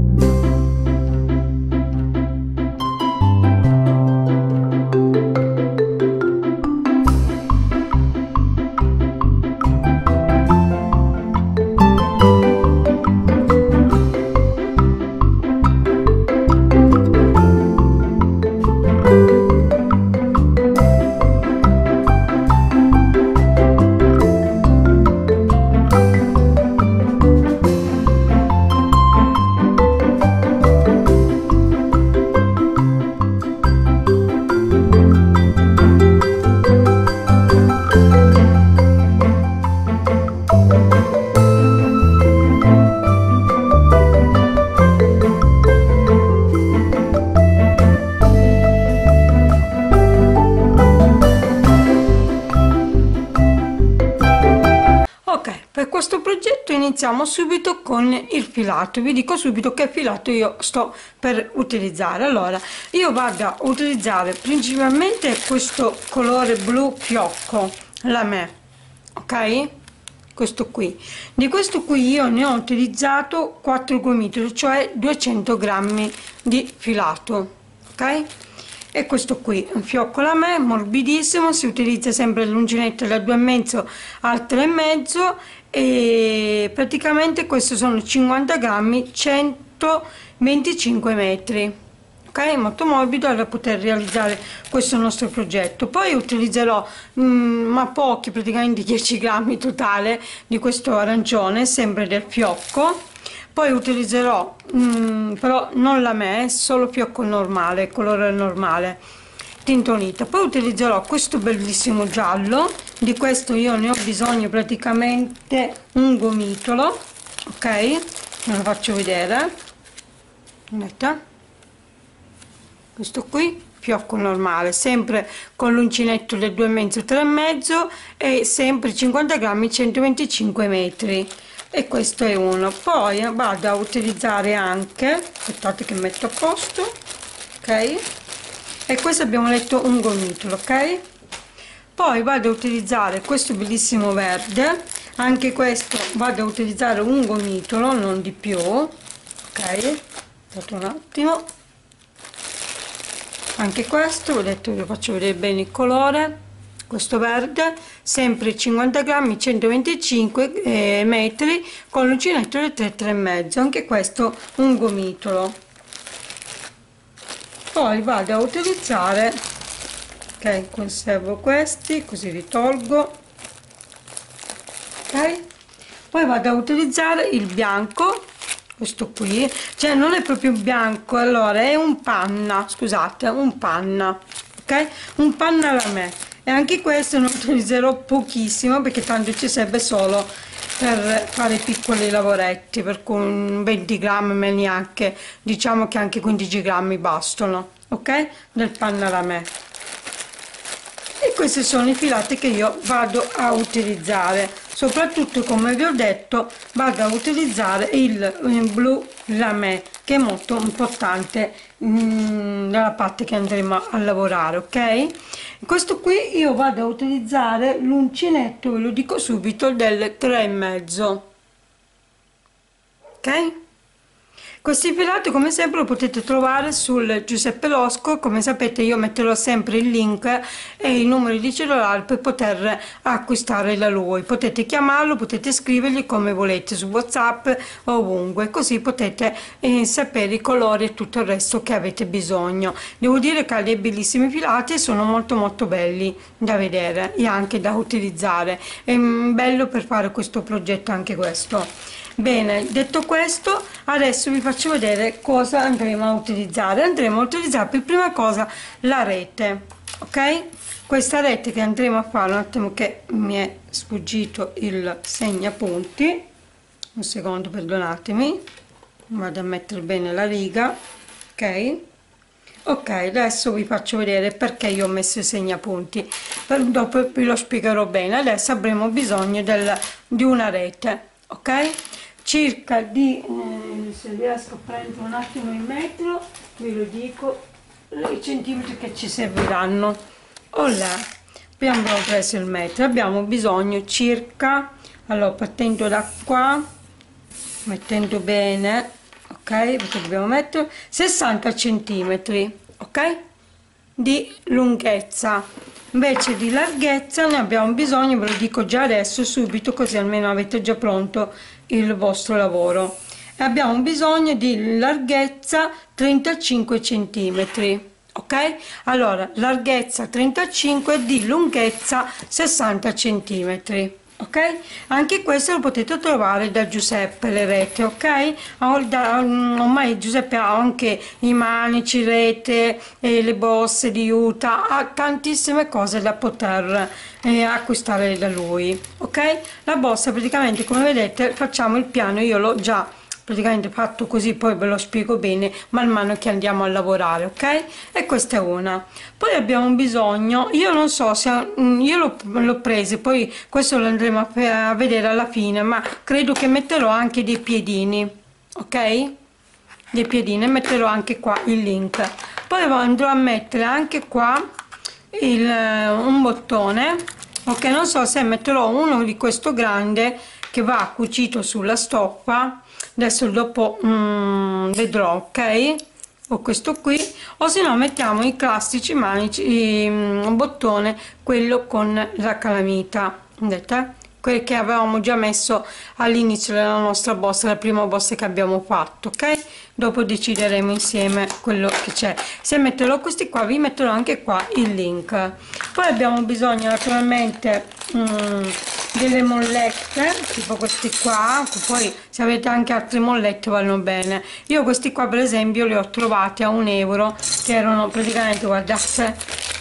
questo iniziamo subito con il filato. Vi dico subito che filato io sto per utilizzare. Allora io vado a utilizzare principalmente questo colore blu fiocco la me ok? Questo qui. Di questo qui io ne ho utilizzato 4 gomitoli cioè 200 grammi di filato ok? E questo qui un fiocco la me morbidissimo si utilizza sempre l'uncinetto da 2,5 al 3,5 e praticamente questo sono 50 grammi 125 metri. Ok? Molto morbido da poter realizzare questo nostro progetto. Poi utilizzerò mh, mm, ma pochi praticamente 10 grammi totale di questo arancione sempre del fiocco. Poi utilizzerò mh, mm, però non la me solo fiocco normale colore normale tintonita. Poi utilizzerò questo bellissimo giallo di questo io ne ho bisogno praticamente un gomitolo ok? Ve lo faccio vedere. Vedete questo qui fiocco normale sempre con l'uncinetto del 2,5 3,5 e sempre 50 grammi 125 metri. E questo è uno. Poi vado a utilizzare anche aspettate che metto a posto ok e questo abbiamo letto un gomitolo ok? Poi vado a utilizzare questo bellissimo verde. Anche questo vado a utilizzare un gomitolo non di più ok? Aspettate un attimo. Anche questo detto vi faccio vedere bene il colore. Questo verde sempre 50 grammi 125 eh, metri con l'uncinetto del 3 3 mezzo. Anche questo un gomitolo poi vado a utilizzare ok conservo questi così li tolgo ok? Poi vado a utilizzare il bianco questo qui cioè non è proprio bianco allora è un panna scusate un panna ok? Un panna da me e anche questo ne utilizzerò pochissimo perché tanto ci serve solo per fare piccoli lavoretti per cui 20 grammi neanche diciamo che anche 15 grammi bastano ok? Del panna ramè e questi sono i filati che io vado a utilizzare. Soprattutto come vi ho detto vado a utilizzare il, blu lamè che è molto importante mm, nella parte che andremo a lavorare ok questo qui io vado a utilizzare l'uncinetto ve lo dico subito del 3 e mezzo. Ok questi filati come sempre lo potete trovare sul Giuseppe Losco, come sapete io metterò sempre il link e il numero di cellulare per poter acquistare da lui. Potete chiamarlo, potete scrivergli come volete su Whatsapp ovunque, così potete eh, sapere i colori e tutto il resto che avete bisogno. Devo dire che ha dei bellissimi filati e sono molto molto belli da vedere e anche da utilizzare. È mm, bello per fare questo progetto anche questo bene detto questo adesso vi faccio vedere cosa andremo a utilizzare. Andremo a utilizzare per prima cosa la rete ok? Questa rete che andremo a fare un attimo che mi è sfuggito il segnapunti. Un secondo perdonatemi. Vado a mettere bene la riga ok? Ok adesso vi faccio vedere perché io ho messo i segnapunti. Per dopo vi lo spiegherò bene. Adesso avremo bisogno del, di una rete ok circa di eh, se riesco a prendere un attimo il metro ve lo dico i centimetri che ci serviranno. Là abbiamo preso il metro abbiamo bisogno circa allora partendo da qua mettendo bene ok perché dobbiamo mettere 60 centimetri ok di lunghezza. Invece di larghezza ne abbiamo bisogno ve lo dico già adesso subito così almeno avete già pronto il vostro lavoro. E abbiamo bisogno di larghezza 35 centimetri ok? Allora larghezza 35 di lunghezza 60 centimetri ok? Anche questo lo potete trovare da Giuseppe le rete ok? Ormai Giuseppe ha anche i manici rete e le borse di Utah ha tantissime cose da poter eh, acquistare da lui ok? La borsa praticamente come vedete facciamo il piano io l'ho già praticamente fatto così poi ve lo spiego bene man mano che andiamo a lavorare ok? E questa è una. Poi abbiamo bisogno io non so se mm, io l'ho preso poi questo lo andremo a, vedere alla fine ma credo che metterò anche dei piedini ok? Dei piedini metterò anche qua il link. Poi andrò a mettere anche qua il, un bottone ok? Non so se metterò uno di questo grande che va cucito sulla stoffa adesso dopo mm, vedrò ok? O questo qui. O se no mettiamo i classici manici un mm, bottone quello con la calamita. Vedete quel che avevamo già messo all'inizio della nostra borsa la prima borsa che abbiamo fatto ok? Dopo decideremo insieme quello che c'è. Se metterò questi qua vi metterò anche qua il link. Poi abbiamo bisogno naturalmente mm, delle mollette tipo questi qua poi se avete anche altre mollette vanno bene. Io questi qua per esempio li ho trovati a un euro che erano praticamente guardate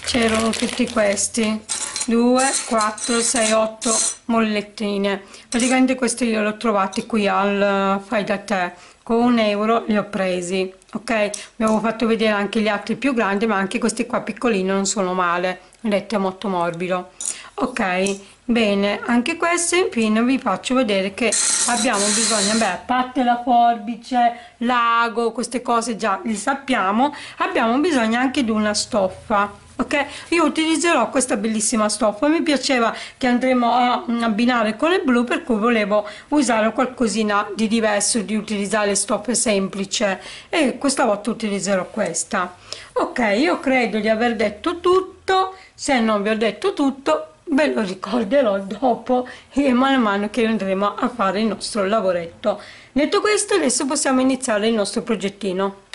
c'erano tutti questi 2 4 6 8 mollettine. Praticamente questi li ho trovati qui al fai da te. Con un euro li ho presi ok? Vi avevo fatto vedere anche gli altri più grandi ma anche questi qua piccolini non sono male. Vedete è molto morbido. Ok bene anche questo infine vi faccio vedere che abbiamo bisogno beh a parte la forbice l'ago queste cose già li sappiamo abbiamo bisogno anche di una stoffa ok? Io utilizzerò questa bellissima stoffa. Mi piaceva che andremo a abbinare con il blu per cui volevo usare qualcosina di diverso di utilizzare stoffe semplice e questa volta utilizzerò questa. Ok io credo di aver detto tutto. Se non vi ho detto tutto ve lo ricorderò dopo. E man mano che andremo a fare il nostro lavoretto. Detto questo adesso possiamo iniziare il nostro progettino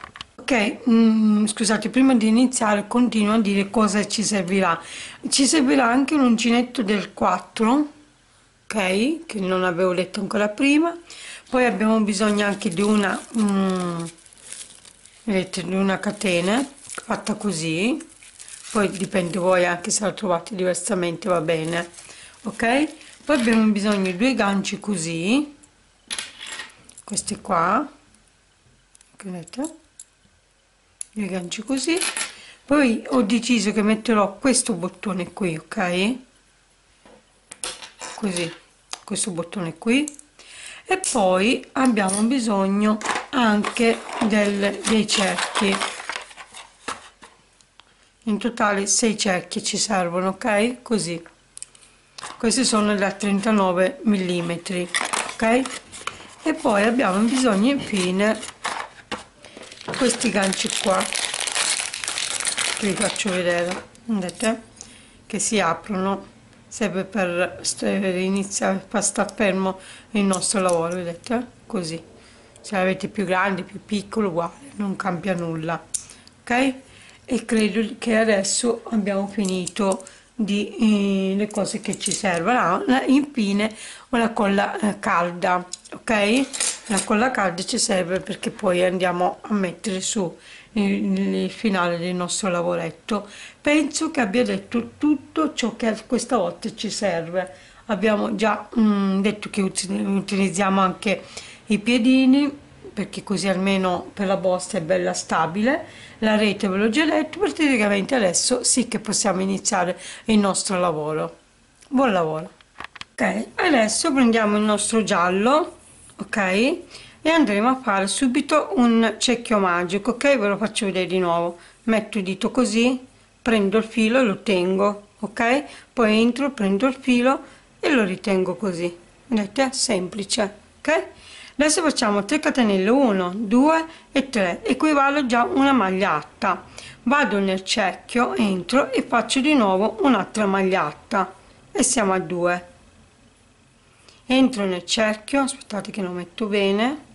ok mm, scusate prima di iniziare continuo a dire cosa ci servirà. Ci servirà anche un uncinetto del 4 ok che non avevo detto ancora prima. Poi abbiamo bisogno anche di una mm, vedete di una catena fatta così. Poi dipende voi anche se la trovate diversamente va bene ok? Poi abbiamo bisogno di due ganci così questi qua vedete i ganci così. Poi ho deciso che metterò questo bottone qui ok? Così questo bottone qui. E poi abbiamo bisogno anche del, dei cerchi. In totale 6 cerchi ci servono ok? Così. Questi sono da 39 mm ok? E poi abbiamo bisogno infine questi ganci qua che vi faccio vedere vedete? Che si aprono serve per iniziare a star fermo il nostro lavoro vedete? Così. Se avete più grande più piccolo uguale non cambia nulla ok? E credo che adesso abbiamo finito di eh, le cose che ci servono. Ah, infine una colla eh, calda ok la colla calda ci serve perché poi andiamo a mettere su il, finale del nostro lavoretto. Penso che abbia detto tutto ciò che questa volta ci serve. Abbiamo già mm, detto che utilizziamo anche i piedini perché così almeno per la borsa è bella stabile. La rete ve l'ho già detto praticamente adesso sì che possiamo iniziare il nostro lavoro. Buon lavoro. Ok adesso prendiamo il nostro giallo ok? E andremo a fare subito un cerchio magico ok? Ve lo faccio vedere di nuovo. Metto il dito così prendo il filo e lo tengo ok? Poi entro prendo il filo e lo ritengo così. Vedete? Semplice ok? Adesso facciamo 3 catenelle 1 2 e 3 equivale già una magliatta vado nel cerchio entro e faccio di nuovo un'altra magliatta e siamo a 2 entro nel cerchio aspettate che lo metto bene.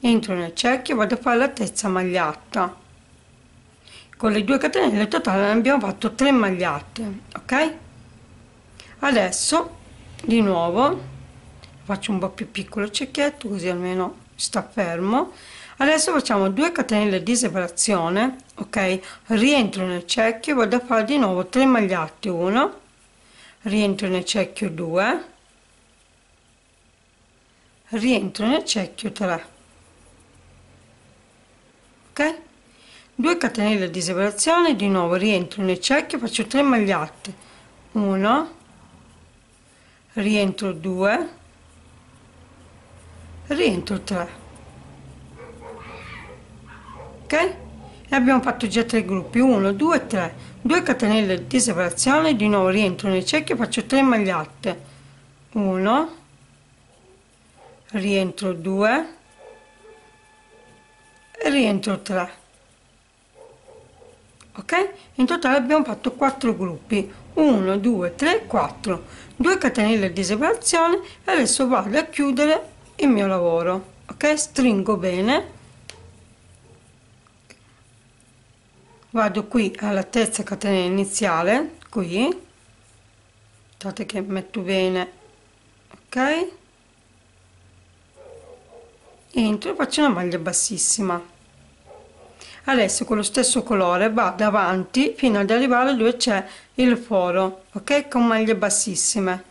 Entro nel cerchio vado a fare la terza magliatta. Con le due catenelle totali abbiamo fatto 3 magliatte ok? Adesso di nuovo faccio un po' più piccolo cerchietto così almeno sta fermo. Adesso facciamo 2 catenelle di separazione ok? Rientro nel cerchio vado a fare di nuovo 3 magliatte 1 rientro nel cerchio 2 rientro nel cerchio 3 ok? 2 catenelle di separazione di nuovo rientro nel cerchio faccio 3 magliatte 1 rientro 2 rientro 3 ok? E abbiamo fatto già tre gruppi. 1 2 3 2 catenelle di separazione di nuovo rientro nel cerchio faccio 3 magliatte 1 rientro 2 e rientro 3 ok? In totale abbiamo fatto 4 gruppi. 1 2 3 4 2 catenelle di separazione e adesso vado a chiudere il mio lavoro. Ok? Stringo bene. Vado qui alla terza catena iniziale qui. Aspettate che metto bene. Ok entro faccio una maglia bassissima. Adesso con lo stesso colore vado avanti fino ad arrivare dove c'è il foro ok? Con maglie bassissime.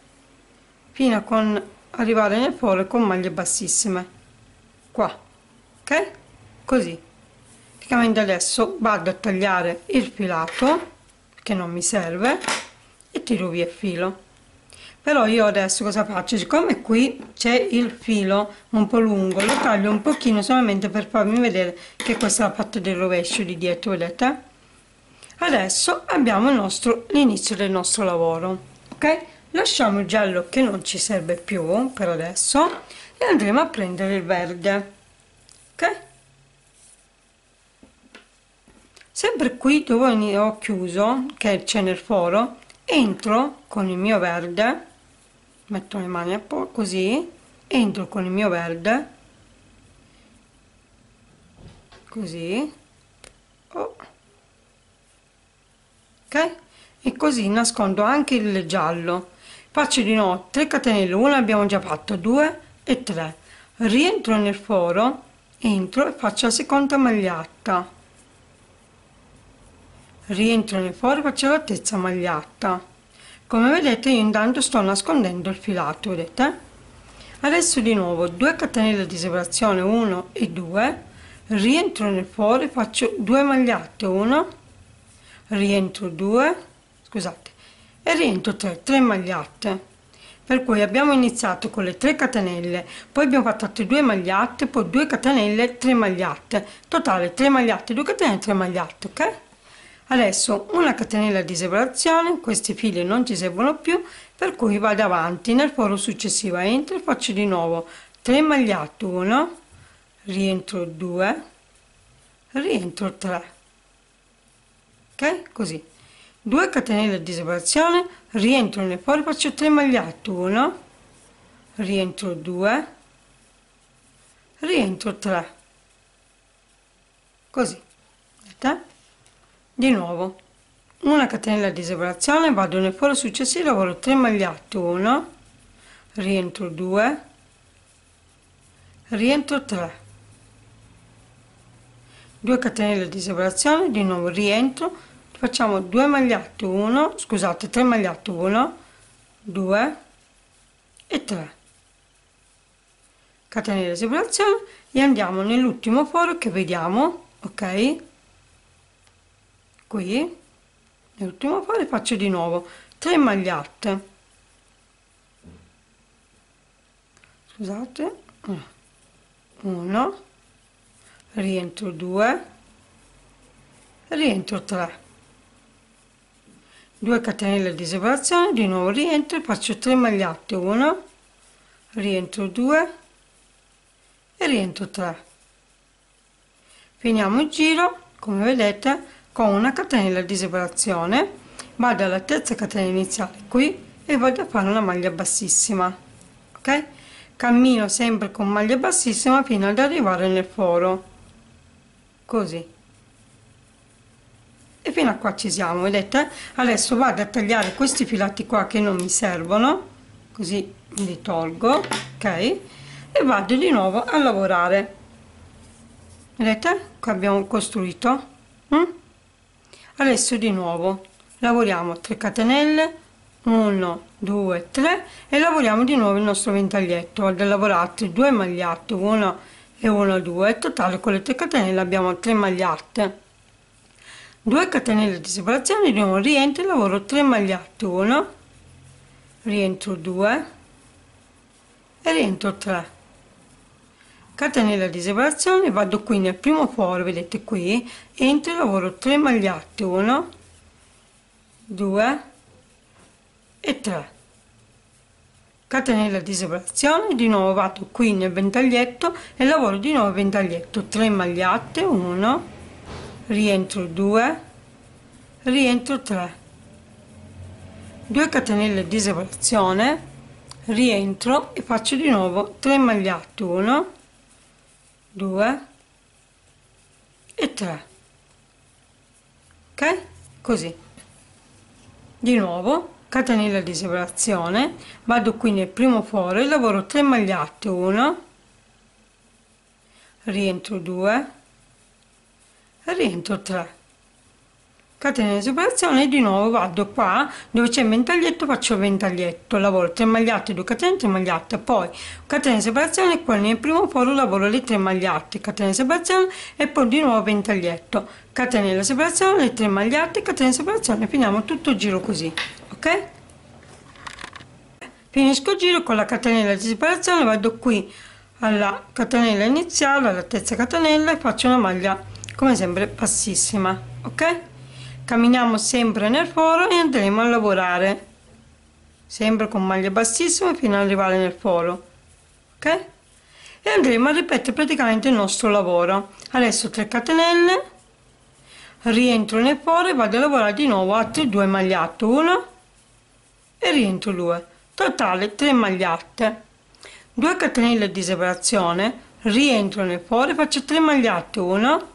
Fino a con arrivare nel foro con maglie bassissime. Qua ok? Così. Praticamente adesso vado a tagliare il filato che non mi serve e tiro via il filo però io adesso cosa faccio? Siccome qui c'è il filo un po' lungo lo taglio un pochino solamente per farmi vedere che questa è la parte del rovescio di dietro vedete? Adesso abbiamo l'inizio del nostro lavoro ok? Lasciamo il giallo che non ci serve più per adesso e andremo a prendere il verde ok? Sempre qui dove ho chiuso che c'è nel foro entro con il mio verde metto le mani a po' così entro con il mio verde così oh. ok? E così nascondo anche il giallo. Faccio di nuovo 3 catenelle 1 abbiamo già fatto 2 e 3 rientro nel foro entro e faccio la seconda magliatta. Rientro nel foro e faccio la terza magliatta come vedete io intanto sto nascondendo il filato vedete? Adesso di nuovo 2 catenelle di separazione 1 e 2 rientro nel foro faccio 2 magliatte 1 rientro 2 scusate e rientro 3, 3 magliatte per cui abbiamo iniziato con le 3 catenelle poi abbiamo fatto altre 2 magliatte poi 2 catenelle 3 magliatte totale 3 magliatte 2 catenelle 3 magliatte ok adesso una catenella di separazione questi fili non ci servono più per cui vado avanti nel foro successivo. Entro e faccio di nuovo 3 magliatte 1 rientro 2 rientro 3 ok? Così. 2 catenelle di separazione rientro nel foro faccio 3 magliette 1 rientro 2 rientro 3 così di nuovo. Una catenella di separazione vado nel foro successivo lavoro 3 magliette 1 rientro 2 rientro 3 2 catenelle di separazione di nuovo rientro. Facciamo 2 magliette 1 scusate 3 magliette 1 2 e 3 catenelle di separazione e andiamo nell'ultimo foro che vediamo ok qui nell'ultimo foro faccio di nuovo. 3 magliette. Scusate. 1 rientro 2 rientro 3 2 catenelle di separazione di nuovo rientro faccio 3 magliette. 1 rientro 2 e rientro 3 finiamo il giro come vedete con una catenella di separazione vado alla terza catenella iniziale qui e vado a fare una maglia bassissima ok? Cammino sempre con maglia bassissima fino ad arrivare nel foro così. E fino a qua ci siamo vedete? Adesso vado a tagliare questi filati qua che non mi servono così li tolgo ok? E vado di nuovo a lavorare. Vedete? Qua abbiamo costruito mm? Adesso di nuovo lavoriamo 3 catenelle 1 2 3 e lavoriamo di nuovo il nostro ventaglietto. Vado a lavorare 2 magliate 1 e 1 2 totale con le 3 catenelle abbiamo 3 magliate 2 catenelle di separazione di nuovo rientro e lavoro 3 magliate 1 rientro 2 e rientro 3 catenella di separazione vado qui nel primo foro vedete qui entro lavoro 3 magliate 1 2 e 3 catenella di separazione di nuovo vado qui nel ventaglietto e lavoro di nuovo ventaglietto 3 magliate 1 rientro 2 rientro 3 2 catenelle di separazione rientro e faccio di nuovo 3 magliate 1 2 e 3 ok? Così. Di nuovo catenella di separazione. Vado qui nel primo foro e lavoro 3 magliate 1 rientro 2 rientro 3 catena di separazione e di nuovo vado qua dove c'è il ventaglietto faccio il ventaglietto. Lavoro 3 magliate 2 catene 3 magliate. Poi catena di separazione qua nel primo foro lavoro le 3 magliate catena di separazione e poi di nuovo ventaglietto. Catena di separazione le 3 magliate catena di separazione finiamo tutto il giro così ok? Finisco il giro con la catenella di separazione vado qui alla catenella iniziale alla terza catenella e faccio una maglia come sempre bassissima ok camminiamo sempre nel foro e andremo a lavorare. Sempre con maglia bassissima fino ad arrivare nel foro ok? E andremo a ripetere praticamente il nostro lavoro. Adesso 3 catenelle rientro nel foro e vado a lavorare di nuovo altre due magliate 1 e rientro 2 totale 3 magliate 2 catenelle di separazione rientro nel foro e faccio 3 magliate 1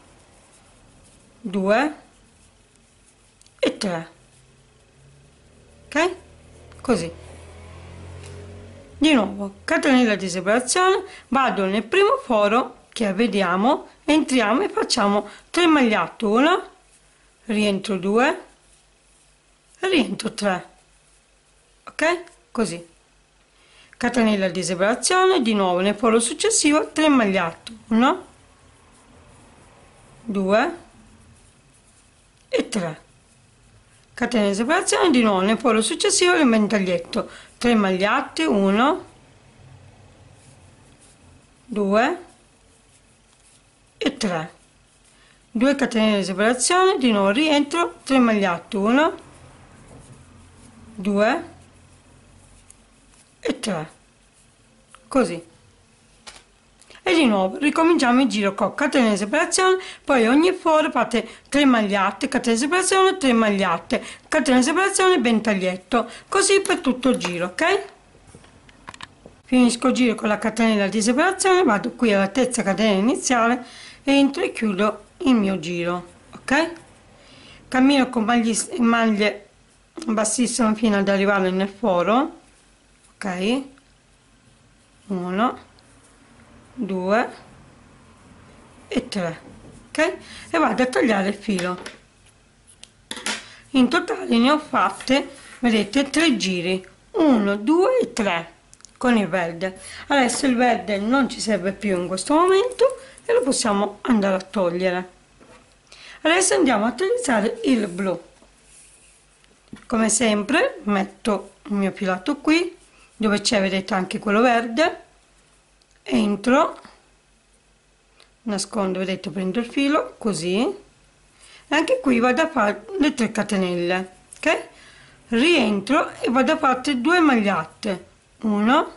2 e 3 ok? Così. Di nuovo catenella di separazione vado nel primo foro che vediamo entriamo e facciamo 3 magliate 1 rientro 2 rientro 3 ok? Così. Catenella di separazione di nuovo nel foro successivo 3 magliate 1 2 e 3 catena di separazione di nuovo nel foro successivo il ventaglietto 3 magliate 1 2 e 3 2 catene di separazione di nuovo rientro 3 magliate 1 2 e 3 così e di nuovo ricominciamo il giro con catena di separazione poi ogni foro fate 3 magliate catena di separazione 3 magliate catena di separazione ventaglietto così per tutto il giro ok? Finisco il giro con la catenella di separazione vado qui alla terza catena iniziale entro e chiudo il mio giro ok? Cammino con maglie, maglie bassissime fino ad arrivare nel foro ok? 1 2 e 3 ok? E vado a tagliare il filo. In totale ne ho fatte vedete tre giri. 1 2 e 3 con il verde. Adesso il verde non ci serve più in questo momento e lo possiamo andare a togliere. Adesso andiamo a utilizzare il blu. Come sempre metto il mio filato qui dove c'è vedete anche quello verde entro nascondo vedete prendo il filo così. E anche qui vado a fare le 3 catenelle ok? Rientro e vado a fare due magliate 1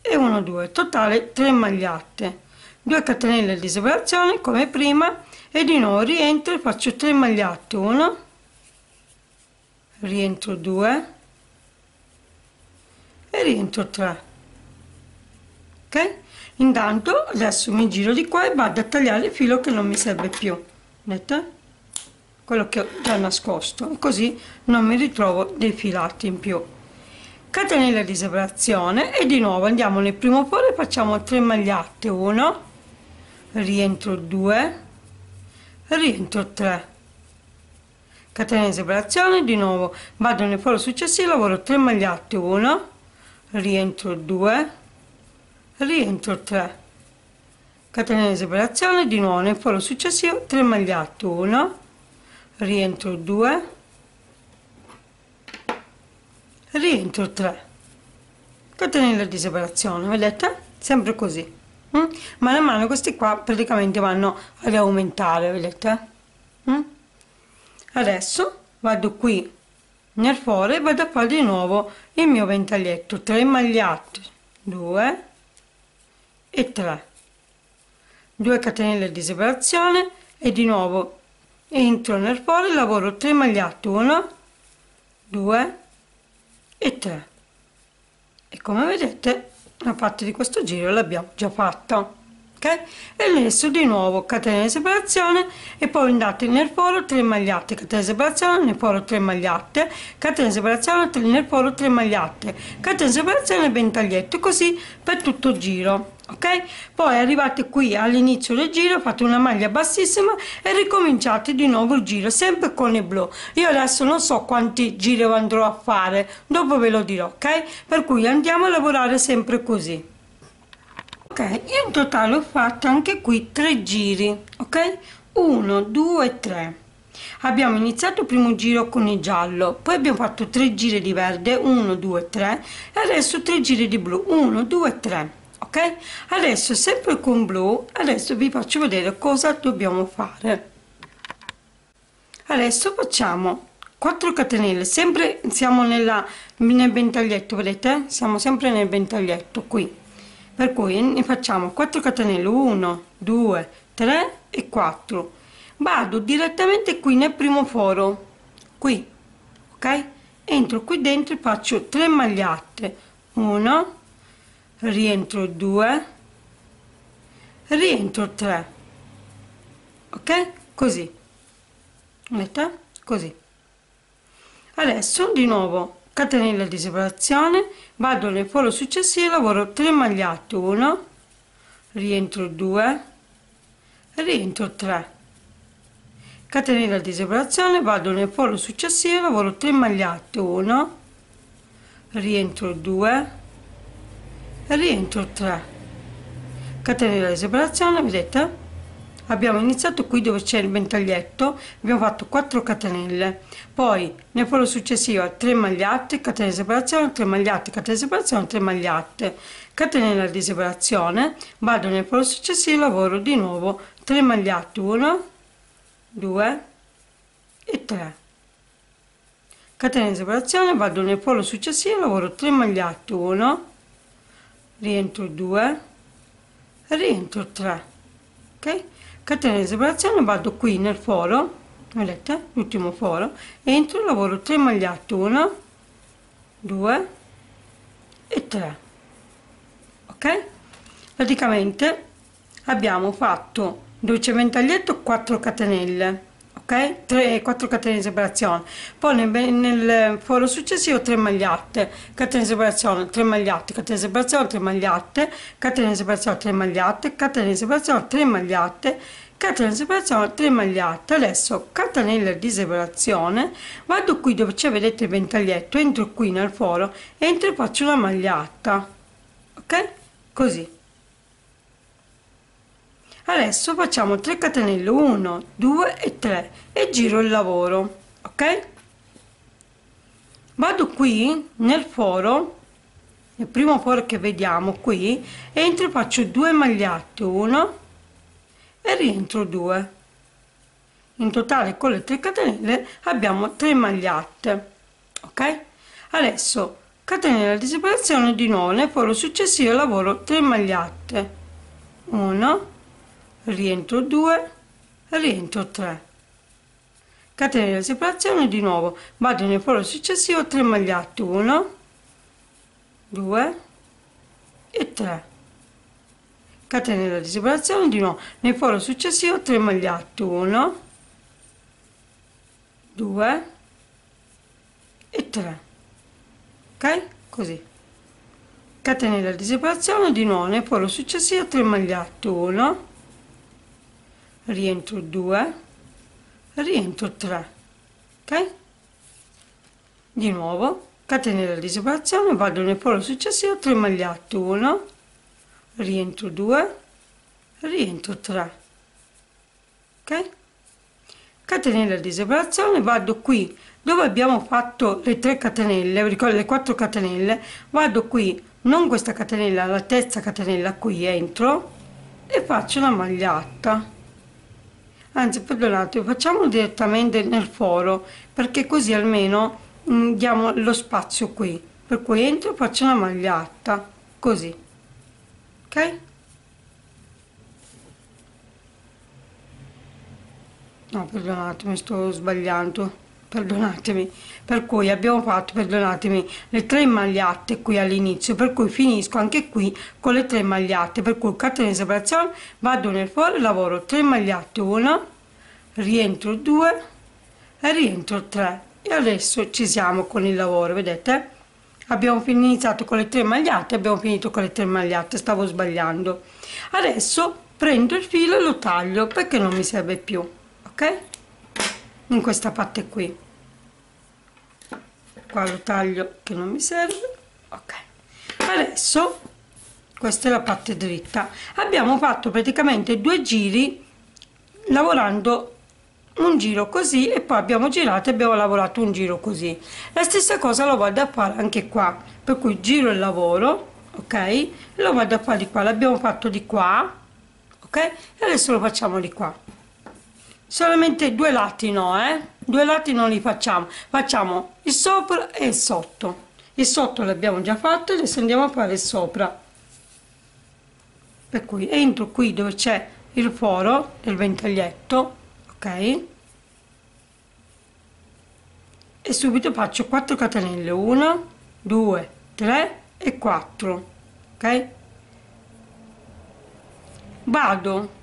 e 1 2 totale 3 magliate 2 catenelle di separazione come prima e di nuovo rientro e faccio 3 magliate 1 rientro 2 e rientro 3 ok? Intanto adesso mi giro di qua e vado a tagliare il filo che non mi serve più. Vedete? Quello che ho già nascosto. Così non mi ritrovo dei filati in più. Catenella di separazione. E di nuovo andiamo nel primo foro e facciamo 3 magliate 1 rientro 2 rientro 3 catena di separazione di nuovo. Vado nel foro successivo lavoro 3 magliate 1 rientro 2 rientro 3 catena di separazione di nuovo nel foro successivo 3 magliate 1 rientro 2 rientro 3 catenella di separazione vedete sempre così mm? mano a mano questi qua praticamente vanno ad aumentare vedete mm? adesso vado qui nel foro e vado a fare di nuovo il mio ventaglietto 3 magliate 2 e 3 2 catenelle di separazione e di nuovo entro nel foro e lavoro 3 magliate 1 2 e 3 e come vedete la parte di questo giro l'abbiamo già fatta ok? E adesso di nuovo catena di separazione e poi andate nel foro 3 magliate catena di separazione nel foro 3 magliate catena di separazione nel foro 3 magliate catena di separazione ventaglietto così per tutto il giro ok? Poi arrivate qui all'inizio del giro fate una maglia bassissima e ricominciate di nuovo il giro sempre con il blu. Io adesso non so quanti giri andrò a fare dopo ve lo dirò ok? Per cui andiamo a lavorare sempre così ok io in totale ho fatto anche qui tre giri ok? 1 2 3 abbiamo iniziato il primo giro con il giallo poi abbiamo fatto tre giri di verde 1 2 3 e adesso tre giri di blu 1 2 3 ok? Adesso sempre con blu adesso vi faccio vedere cosa dobbiamo fare. Adesso facciamo 4 catenelle sempre siamo nella nel ventaglietto vedete? Siamo sempre nel ventaglietto qui per cui ne facciamo 4 catenelle 1 2 3 e 4 vado direttamente qui nel primo foro qui ok? Entro qui dentro e faccio 3 magliate 1 rientro 2 rientro 3 ok? Così vedete così. Adesso di nuovo catenella di separazione vado nel foro successivo lavoro 3 magliate 1 rientro 2 rientro 3 catenella di separazione vado nel foro successivo lavoro 3 magliate 1 rientro 2 rientro 3 catenella di separazione vedete abbiamo iniziato qui dove c'è il ventaglietto abbiamo fatto 4 catenelle poi nel foro successivo 3 magliate catena di separazione 3 magliate catena di separazione 3 magliate catenella di separazione vado nel foro successivo lavoro di nuovo 3 magliate 1 2 e 3 catena di separazione vado nel foro successivo lavoro 3 magliate 1 rientro 2 rientro 3 ok catena di separazione vado qui nel foro vedete l'ultimo foro. Entro lavoro 3 magliate 1 2 e 3 ok? Praticamente abbiamo fatto dove c'è ventaglietto 4 catenelle ok? 3 4 catene di separazione. Poi nel, nel foro successivo 3 magliate catene di separazione 3 magliate catene di separazione 3 magliate catene di separazione 3 magliate catene di separazione 3 magliate catena di separazione 3 magliate adesso catenella di separazione. Vado qui dove c'è vedete il ventaglietto. Entro qui nel foro entro e faccio una magliata ok? Così adesso facciamo 3 catenelle 1 2 e 3 e giro il lavoro ok? Vado qui nel foro il primo foro che vediamo qui entro faccio 2 magliate 1 e rientro 2 in totale con le 3 catenelle abbiamo 3 magliate ok? Adesso catenella di separazione di nuovo nel foro successivo lavoro 3 magliette 1 rientro 2 rientro 3 catenella di separazione di nuovo. Vado nel foro successivo 3 magliette 1 2 e 3 catenella di separazione di nuovo. Nel foro successivo 3 magliette 1 2 e 3 ok? Così. Catenella di separazione di nuovo. Nel foro successivo 3 magliette 1 rientro 2 rientro 3 ok? Di nuovo catenella di separazione vado nel foro successivo 3 magliette 1 rientro 2 rientro 3 ok? Catenella di separazione vado qui dove abbiamo fatto le 3 catenelle ricordo le 4 catenelle vado qui non questa catenella la terza catenella qui entro e faccio una magliata anzi perdonate facciamo direttamente nel foro perché così almeno mh, diamo lo spazio qui. Per cui entro e faccio una magliata così. Ok? No perdonatemi sto sbagliando perdonatemi per cui abbiamo fatto perdonatemi le tre magliate qui all'inizio per cui finisco anche qui con le tre magliate per cui catena di separazione vado nel fuori lavoro 3 magliate 1 rientro 2 e rientro 3 e adesso ci siamo con il lavoro vedete? Abbiamo iniziato con le tre magliate abbiamo finito con le tre magliate stavo sbagliando. Adesso prendo il filo e lo taglio perché non mi serve più ok in questa parte qui. Qua lo taglio che non mi serve. Ok. Adesso questa è la parte dritta. Abbiamo fatto praticamente due giri lavorando un giro così e poi abbiamo girato e abbiamo lavorato un giro così. La stessa cosa lo vado a fare anche qua per cui giro il lavoro ok? Lo vado a fare di qua l'abbiamo fatto di qua ok? E adesso lo facciamo di qua solamente due lati no eh? Due lati non li facciamo. Facciamo il sopra e il sotto. Il sotto l'abbiamo già fatto adesso andiamo a fare il sopra. Per cui entro qui dove c'è il foro del ventaglietto ok? E subito faccio 4 catenelle. 1 2 3 e 4 ok? Vado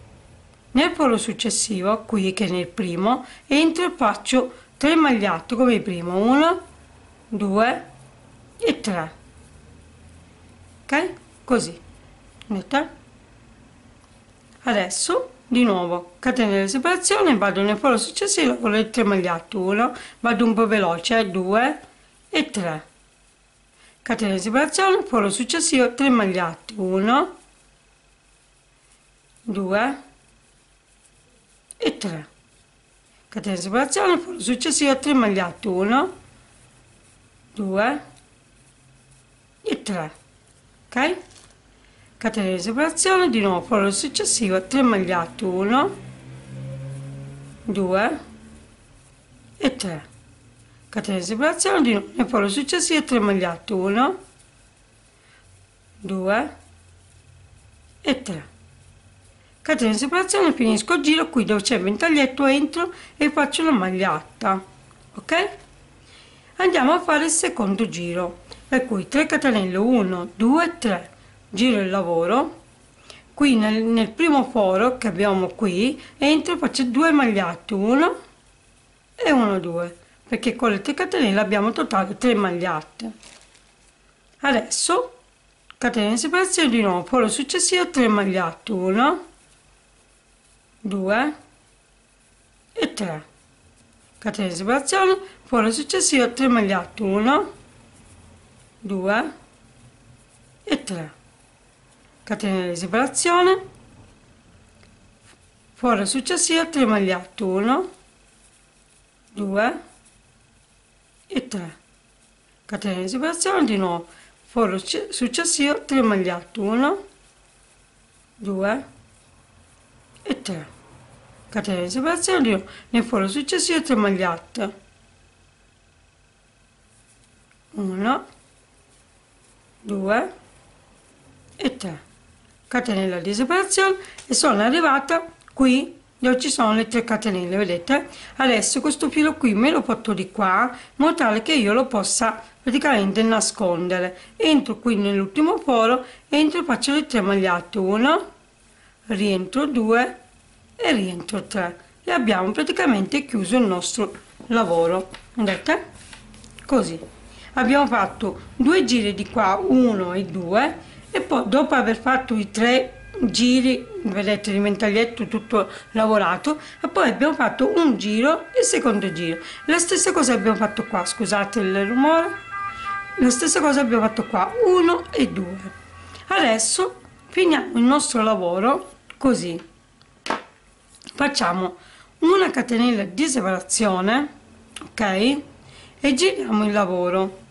nel foro successivo qui che nel primo entro e faccio 3 magliate come il primo 1 2 e 3 ok? Così. Vedete adesso di nuovo catena di separazione vado nel foro successivo con le 3 magliate 1 vado un po' veloce 2 e 3 catena di separazione foro successivo 3 magliate 1 2 e 3 catena di separazione foro successivo 3 magliate 1 2 e 3 ok? Catena di separazione di nuovo foro successivo 3 magliate 1 2 e 3 catena di separazione di nuovo nel foro successivo 3 magliate 1 2 e 3 catena di separazione finisco il giro qui dove c'è il ventaglietto entro e faccio una magliata ok? Andiamo a fare il secondo giro per cui 3 catenelle 1 2 3 giro il lavoro. Qui nel, nel primo foro che abbiamo qui entro faccio 2 magliate 1 e 1 2 perché con le 3 catenelle abbiamo totale 3 magliate adesso catena di separazione di nuovo foro successivo 3 magliate 1 2 e 3 catena di separazione foro successivo 3 magliate 1 2 e 3 catena di separazione foro successivo 3 magliette 1 2 e 3 catena di separazione di nuovo foro successivo 3 magliette 1 2 e 3 catena di separazione nuovo nel foro successivo 3 magliette 1 2 e 3 catenella di separazione e sono arrivata qui dove ci sono le tre catenelle vedete? Adesso questo filo qui me lo porto di qua in modo tale che io lo possa praticamente nascondere. Entro qui nell'ultimo foro entro faccio le tre magliate 1 rientro. 2 e rientro 3 e abbiamo praticamente chiuso il nostro lavoro. Vedete così. Abbiamo fatto due giri di qua 1 e 2 e poi dopo aver fatto i tre giri vedete il ventaglietto tutto lavorato e poi abbiamo fatto un giro e secondo giro. La stessa cosa abbiamo fatto qua scusate il rumore. La stessa cosa abbiamo fatto qua 1 e 2 adesso finiamo il nostro lavoro così facciamo una catenella di separazione ok? E giriamo il lavoro.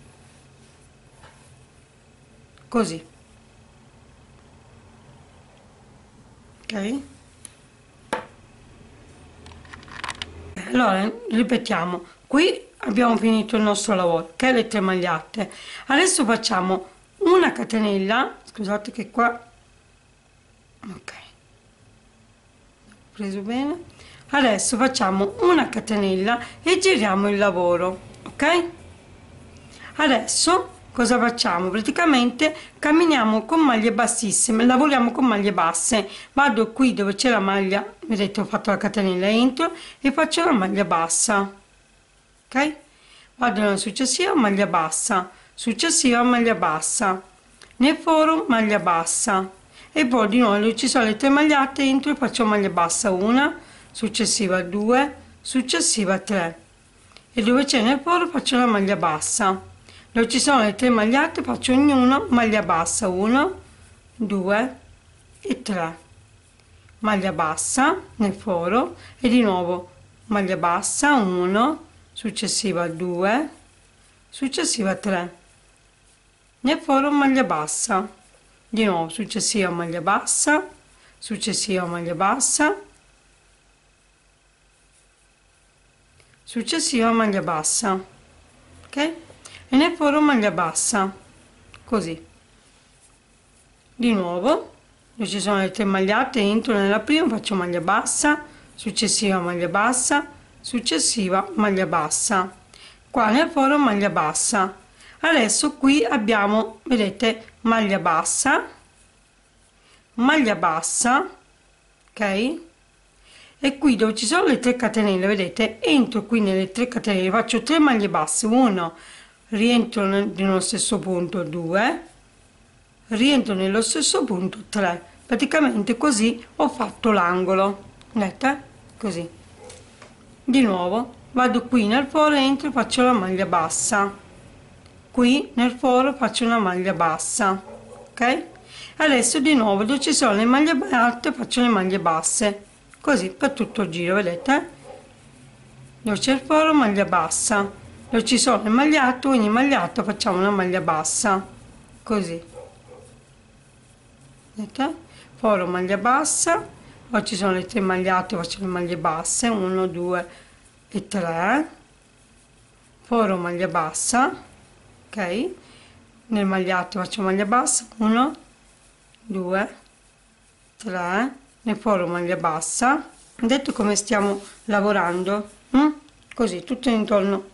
Così. Ok? Allora ripetiamo. Qui abbiamo finito il nostro lavoro che è le tre magliate adesso facciamo una catenella scusate che qua ok preso bene? Adesso facciamo una catenella e giriamo il lavoro ok? Adesso cosa facciamo? Praticamente camminiamo con maglie bassissime lavoriamo con maglie basse. Vado qui dove c'è la maglia vedete ho fatto la catenella entro e faccio la maglia bassa ok? Vado nella successiva maglia bassa successiva maglia bassa. Nel foro maglia bassa e poi di nuovo ci sono le tre magliate entro e faccio maglia bassa una successiva 2 successiva 3 e dove c'è nel foro faccio la maglia bassa. Dove ci sono le tre magliate faccio ognuno maglia bassa 1 2 e 3 maglia bassa nel foro e di nuovo maglia bassa 1 successiva 2 successiva 3 nel foro maglia bassa di nuovo successiva maglia bassa successiva maglia bassa successiva maglia bassa ok? E nel foro maglia bassa così. Di nuovo dove ci sono le tre magliate entro nella prima faccio maglia bassa successiva maglia bassa successiva maglia bassa. Qua nel foro maglia bassa. Adesso qui abbiamo vedete maglia bassa maglia bassa ok? E qui dove ci sono le tre catenelle vedete? Entro qui nelle tre catenelle faccio 3 maglie basse. 1 rientro nello stesso punto. 2 rientro nello stesso punto. 3 praticamente così ho fatto l'angolo. Vedete così. Di nuovo vado qui nel foro entro faccio la maglia bassa qui nel foro faccio una maglia bassa ok? Adesso di nuovo dove ci sono le maglie alte faccio le maglie basse. Così per tutto il giro vedete? Dove c'è il foro maglia bassa. Dove ci sono le magliate ogni magliato facciamo una maglia bassa. Così. Vedete? Foro maglia bassa. Poi ci sono le tre magliate faccio le maglie basse. 1 2 e 3 foro maglia bassa ok. Nel magliato faccio maglia bassa 1 2 3 nel foro maglia bassa. Vedete come stiamo lavorando mm? così tutto intorno.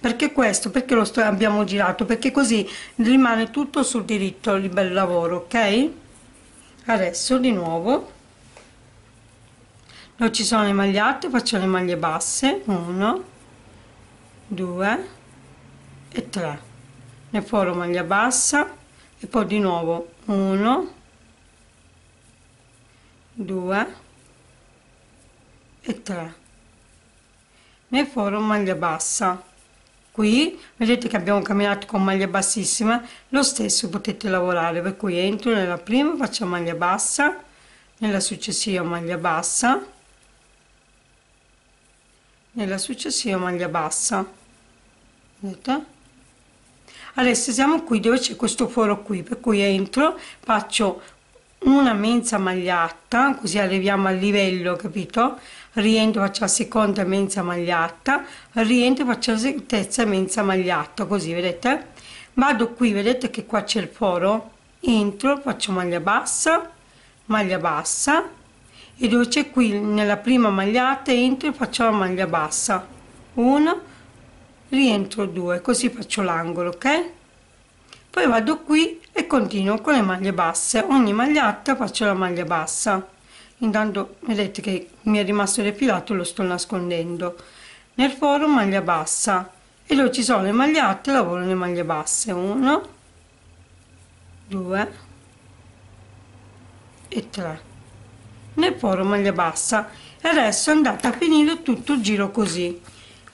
Perché questo? Perché lo sto, abbiamo girato? Perché così rimane tutto sul diritto il bel lavoro ok? Adesso di nuovo. Dove ci sono le magliate faccio le maglie basse. 1 2 e 3 ne foro maglia bassa e poi di nuovo 1 2 e 3 nel foro maglia bassa. Qui vedete che abbiamo camminato con maglia bassissima lo stesso potete lavorare per cui entro nella prima faccio maglia bassa nella successiva maglia bassa nella successiva maglia bassa. Vedete adesso siamo qui dove c'è questo foro qui per cui entro faccio una mezza magliata così arriviamo al livello capito? Rientro faccio la seconda mezza magliata rientro faccio la terza mezza magliata così vedete? Vado qui vedete che qua c'è il foro? Entro faccio maglia bassa maglia bassa e dove c'è qui nella prima magliata entro e faccio la maglia bassa. 1 rientro 2 così faccio l'angolo ok? Poi vado qui e continuo con le maglie basse. Ogni magliata faccio la maglia bassa. Intanto vedete che mi è rimasto defilato lo sto nascondendo. Nel foro maglia bassa. E dove ci sono le magliate lavoro le maglie basse. 1 2 e 3 nel foro maglia bassa. E adesso andate a finire tutto il giro così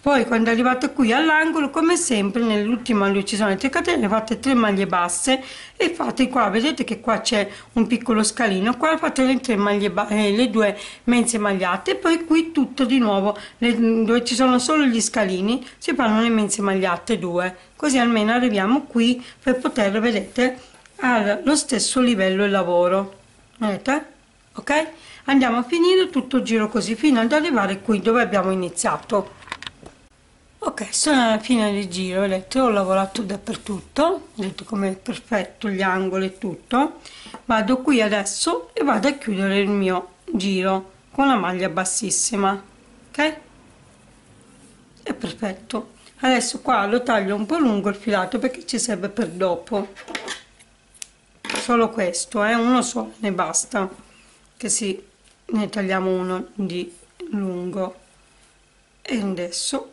poi quando arrivate qui all'angolo come sempre nell'ultima luce ci sono le 3 catene fate 3 maglie basse. E fate qua vedete che qua c'è un piccolo scalino. Qua fate le tre maglie eh, le due mense magliate. Poi qui tutto di nuovo le, dove ci sono solo gli scalini si fanno le mense magliate due. Così almeno arriviamo qui per poter vedete allo stesso livello il lavoro. Vedete? Ok? Andiamo a finire tutto il giro così fino ad arrivare qui dove abbiamo iniziato ok sono alla fine del giro vedete ho lavorato dappertutto vedete come è perfetto gli angoli e tutto. Vado qui adesso e vado a chiudere il mio giro con la maglia bassissima ok? È perfetto. Adesso qua lo taglio un po lungo il filato perché ci serve per dopo. Solo questo eh? uno solo ne basta che si ne tagliamo uno di lungo. E adesso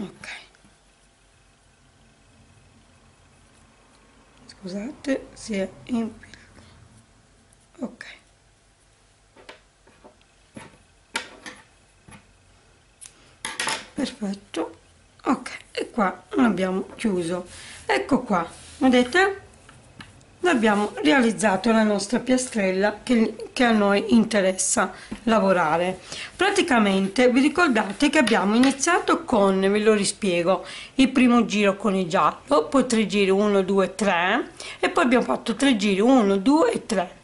ok. Scusate si è infilato ok. Perfetto. Ok e qua abbiamo chiuso. Ecco qua vedete abbiamo realizzato la nostra piastrella che, che, a noi interessa lavorare. Praticamente vi ricordate che abbiamo iniziato con ve lo rispiego il primo giro con il giallo poi tre giri 1 2 3 e poi abbiamo fatto tre giri 1 2 e 3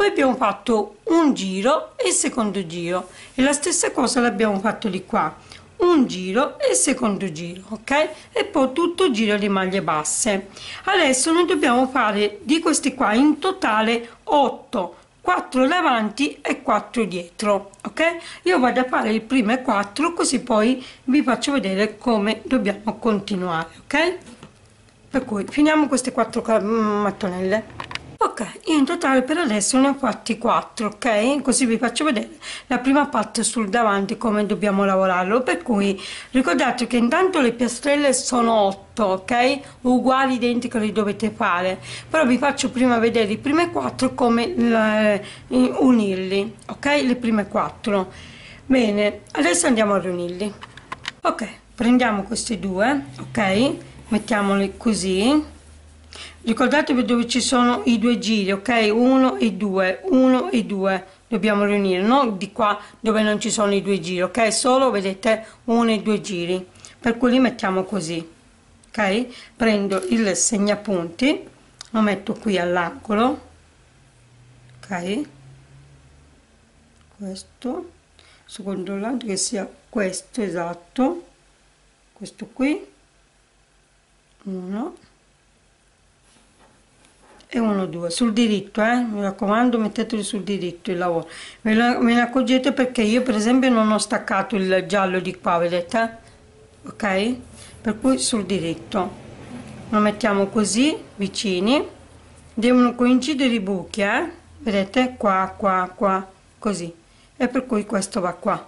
poi abbiamo fatto un giro e il secondo giro. E la stessa cosa l'abbiamo fatto di qua un giro e il secondo giro ok? E poi tutto giro di maglie basse. Adesso noi dobbiamo fare di questi qua in totale 8 4 davanti e 4 dietro ok? Io vado a fare il primo e 4 così poi vi faccio vedere come dobbiamo continuare ok? Per cui finiamo queste quattro mattonelle ok io in totale per adesso ne ho fatti 4 ok? Così vi faccio vedere la prima parte sul davanti come dobbiamo lavorarlo. Per cui ricordate che intanto le piastrelle sono 8 ok? Uguali identiche le dovete fare. Però vi faccio prima vedere i primi 4 come la, unirli ok? Le prime 4 bene adesso andiamo a riunirli. Ok prendiamo questi due ok? Mettiamoli così ricordatevi dove ci sono i due giri ok? 1 e 2 1 e 2 dobbiamo riunire non di qua dove non ci sono i due giri ok? Solo vedete uno e due giri. Per cui li mettiamo così ok? Prendo il segnapunti lo metto qui all'angolo ok? Questo sto controllando che sia questo esatto. Questo qui 1 e 1 2 sul diritto eh? mi raccomando metteteli sul diritto il lavoro. Me, lo, me ne accorgete perché io per esempio non ho staccato il giallo di qua vedete? Ok? Per cui sul diritto. Lo mettiamo così vicini. Devono coincidere i buchi eh? vedete? Qua qua qua. Così. E per cui questo va qua.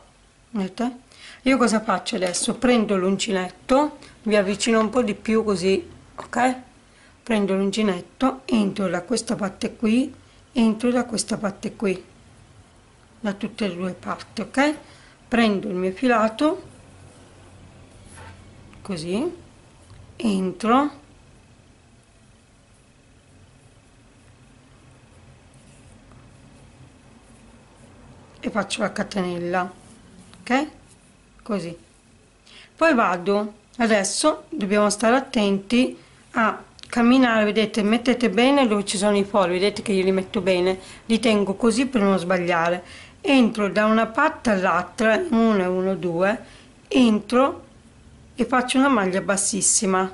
Vedete? Io cosa faccio adesso? Prendo l'uncinetto vi avvicino un po di più così ok prendo l'uncinetto entro da questa parte qui entro da questa parte qui da tutte e due parti ok? Prendo il mio filato così entro e faccio la catenella ok? Così. Poi vado adesso dobbiamo stare attenti a camminare vedete mettete bene dove ci sono i fori vedete che io li metto bene li tengo così per non sbagliare. Entro da una parte all'altra 1 1 2 entro e faccio una maglia bassissima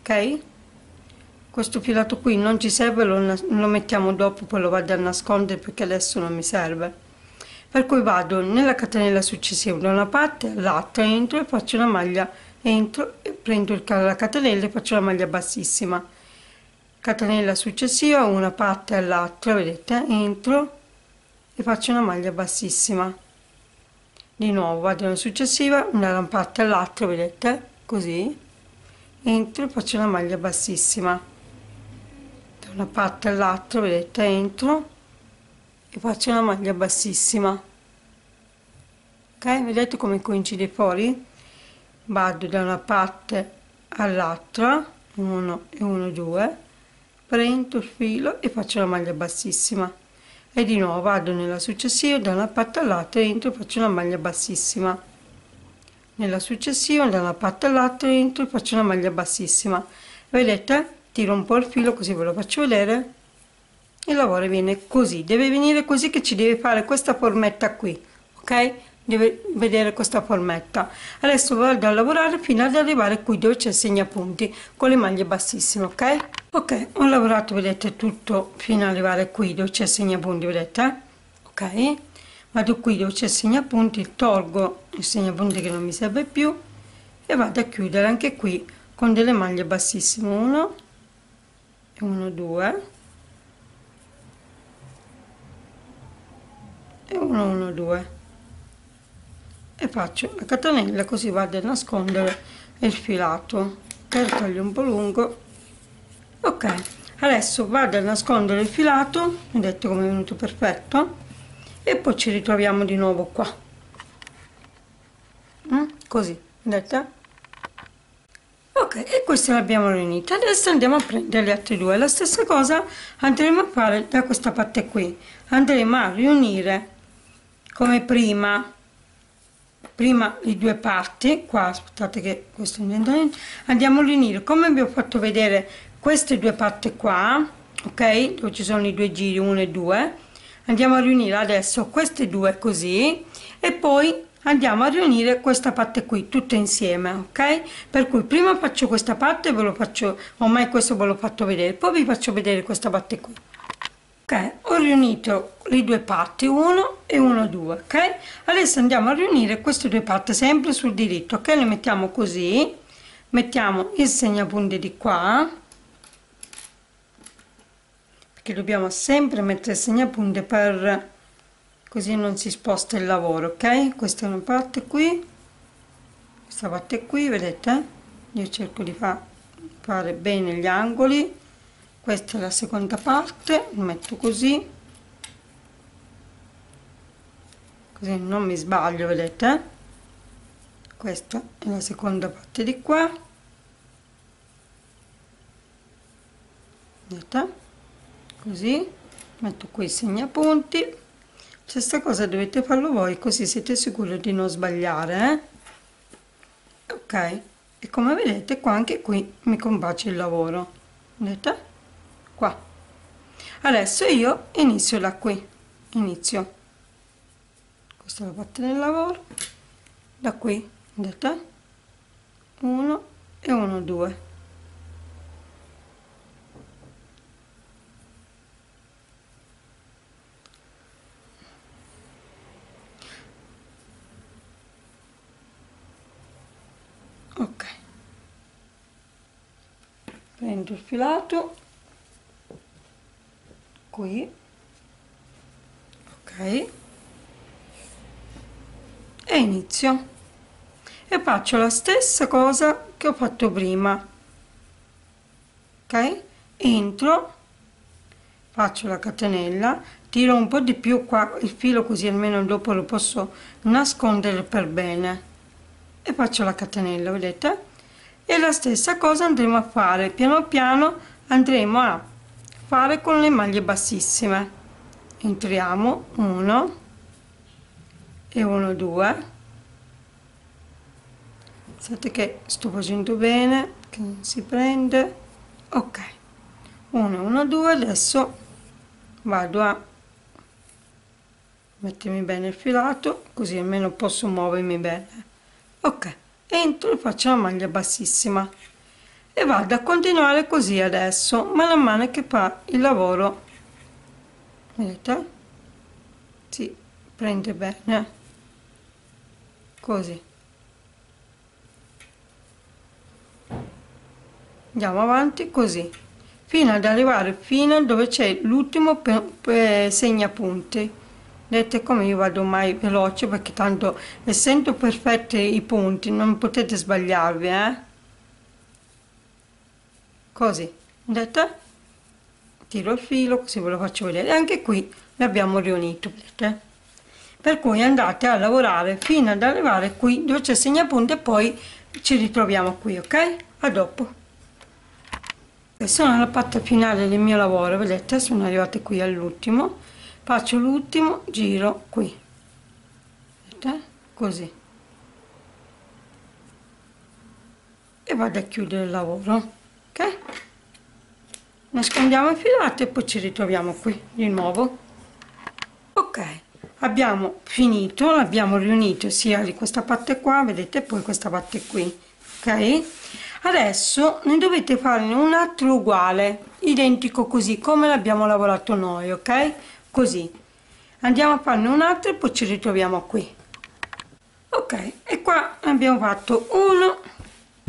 ok? Questo filato qui non ci serve lo, lo mettiamo dopo poi lo vado a nascondere perché adesso non mi serve. Per cui vado nella catenella successiva da una parte all'altra entro e faccio una maglia entro e prendo il, la catenella e faccio la maglia bassissima. Catenella successiva una parte all'altra vedete? Entro e faccio una maglia bassissima. Di nuovo vado nella successiva una parte all'altra vedete? Così. Entro e faccio una maglia bassissima. Da una parte all'altra vedete? Entro e faccio una maglia bassissima. Ok? Vedete come coincide fuori vado da una parte all'altra 1 e 1 2 prendo il filo e faccio la maglia bassissima. E di nuovo vado nella successiva da una parte all'altra entro e faccio una maglia bassissima. Nella successiva da una parte all'altra entro e faccio una maglia bassissima. Vedete? Tiro un po' il filo così ve lo faccio vedere. Il lavoro viene così deve venire così che ci deve fare questa formetta qui ok deve vedere questa formetta. Adesso vado a lavorare fino ad arrivare qui dove c'è il segnapunti con le maglie bassissime ok? Ok ho lavorato vedete tutto fino ad arrivare qui dove c'è il segnapunti vedete? Ok? Vado qui dove c'è il segnapunti tolgo il segnapunti che non mi serve più e vado a chiudere anche qui con delle maglie bassissime. 1 1 2 e 1 1 2 e faccio la catenella così vado a nascondere il filato. Per taglio un po' lungo. Ok adesso vado a nascondere il filato vedete come è venuto perfetto e poi ci ritroviamo di nuovo qua. Mm? così vedete ok e questi l'abbiamo riunito adesso andiamo a prendere gli altri due. La stessa cosa andremo a fare da questa parte qui. Andremo a riunire come prima prima le due parti qua aspettate che questo andiamo a riunire come vi ho fatto vedere queste due parti qua ok? Dove ci sono i due giri 1 e 2 andiamo a riunire adesso queste due così e poi andiamo a riunire questa parte qui tutte insieme ok? Per cui prima faccio questa parte ve lo faccio ormai questo ve l'ho fatto vedere. Poi vi faccio vedere questa parte qui ok ho riunito le due parti 1 e 1 2 ok? Adesso andiamo a riunire queste due parti sempre sul diritto ok? Le mettiamo così mettiamo il segnapunti di qua perché dobbiamo sempre mettere il segnapunti per così non si sposta il lavoro ok? Questa è una parte qui questa parte qui vedete? Io cerco di fa, fare bene gli angoli questa è la seconda parte metto così. Così non mi sbaglio vedete? Questa è la seconda parte di qua. Vedete? Così metto qui i segnapunti. Questa cosa dovete farlo voi così siete sicuri di non sbagliare eh? ok. E come vedete qua anche qui mi combacia il lavoro. Vedete qua. Adesso io inizio da qui. Inizio. Questa è la parte del lavoro. Da qui vedete 1 e 1 2 ok. Prendo il filato qui. Ok. E inizio. E faccio la stessa cosa che ho fatto prima. Ok? Entro faccio la catenella tiro un po di più qua il filo così almeno dopo lo posso nascondere per bene. E faccio la catenella vedete? E la stessa cosa andremo a fare. Piano piano andremo a fare con le maglie bassissime. Entriamo 1 e 1 2 sapete che sto facendo bene che non si prende. Ok. 1 1 2 adesso vado a mettermi bene il filato così almeno posso muovermi bene. Ok. Entro e faccio la maglia bassissima e vado a continuare così adesso man mano che fa il lavoro. Vedete? Si prende bene. Così. Andiamo avanti così fino ad arrivare fino dove c'è l'ultimo segnapunti. Vedete come io vado mai veloce perché tanto essendo perfetti i punti non potete sbagliarvi eh? Così. Vedete tiro il filo così ve lo faccio vedere. Anche qui l'abbiamo riunito vedete per cui andate a lavorare fino ad arrivare qui dove c'è segnapunti e poi ci ritroviamo qui ok? A dopo. E sono alla parte finale del mio lavoro vedete? Sono arrivate qui all'ultimo. Faccio l'ultimo giro qui. Vedete? Così. E vado a chiudere il lavoro ok nascondiamo il filato e poi ci ritroviamo qui di nuovo. Ok. Abbiamo finito l'abbiamo riunito sia di questa parte qua vedete poi questa parte qui ok? Adesso ne dovete fare un altro uguale identico così come l'abbiamo lavorato noi ok? Così. Andiamo a farne un altro e poi ci ritroviamo qui. Ok e qua abbiamo fatto uno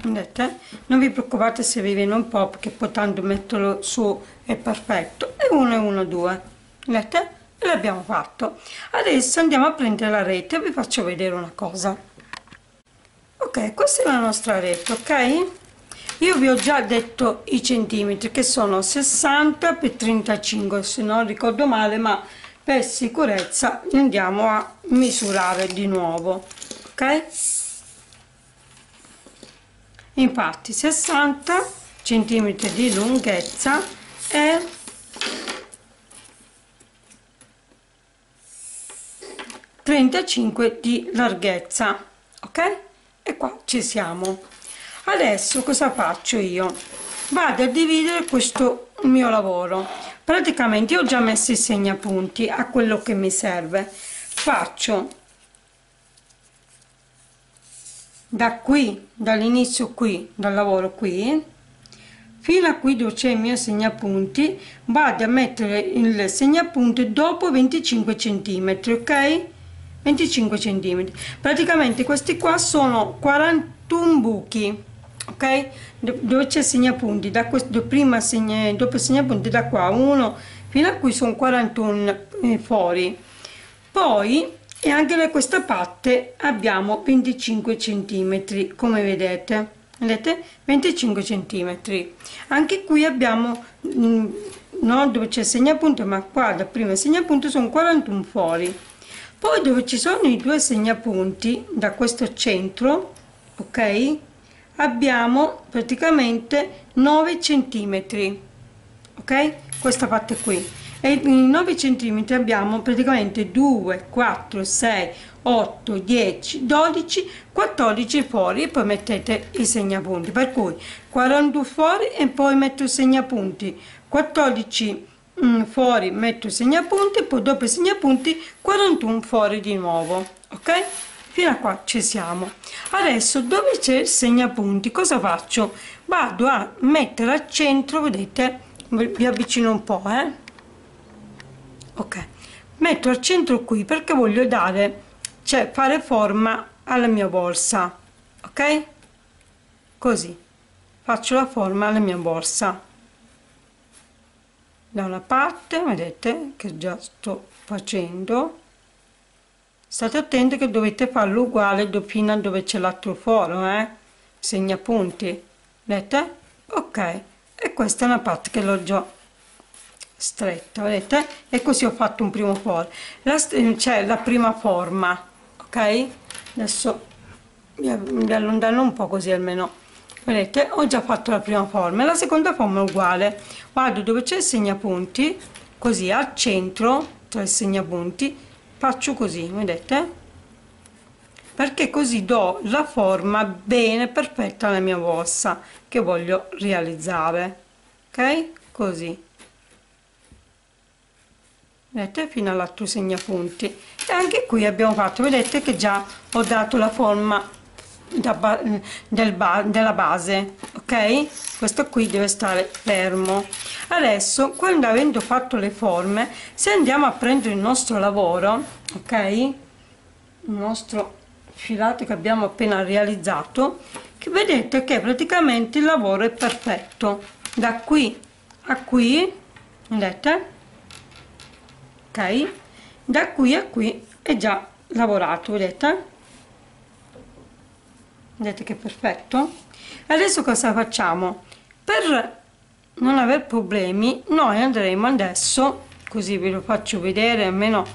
vedete non vi preoccupate se vi viene un po' perché poi tanto metterlo su è perfetto. E uno e uno due. Vedete e l'abbiamo fatto. Adesso andiamo a prendere la rete vi faccio vedere una cosa. Ok questa è la nostra rete ok? Io vi ho già detto i centimetri che sono 60 per 35 se non ricordo male ma per sicurezza andiamo a misurare di nuovo ok infatti 60 centimetri di lunghezza e trentacinque di larghezza ok? E qua ci siamo. Adesso cosa faccio io? Vado a dividere questo mio lavoro. Praticamente ho già messo i segnapunti a quello che mi serve. Faccio da qui dall'inizio qui dal lavoro qui fino a qui dove c'è il mio segnapunti vado a mettere il segnapunti dopo 25 centimetri ok? 25 centimetri. Praticamente questi qua sono 41 buchi ok? Dove c'è segnapunti da questo prima segna dopo segnapunti da qua 1 fino a qui sono 41 eh, fuori. Poi e anche da questa parte abbiamo 25 centimetri come vedete. Vedete? 25 centimetri. Anche qui abbiamo mm, no dove c'è segnapunto ma qua da prima segnapunto sono 41 fuori poi dove ci sono i due segnapunti da questo centro ok abbiamo praticamente 9 centimetri ok? Questa parte qui e in 9 centimetri abbiamo praticamente 2 4 6 8 10 12 14 fuori e poi mettete i segnapunti. Per cui 42 fuori e poi metto i segnapunti. 14 mm, fuori metto i segnapunti e poi dopo i segnapunti 41 fuori di nuovo ok? Fino a qua ci siamo. Adesso dove c'è il segnapunti? Cosa faccio? Vado a mettere al centro vedete? Vi avvicino un po eh ok. Metto al centro qui perché voglio dare cioè fare forma alla mia borsa. Ok? Così. Faccio la forma alla mia borsa. Da una parte vedete che già sto facendo. State attenti che dovete farlo uguale fino a dove c'è l'altro foro eh? segna punti vedete? Ok. E questa è una parte che l'ho già stretta vedete? E così ho fatto un primo foro c'è la prima forma ok? Adesso mi allontano un po così almeno. Vedete? Ho già fatto la prima forma. La seconda forma è uguale. Vado dove c'è il segnapunti così al centro tra il segnapunti. Faccio così vedete? Perché così do la forma bene perfetta alla mia borsa che voglio realizzare ok? Così vedete fino all'altro segnapunti. E anche qui abbiamo fatto vedete che già ho dato la forma da ba del ba della base ok? Questo qui deve stare fermo. Adesso quando avendo fatto le forme se andiamo a prendere il nostro lavoro ok? Il nostro filato che abbiamo appena realizzato che vedete che praticamente il lavoro è perfetto. Da qui a qui vedete ok? Da qui a qui è già lavorato vedete vedete che perfetto? Adesso cosa facciamo? Per non aver problemi noi andremo adesso così ve lo faccio vedere almeno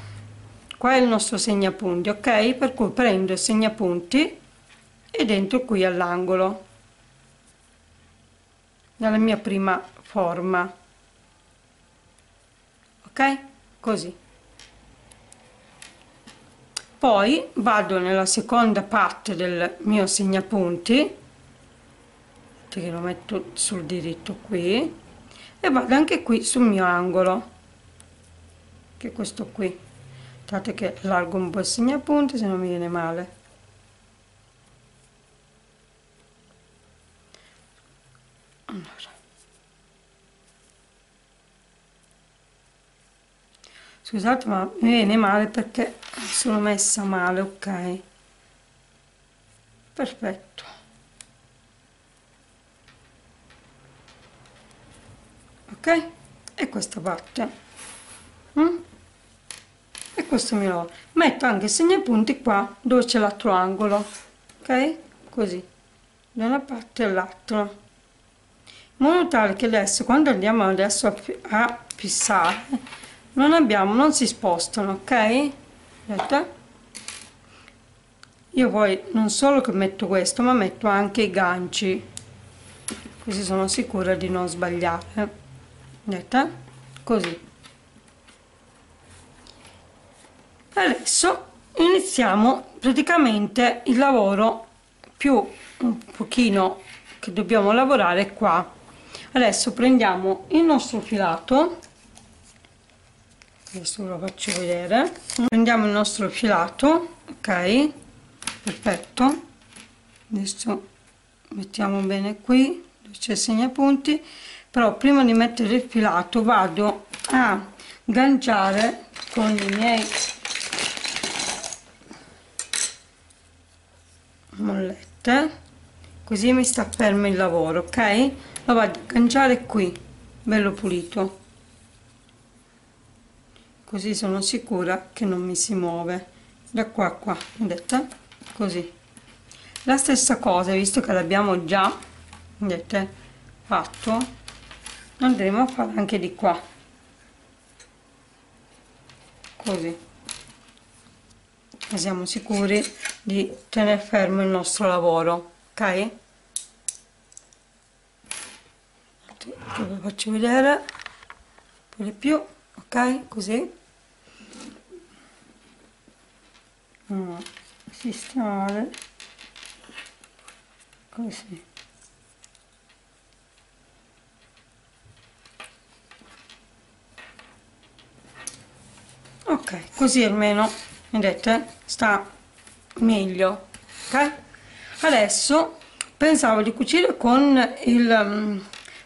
qua è il nostro segnapunti ok? Per cui prendo il segnapunti e dentro qui all'angolo. Dalla mia prima forma. Ok così. Poi vado nella seconda parte del mio segnapunti che lo metto sul diritto qui e vado anche qui sul mio angolo che è questo qui. Guardate che allargo un po' il segnapunti se non mi viene male. Allora scusate ma mi viene male perché sono messa male ok? Perfetto. Ok? E questa parte. Mm? e questo mi lo metto anche segnapunti qua dove c'è l'altro angolo. Ok? Così. Da una parte all'altra. In modo tale che adesso quando andiamo adesso a fissare non abbiamo non si spostano ok? Vedete io poi non solo che metto questo ma metto anche i ganci. Così sono sicura di non sbagliare. Vedete così. Adesso iniziamo praticamente il lavoro più un pochino che dobbiamo lavorare qua. Adesso prendiamo il nostro filato adesso ve lo faccio vedere. Prendiamo il nostro filato ok? Perfetto. Adesso mettiamo bene qui dove c'è segnapunti. Però prima di mettere il filato vado a ganciare con i miei mollette. Così mi sta fermo il lavoro ok? Lo vado a ganciare qui bello pulito così sono sicura che non mi si muove. Da qua a qua vedete così. La stessa cosa visto che l'abbiamo già vedete fatto andremo a fare anche di qua. Così. E siamo sicuri di tenere fermo il nostro lavoro ok? Lo faccio vedere un po' di più ok? Così mm, sistemare così. Ok così almeno vedete sta meglio ok? Adesso pensavo di cucire con il mm,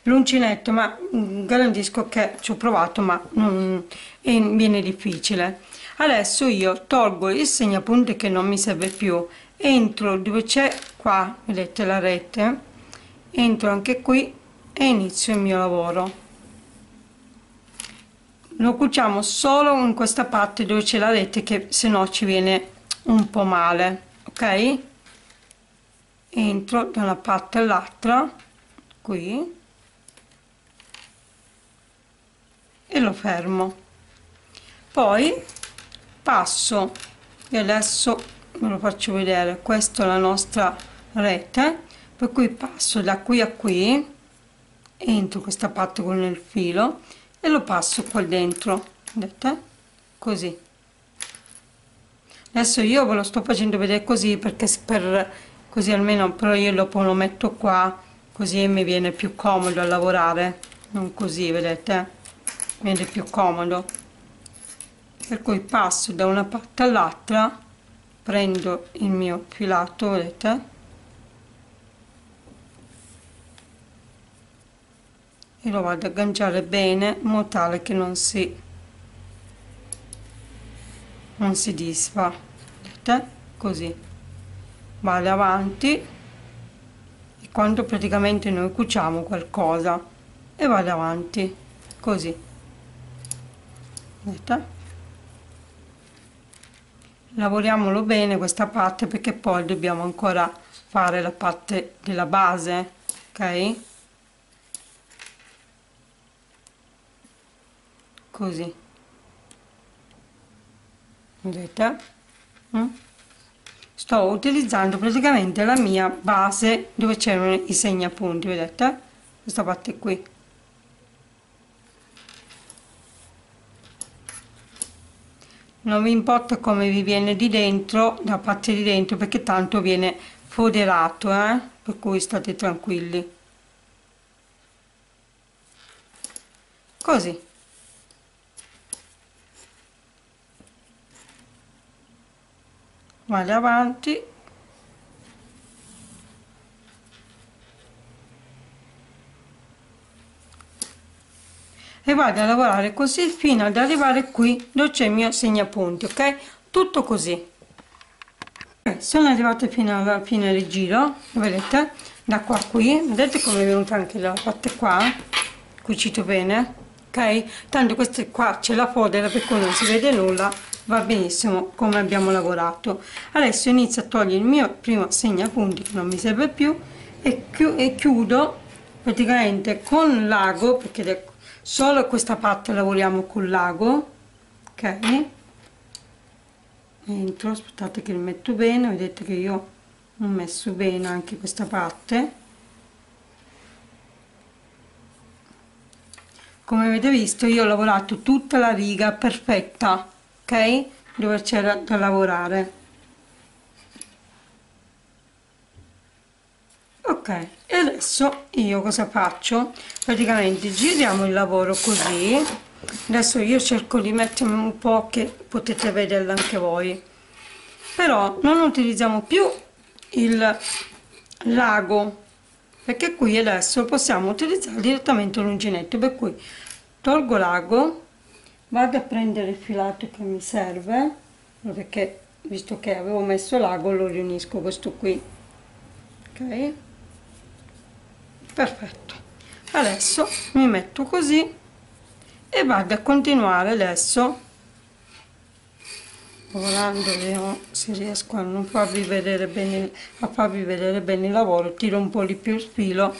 l'uncinetto ma mm, garantisco che ci ho provato ma non, viene difficile adesso io tolgo il segnapunti che non mi serve più. Entro dove c'è? Qua vedete la rete. Entro anche qui e inizio il mio lavoro. Lo cuciamo solo in questa parte dove c'è la rete che se no ci viene un po male ok? Entro da una parte all'altra qui e lo fermo. Poi passo. E adesso ve lo faccio vedere. Questa è la nostra rete per cui passo da qui a qui entro questa parte con il filo e lo passo qua dentro. Vedete? Così. Adesso io ve lo sto facendo vedere così perché per così almeno però io dopo lo metto qua così mi viene più comodo a lavorare. Non così vedete? Mi viene più comodo per cui passo da una parte all'altra prendo il mio filato vedete? E lo vado ad agganciare bene in modo tale che non si non si disfa vedete? Così. Vado avanti. E quando praticamente noi cuciamo qualcosa e vado avanti. Così. Vedete? Lavoriamolo bene questa parte perché poi dobbiamo ancora fare la parte della base ok? Così. Vedete? Mm? sto utilizzando praticamente la mia base dove c'erano i segnapunti vedete? Questa parte qui non vi importa come vi viene di dentro da parte di dentro perché tanto viene foderato eh? per cui state tranquilli. Così. Vado avanti e vado a lavorare così fino ad arrivare qui dove c'è il mio segnapunti ok? Tutto così. Sono arrivata fino alla fine del giro vedete? Da qua a qui vedete come è venuta anche la parte qua? Cucito bene ok? Tanto questa qua c'è la fodera per cui non si vede nulla va benissimo come abbiamo lavorato. Adesso inizio a togliere il mio primo segnapunti che non mi serve più e, chiudo praticamente con l'ago perché solo questa parte lavoriamo con l'ago ok? Entro aspettate che li metto bene vedete che io ho messo bene anche questa parte. Come avete visto io ho lavorato tutta la riga perfetta ok? Dove c'era da lavorare. Ok e adesso io cosa faccio? Praticamente giriamo il lavoro così. Adesso io cerco di mettermi un po' che potete vederlo anche voi. Però non utilizziamo più il lago perché qui adesso possiamo utilizzare direttamente l'uncinetto per cui tolgo l'ago vado a prendere il filato che mi serve perché visto che avevo messo l'ago lo riunisco questo qui. Ok perfetto. Adesso mi metto così e vado a continuare adesso. Lavorando vediamo se riesco a non farvi vedere bene a farvi vedere bene il lavoro tiro un po' di più il filo.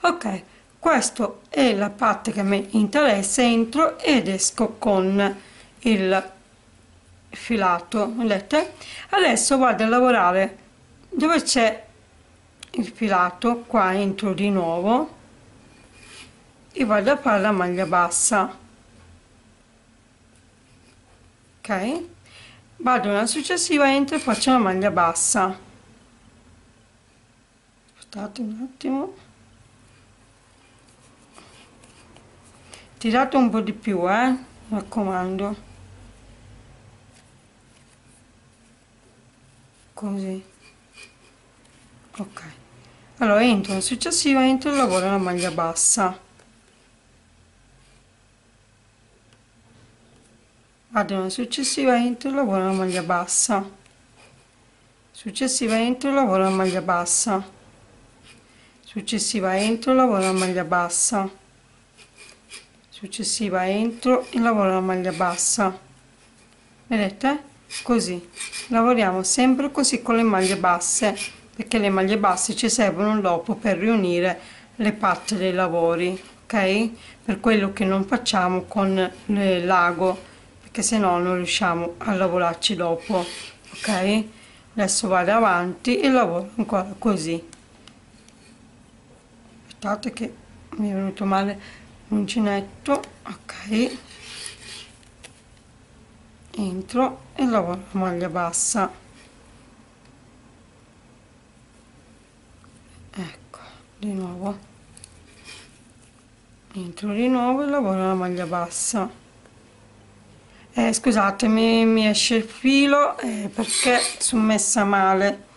Ok questo è la parte che mi interessa entro ed esco con il filato vedete? Adesso vado a lavorare. Dove c'è il filato qua entro di nuovo e vado a fare la maglia bassa. Ok? Vado nella successiva entro e faccio la maglia bassa. Aspettate un attimo. Tirate un po' di più eh? Mi raccomando. Così. Ok allora entro nella successiva entro e lavoro la maglia bassa. Vado nella successiva entro e lavoro la maglia bassa. Successiva entro e lavoro la maglia bassa. Successiva entro e lavoro la maglia bassa. Successiva entro e lavoro la maglia bassa. Vedete? Così. Lavoriamo sempre così con le maglie basse perché le maglie basse ci servono dopo per riunire le parti dei lavori ok? Per quello che non facciamo con l'ago perché se no non riusciamo a lavorarci dopo ok? Adesso vado avanti e lavoro ancora così. Aspettate che mi è venuto male l'uncinetto ok? Entro e lavoro la maglia bassa ecco di nuovo. Entro di nuovo e lavoro la maglia bassa. Eh, scusatemi mi esce il filo eh, perché sono messa male.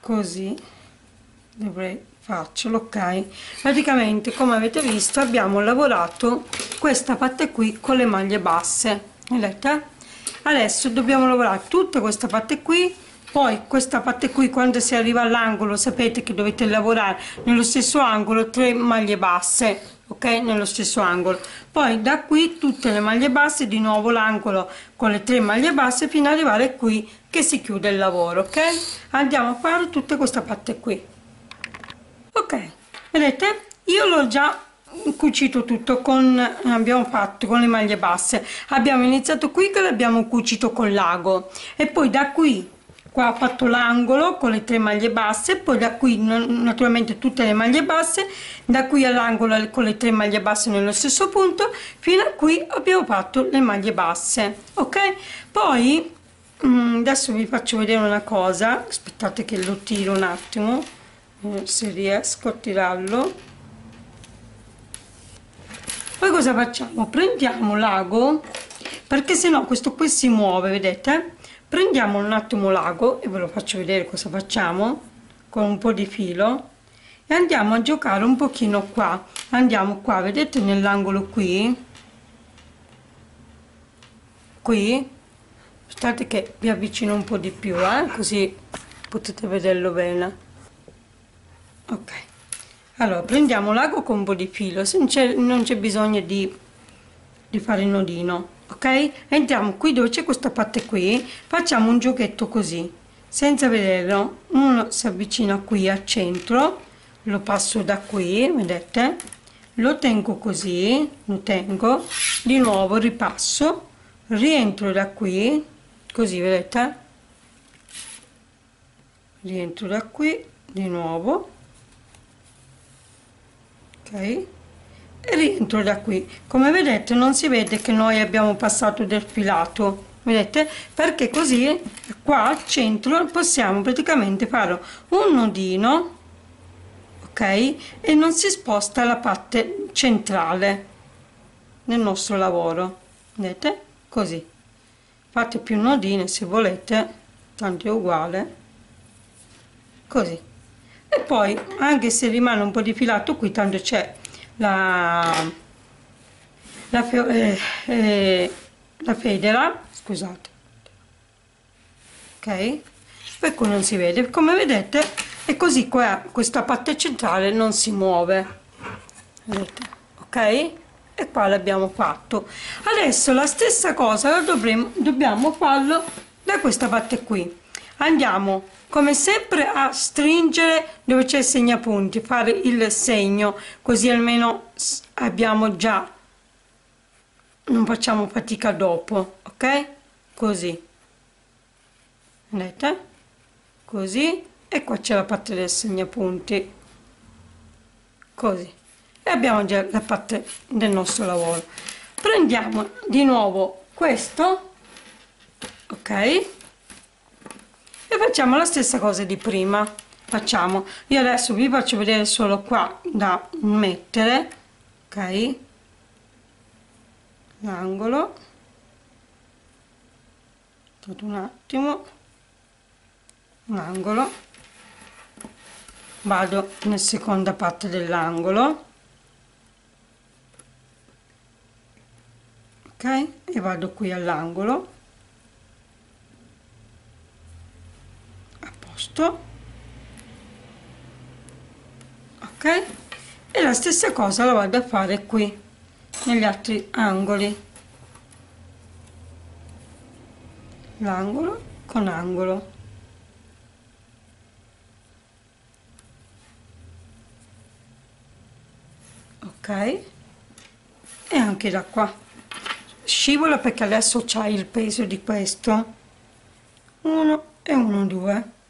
Così. Dovrei farcelo ok? Praticamente come avete visto abbiamo lavorato questa parte qui con le maglie basse. Vedete adesso dobbiamo lavorare tutta questa parte qui poi questa parte qui quando si arriva all'angolo sapete che dovete lavorare nello stesso angolo tre maglie basse ok? Nello stesso angolo. Poi da qui tutte le maglie basse di nuovo l'angolo con le tre maglie basse fino ad arrivare qui che si chiude il lavoro ok? Andiamo a fare tutta questa parte qui. Ok vedete? Io l'ho già cucito tutto con abbiamo fatto con le maglie basse. Abbiamo iniziato qui che l'abbiamo cucito con l'ago e poi da qui qua ho fatto l'angolo con le tre maglie basse poi da qui naturalmente tutte le maglie basse da qui all'angolo con le tre maglie basse nello stesso punto fino a qui abbiamo fatto le maglie basse ok? Poi mm, adesso vi faccio vedere una cosa aspettate che lo tiro un attimo eh, se riesco a tirarlo. Poi cosa facciamo? Prendiamo l'ago perché se no questo qui si muove vedete prendiamo un attimo l'ago e ve lo faccio vedere cosa facciamo con un po di filo e andiamo a giocare un pochino qua. Andiamo qua vedete nell'angolo qui? Qui? Aspettate che vi avvicino un po di più eh? così potete vederlo bene. Ok. Allora prendiamo l'ago con un po' di filo se non c'è bisogno di, di fare il nodino ok? Entriamo qui dove c'è questa parte qui facciamo un giochetto così senza vederlo. Uno si avvicina qui al centro lo passo da qui vedete? Lo tengo così lo tengo di nuovo ripasso rientro da qui così vedete? Rientro da qui di nuovo. E rientro da qui. Come vedete non si vede che noi abbiamo passato del filato. Vedete? Perché così qua al centro possiamo praticamente fare un nodino ok? E non si sposta la parte centrale del nostro lavoro. Vedete? Così. Fate più nodine se volete. Tanto è uguale. Così. E poi anche se rimane un po' di filato qui tanto c'è la, la, eh, eh, la federa scusate. Ok? Per cui non si vede. Come vedete e così qua questa parte centrale non si muove. Vedete? Ok? E qua l'abbiamo fatto. Adesso la stessa cosa la dovremo dobbiamo farlo da questa parte qui andiamo come sempre a stringere dove c'è il segnapunti fare il segno così almeno abbiamo già non facciamo fatica dopo ok? Così. Vedete? Così. E qua c'è la parte del segnapunti. Così. E abbiamo già la parte del nostro lavoro. Prendiamo di nuovo questo ok e facciamo la stessa cosa di prima. Facciamo. Io adesso vi faccio vedere solo qua da mettere ok? L'angolo. Un attimo. Un angolo. Vado nella seconda parte dell'angolo. Ok? E vado qui all'angolo posto. Ok? E la stessa cosa la vado a fare qui negli altri angoli. L'angolo con angolo. Ok? E anche da qua. Scivola perché adesso c'hai il peso di questo. 1 e 1 2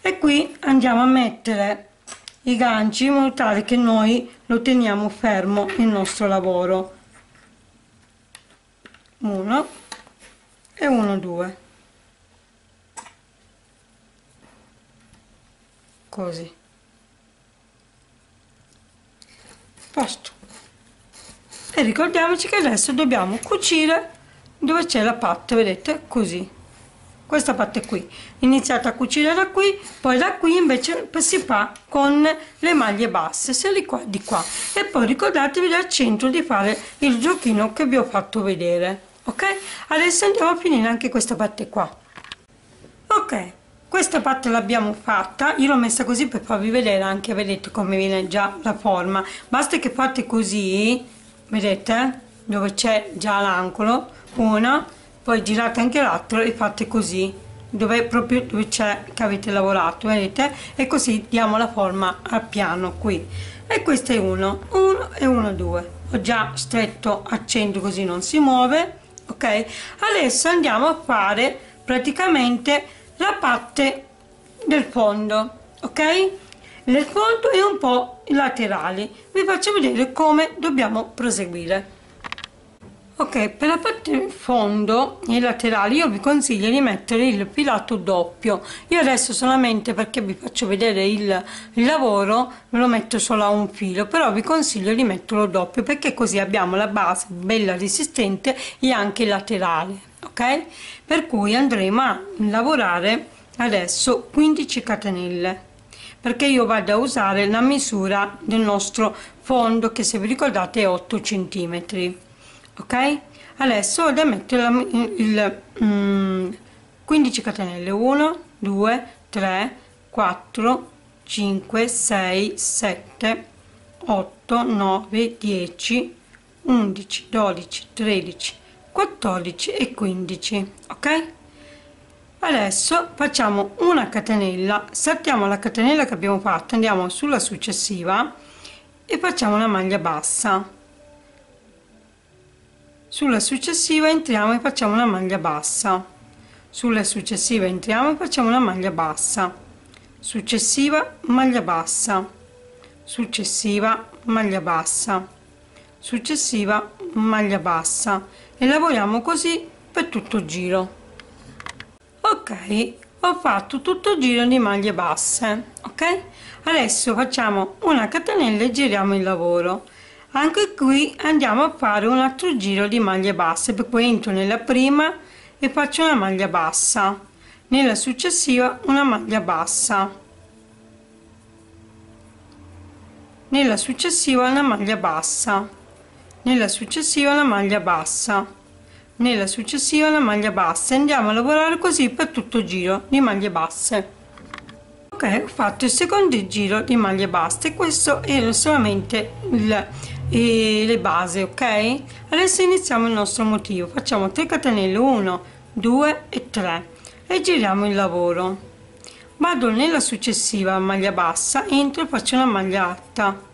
e qui andiamo a mettere i ganci in modo tale che noi lo teniamo fermo il nostro lavoro. 1 e 1 2 così. Posto. E ricordiamoci che adesso dobbiamo cucire dove c'è la patta vedete? Così questa parte qui. Iniziate a cucire da qui poi da qui invece si fa con le maglie basse sia di qua di qua. E poi ricordatevi al centro di fare il giochino che vi ho fatto vedere ok? Adesso andiamo a finire anche questa parte qua. Ok questa parte l'abbiamo fatta io l'ho messa così per farvi vedere anche vedete come viene già la forma. Basta che fate così vedete dove c'è già l'angolo una poi girate anche l'altro e fate così dove proprio dove c'è che avete lavorato vedete? E così diamo la forma al piano qui. E questo è uno uno e uno due. Ho già stretto al centro così non si muove ok? Adesso andiamo a fare praticamente la parte del fondo ok? Nel fondo e un po' laterali. Vi faccio vedere come dobbiamo proseguire ok per la parte fondo e laterali io vi consiglio di mettere il filato doppio. Io adesso solamente perché vi faccio vedere il, lavoro me lo metto solo a un filo però vi consiglio di metterlo doppio perché così abbiamo la base bella resistente e anche laterale ok? Per cui andremo a lavorare adesso 15 catenelle perché io vado a usare la misura del nostro fondo che se vi ricordate è 8 centimetri ok? Adesso vado a mettere la, il mm, 15 catenelle. 1 2 3 4 5 6 7 8 9 10 11 12 13 14 e 15 ok? Adesso facciamo una catenella. Saltiamo la catenella che abbiamo fatto andiamo sulla successiva e facciamo una maglia bassa sulla successiva entriamo e facciamo una maglia bassa. Sulla successiva entriamo e facciamo una maglia bassa. Successiva maglia bassa. Successiva maglia bassa. Successiva maglia bassa. E lavoriamo così per tutto il giro. Ok ho fatto tutto il giro di maglie basse ok? Adesso facciamo una catenella e giriamo il lavoro anche qui andiamo a fare un altro giro di maglie basse per cui entro nella prima e faccio una maglia bassa. Nella successiva una maglia bassa. Nella successiva una maglia bassa. Nella successiva una maglia bassa. Nella successiva una maglia bassa. Andiamo a lavorare così per tutto il giro di maglie basse. Ok ho fatto il secondo giro di maglie basse. Questo è solamente il e le basi ok? Adesso iniziamo il nostro motivo. Facciamo 3 catenelle 1 2 e 3 e giriamo il lavoro. Vado nella successiva maglia bassa entro e faccio una maglia alta.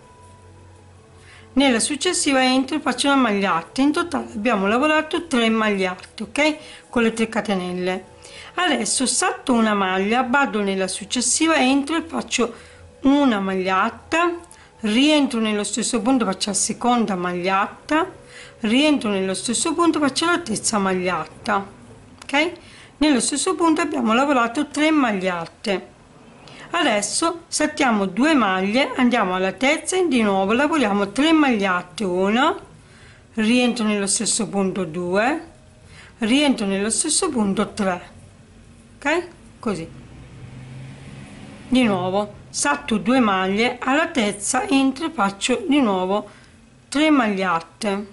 Nella successiva entro e faccio una maglia alta. In totale abbiamo lavorato 3 maglie alte ok? Con le 3 catenelle. Adesso salto una maglia vado nella successiva entro e faccio una maglia alta rientro nello stesso punto faccio la seconda magliata rientro nello stesso punto faccio la terza magliata ok? Nello stesso punto abbiamo lavorato 3 magliate adesso saltiamo due maglie andiamo alla terza e di nuovo lavoriamo 3 magliate 1 rientro nello stesso punto 2 rientro nello stesso punto 3 ok? Così. Di nuovo salto due maglie alla terza entro faccio di nuovo 3 magliate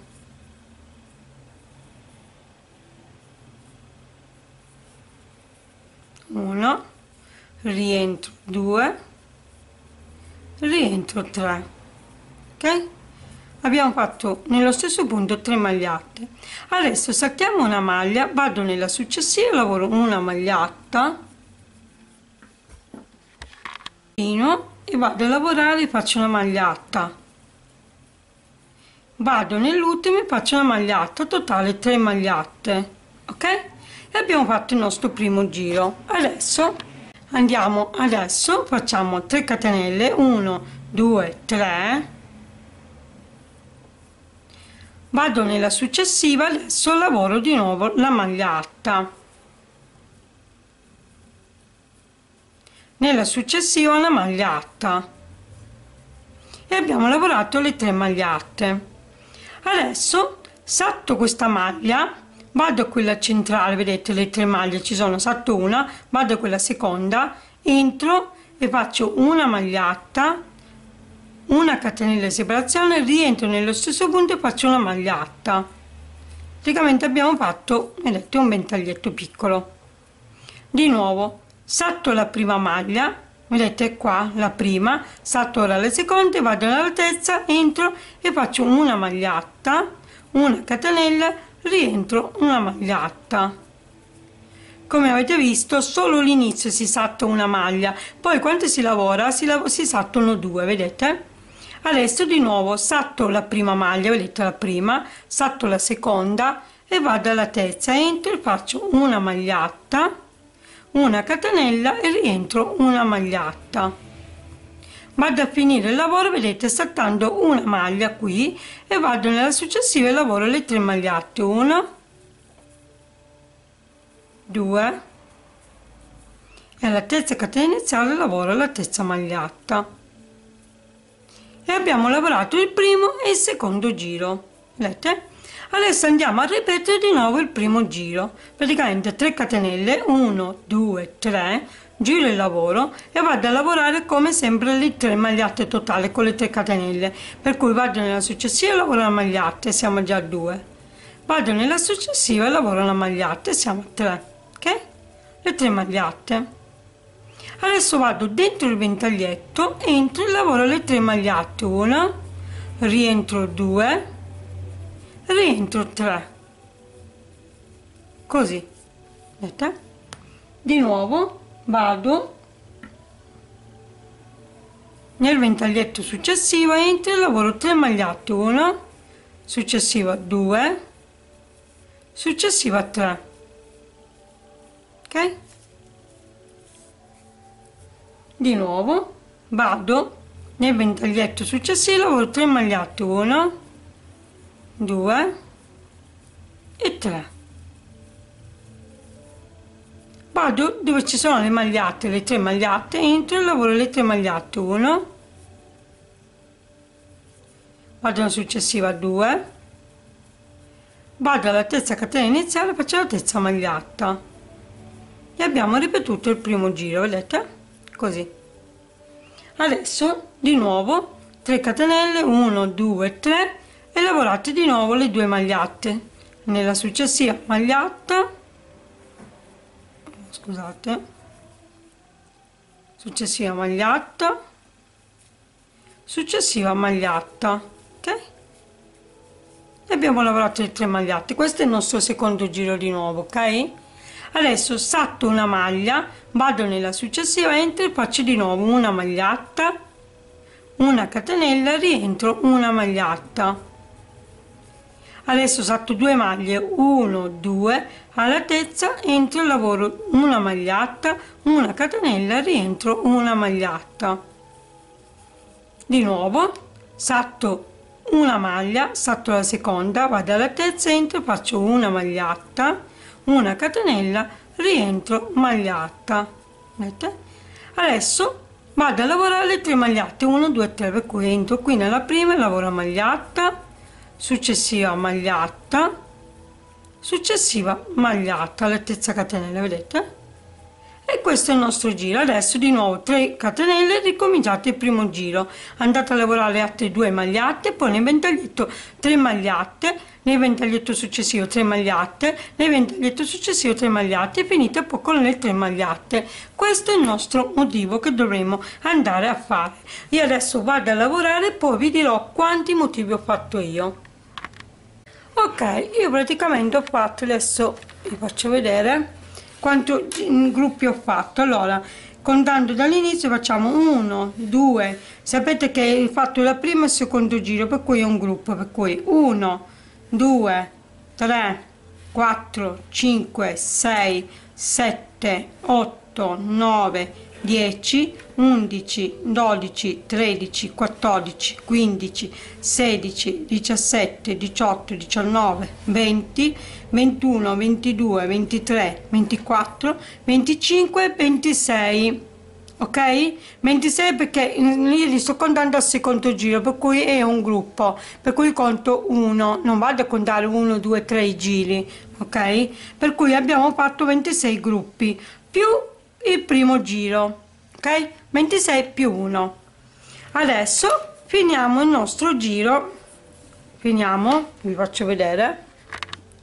una rientro 2 rientro 3 ok? Abbiamo fatto nello stesso punto 3 magliate adesso saltiamo una maglia vado nella successiva lavoro una magliata e vado a lavorare faccio una magliata vado nell'ultimo e faccio una magliata totale 3 magliate ok? E abbiamo fatto il nostro primo giro. Adesso andiamo adesso facciamo 3 catenelle 1 2 3 vado nella successiva adesso lavoro di nuovo la magliata nella successiva una magliata e abbiamo lavorato le tre magliate. Adesso salto questa maglia vado a quella centrale vedete le tre maglie ci sono salto una vado a quella seconda entro e faccio una magliata una catenella di separazione rientro nello stesso punto e faccio una magliata. Praticamente abbiamo fatto vedete un ventaglietto piccolo. Di nuovo salto la prima maglia vedete qua la prima salto ora le seconde vado nell'altezza entro e faccio una magliata una catenella rientro una magliata come avete visto solo l'inizio si salta una maglia poi quando si lavora si, lav si saltano due vedete? Adesso di nuovo salto la prima maglia vedete la prima salto la seconda e vado alla terza entro e faccio una magliata una catenella e rientro una magliata vado a finire il lavoro vedete saltando una maglia qui e vado nella successiva e lavoro le tre magliate una due e alla terza catena iniziale lavoro la terza magliata e abbiamo lavorato il primo e il secondo giro. Vedete adesso andiamo a ripetere di nuovo il primo giro. Praticamente 3 catenelle 1 2 3 giro il lavoro e vado a lavorare come sempre le tre magliate totali con le 3 catenelle per cui vado nella successiva e lavoro la magliata e siamo già a 2 vado nella successiva e lavoro la magliata e siamo a 3 ok? Le 3 magliate adesso vado dentro il ventaglietto entro e lavoro le tre magliate una rientro 2 rientro 3 così. Vedete di nuovo. Vado. Nel ventaglietto successivo entro lavoro 3 magliate una successiva 2 successiva 3 ok? Di nuovo. Vado. Nel ventaglietto successivo lavoro 3 magliate 1 2 e 3 vado dove ci sono le magliate le tre magliate entro e lavoro le tre magliate 1 vado alla successiva 2 vado alla terza catena iniziale faccio la terza magliata e abbiamo ripetuto il primo giro vedete? Così. Adesso di nuovo 3 catenelle 1 2 3 e lavorate di nuovo le due magliate nella successiva magliata scusate successiva magliata successiva magliata ok? Abbiamo lavorato le tre magliate questo è il nostro secondo giro di nuovo ok? Adesso salto una maglia vado nella successiva entro e faccio di nuovo una magliata una catenella rientro una magliata adesso salto due maglie 1 2 all'altezza entro lavoro una magliata una catenella rientro una magliata di nuovo salto una maglia salto la seconda vado all'altezza entro faccio una magliata una catenella rientro magliata vedete? Adesso vado a lavorare le tre magliate 1 2 3 per cui entro qui nella prima lavoro magliata successiva magliata successiva magliata all'altezza catenella vedete? E questo è il nostro giro. Adesso di nuovo 3 catenelle ricominciate il primo giro. Andate a lavorare altre due magliate poi nel ventaglietto 3 magliate nel ventaglietto successivo 3 magliate nel ventaglietto successivo 3 magliate e finite poi con le 3 magliate questo è il nostro motivo che dovremo andare a fare. Io adesso vado a lavorare poi vi dirò quanti motivi ho fatto io ok io praticamente ho fatto adesso vi faccio vedere quanto gruppi ho fatto. Allora contando dall'inizio facciamo 1 2 sapete che ho fatto la prima e il secondo giro per cui è un gruppo per cui 1 2 3 4 5 6 7 8 9 10 11 12 13 14 15 16 17 18 19 20 21 22 23 24 25 26 ok? 26 perché io li sto contando al secondo giro per cui è un gruppo per cui conto uno non vado a contare 1 2 3 giri ok? Per cui abbiamo fatto 26 gruppi. Più il primo giro ok? 26 più 1 adesso finiamo il nostro giro. Finiamo vi faccio vedere.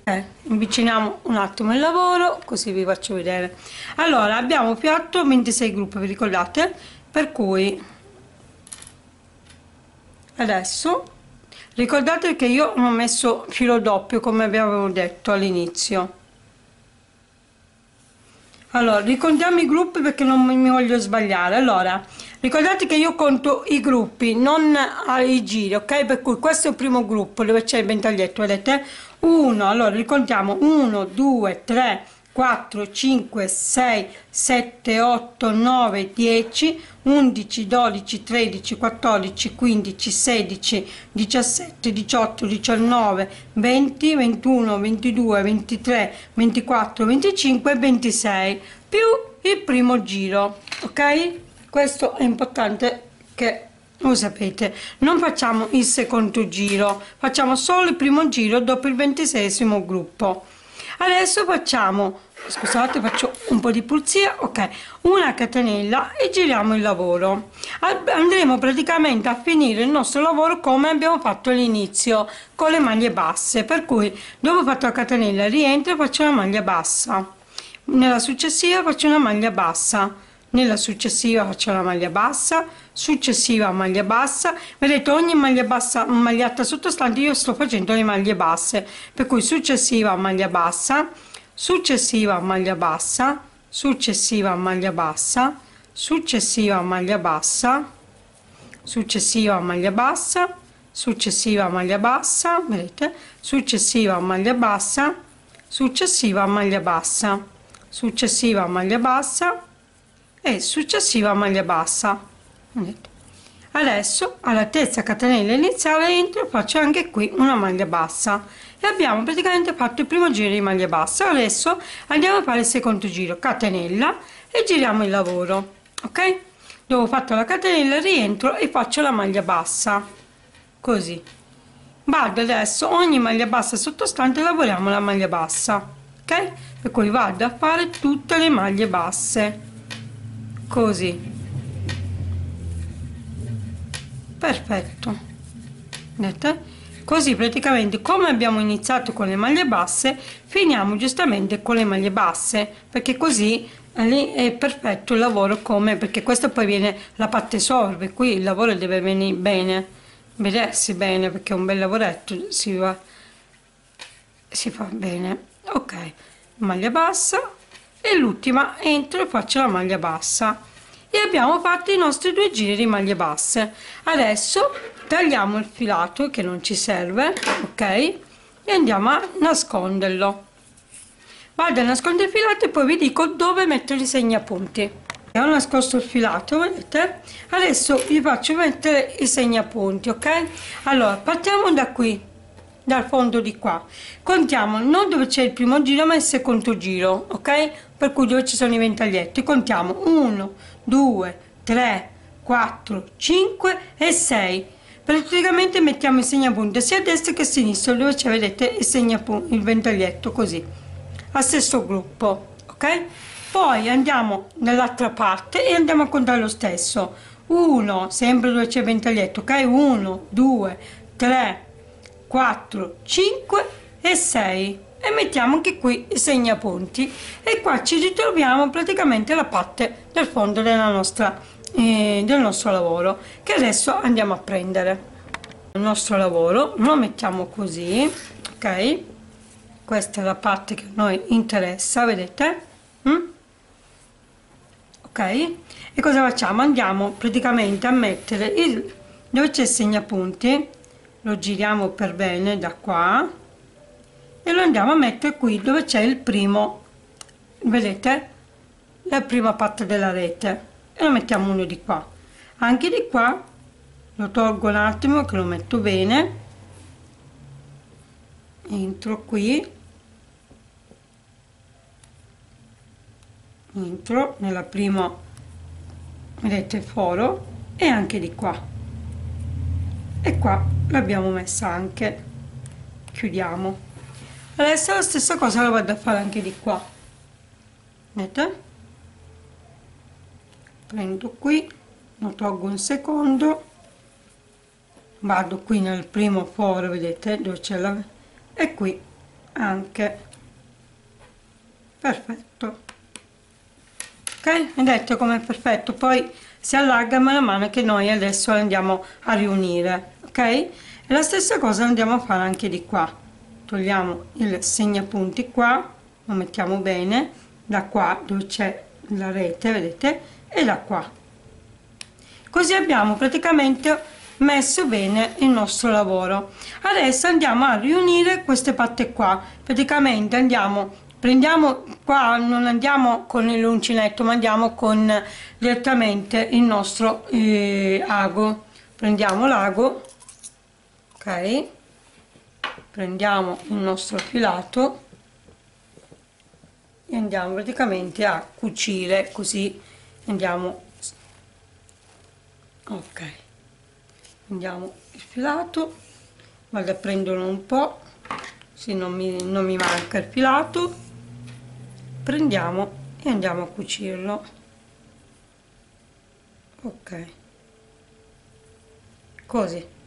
Eh, avviciniamo un attimo il lavoro così vi faccio vedere. Allora abbiamo fatto 26 gruppi vi ricordate? Per cui adesso ricordate che io non ho messo filo doppio come avevo detto all'inizio allora ricontiamo i gruppi perché non mi voglio sbagliare. Allora ricordate che io conto i gruppi non i giri ok? Per cui questo è il primo gruppo dove c'è il ventaglietto vedete? 1 allora ricontiamo 1 2 3 4 5 6 7 8 9 10 11 12 13 14 15 16 17 18 19 20 21 22 23 24 25 26 più il primo giro ok? Questo è importante che lo sapete. Non facciamo il secondo giro facciamo solo il primo giro dopo il ventisesimo gruppo adesso facciamo scusate faccio un po di pulizia ok. Una catenella e giriamo il lavoro. Andremo praticamente a finire il nostro lavoro come abbiamo fatto all'inizio con le maglie basse. Per cui dopo fatto la catenella rientro e faccio una maglia bassa. Nella successiva faccio una maglia bassa nella successiva faccio la maglia bassa successiva maglia bassa vedete ogni maglia bassa maglietta sottostante io sto facendo le maglie basse per cui successiva maglia bassa successiva maglia bassa successiva maglia bassa successiva maglia bassa successiva maglia bassa successiva maglia bassa vedete successiva maglia bassa successiva maglia bassa successiva maglia bassa e successiva maglia bassa. Adesso alla terza catenella iniziale entro faccio anche qui una maglia bassa. E abbiamo praticamente fatto il primo giro di maglia bassa. Adesso andiamo a fare il secondo giro catenella e giriamo il lavoro ok? Dopo fatto la catenella rientro e faccio la maglia bassa. Così. Vado adesso ogni maglia bassa sottostante lavoriamo la maglia bassa ok? Per cui vado a fare tutte le maglie basse così. Perfetto. Vedete così praticamente come abbiamo iniziato con le maglie basse finiamo giustamente con le maglie basse perché così lì è perfetto il lavoro come perché questa poi viene la parte sorbe qui il lavoro deve venire bene vedersi bene perché un bel lavoretto si va si fa bene. Ok maglia bassa e l'ultima entro e faccio la maglia bassa. E abbiamo fatto i nostri due giri di maglie basse. Adesso tagliamo il filato che non ci serve ok? E andiamo a nasconderlo. Vado a nascondere il filato e poi vi dico dove mettere i segnapunti. Ho nascosto il filato vedete adesso vi faccio mettere i segnapunti ok? Allora partiamo da qui dal fondo di qua. Contiamo non dove c'è il primo giro ma il secondo giro ok per cui dove ci sono i ventaglietti? Contiamo 1 2 3 4 5 e 6 praticamente mettiamo il segnapunto sia a destra che a sinistra dove c'è vedete il segnapunto il ventaglietto così. Al stesso gruppo ok? Poi andiamo nell'altra parte e andiamo a contare lo stesso. 1 sempre dove c'è il ventaglietto ok? 1 2 3 4 5 e 6 e mettiamo anche qui i segnapunti. E qua ci ritroviamo praticamente la parte del fondo della nostra eh, del nostro lavoro che adesso andiamo a prendere. Il nostro lavoro lo mettiamo così ok? Questa è la parte che a noi interessa vedete? Mm? ok? E cosa facciamo? Andiamo praticamente a mettere il dove c'è il segnapunti? Lo giriamo per bene da qua e lo andiamo a mettere qui dove c'è il primo. Vedete? La prima parte della rete. E lo mettiamo uno di qua. Anche di qua lo tolgo un attimo che lo metto bene. Entro qui. Entro nella prima vedete foro e anche di qua. E qua l'abbiamo messa anche. Chiudiamo adesso la stessa cosa la vado a fare anche di qua. Vedete? Prendo qui lo tolgo un secondo. Vado qui nel primo foro vedete dove c'è la e qui anche. Perfetto. Ok? Vedete com'è perfetto. Poi si allarga man mano che noi adesso andiamo a riunire ok? E la stessa cosa andiamo a fare anche di qua togliamo il segnapunti qua lo mettiamo bene da qua dove c'è la rete vedete? E da qua. Così abbiamo praticamente messo bene il nostro lavoro. Adesso andiamo a riunire queste patte qua. Praticamente andiamo prendiamo qua non andiamo con l'uncinetto ma andiamo con direttamente il nostro eh, ago. Prendiamo l'ago ok prendiamo il nostro filato e andiamo praticamente a cucire così andiamo ok. Andiamo il filato vado a prenderlo un po' se non mi, non mi manca il filato prendiamo e andiamo a cucirlo. Ok. Così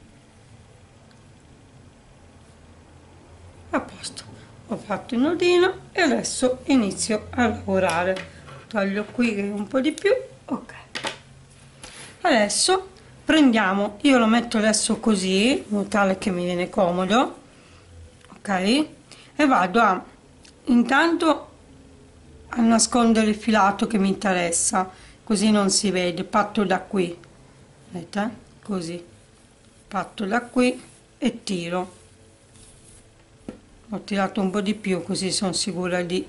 a posto. Ho fatto il nodino e adesso inizio a lavorare. Taglio qui un po' di più ok. Adesso prendiamo io lo metto adesso così in modo tale che mi viene comodo ok? E vado a intanto a nascondere il filato che mi interessa così non si vede. Patto da qui. Vedete così. Patto da qui e tiro ho tirato un po di più così sono sicura di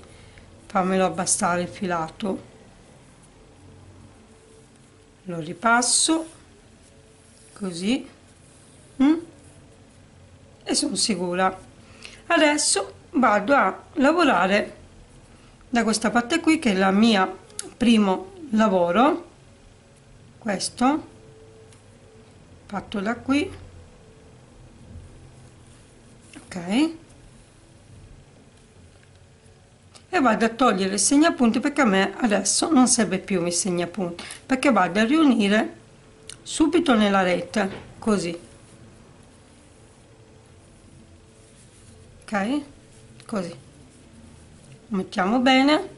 farmelo abbassare il filato. Lo ripasso così mm? e sono sicura. Adesso vado a lavorare da questa parte qui che è la mia primo lavoro. Questo fatto da qui. Ok e vado a togliere il segnapunti perché a me adesso non serve più il segnapunti. Perché vado a riunire subito nella rete così. Ok? Così. Mettiamo bene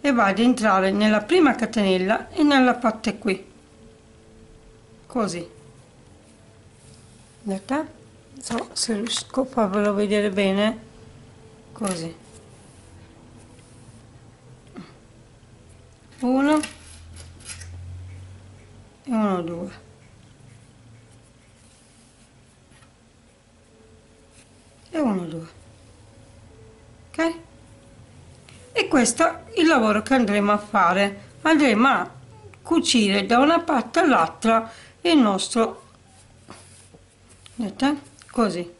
e vado ad entrare nella prima catenella e nella parte qui. Così. Vedete so se riesco a farvelo vedere bene. Così uno. E uno due. E 1 2 ok? E questo è il lavoro che andremo a fare. Andremo a cucire da una parte all'altra il nostro vedete così.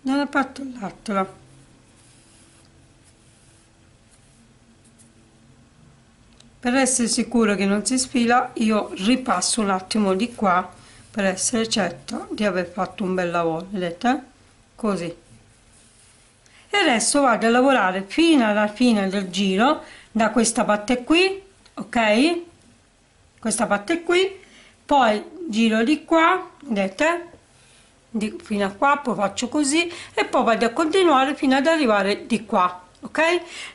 Da una parte all'altra per essere sicuro che non si sfila io ripasso un attimo di qua per essere certo di aver fatto un bel lavoro vedete? Così. E adesso vado a lavorare fino alla fine del giro da questa parte qui ok? Questa parte qui poi giro di qua vedete? Di, fino a qua poi faccio così e poi vado a continuare fino ad arrivare di qua ok?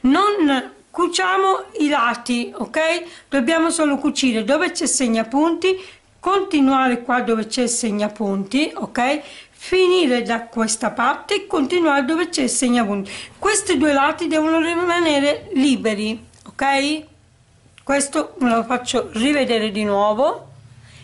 Non cuciamo i lati ok? Dobbiamo solo cucire dove c'è segnapunti continuare qua dove c'è segnapunti ok? Finire da questa parte e continuare dove c'è il segnapunti. Questi due lati devono rimanere liberi ok? Questo me lo faccio rivedere di nuovo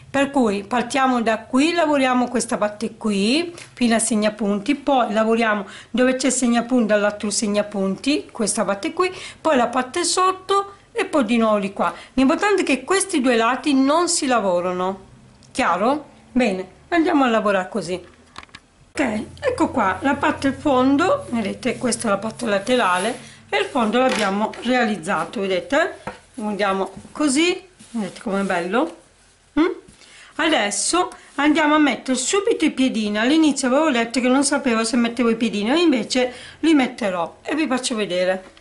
per cui partiamo da qui lavoriamo questa parte qui fino a segnapunti poi lavoriamo dove c'è segnapunti dall'altro segnapunti questa parte qui poi la parte sotto e poi di nuovo di qua. L'importante è che questi due lati non si lavorano. Chiaro? bene andiamo a lavorare così. Ok ecco qua la parte fondo vedete questa è la parte laterale e il fondo l'abbiamo realizzato vedete? Andiamo così vedete com'è bello? Mm? Adesso andiamo a mettere subito i piedini. All'inizio avevo detto che non sapevo se mettevo i piedini invece li metterò e vi faccio vedere.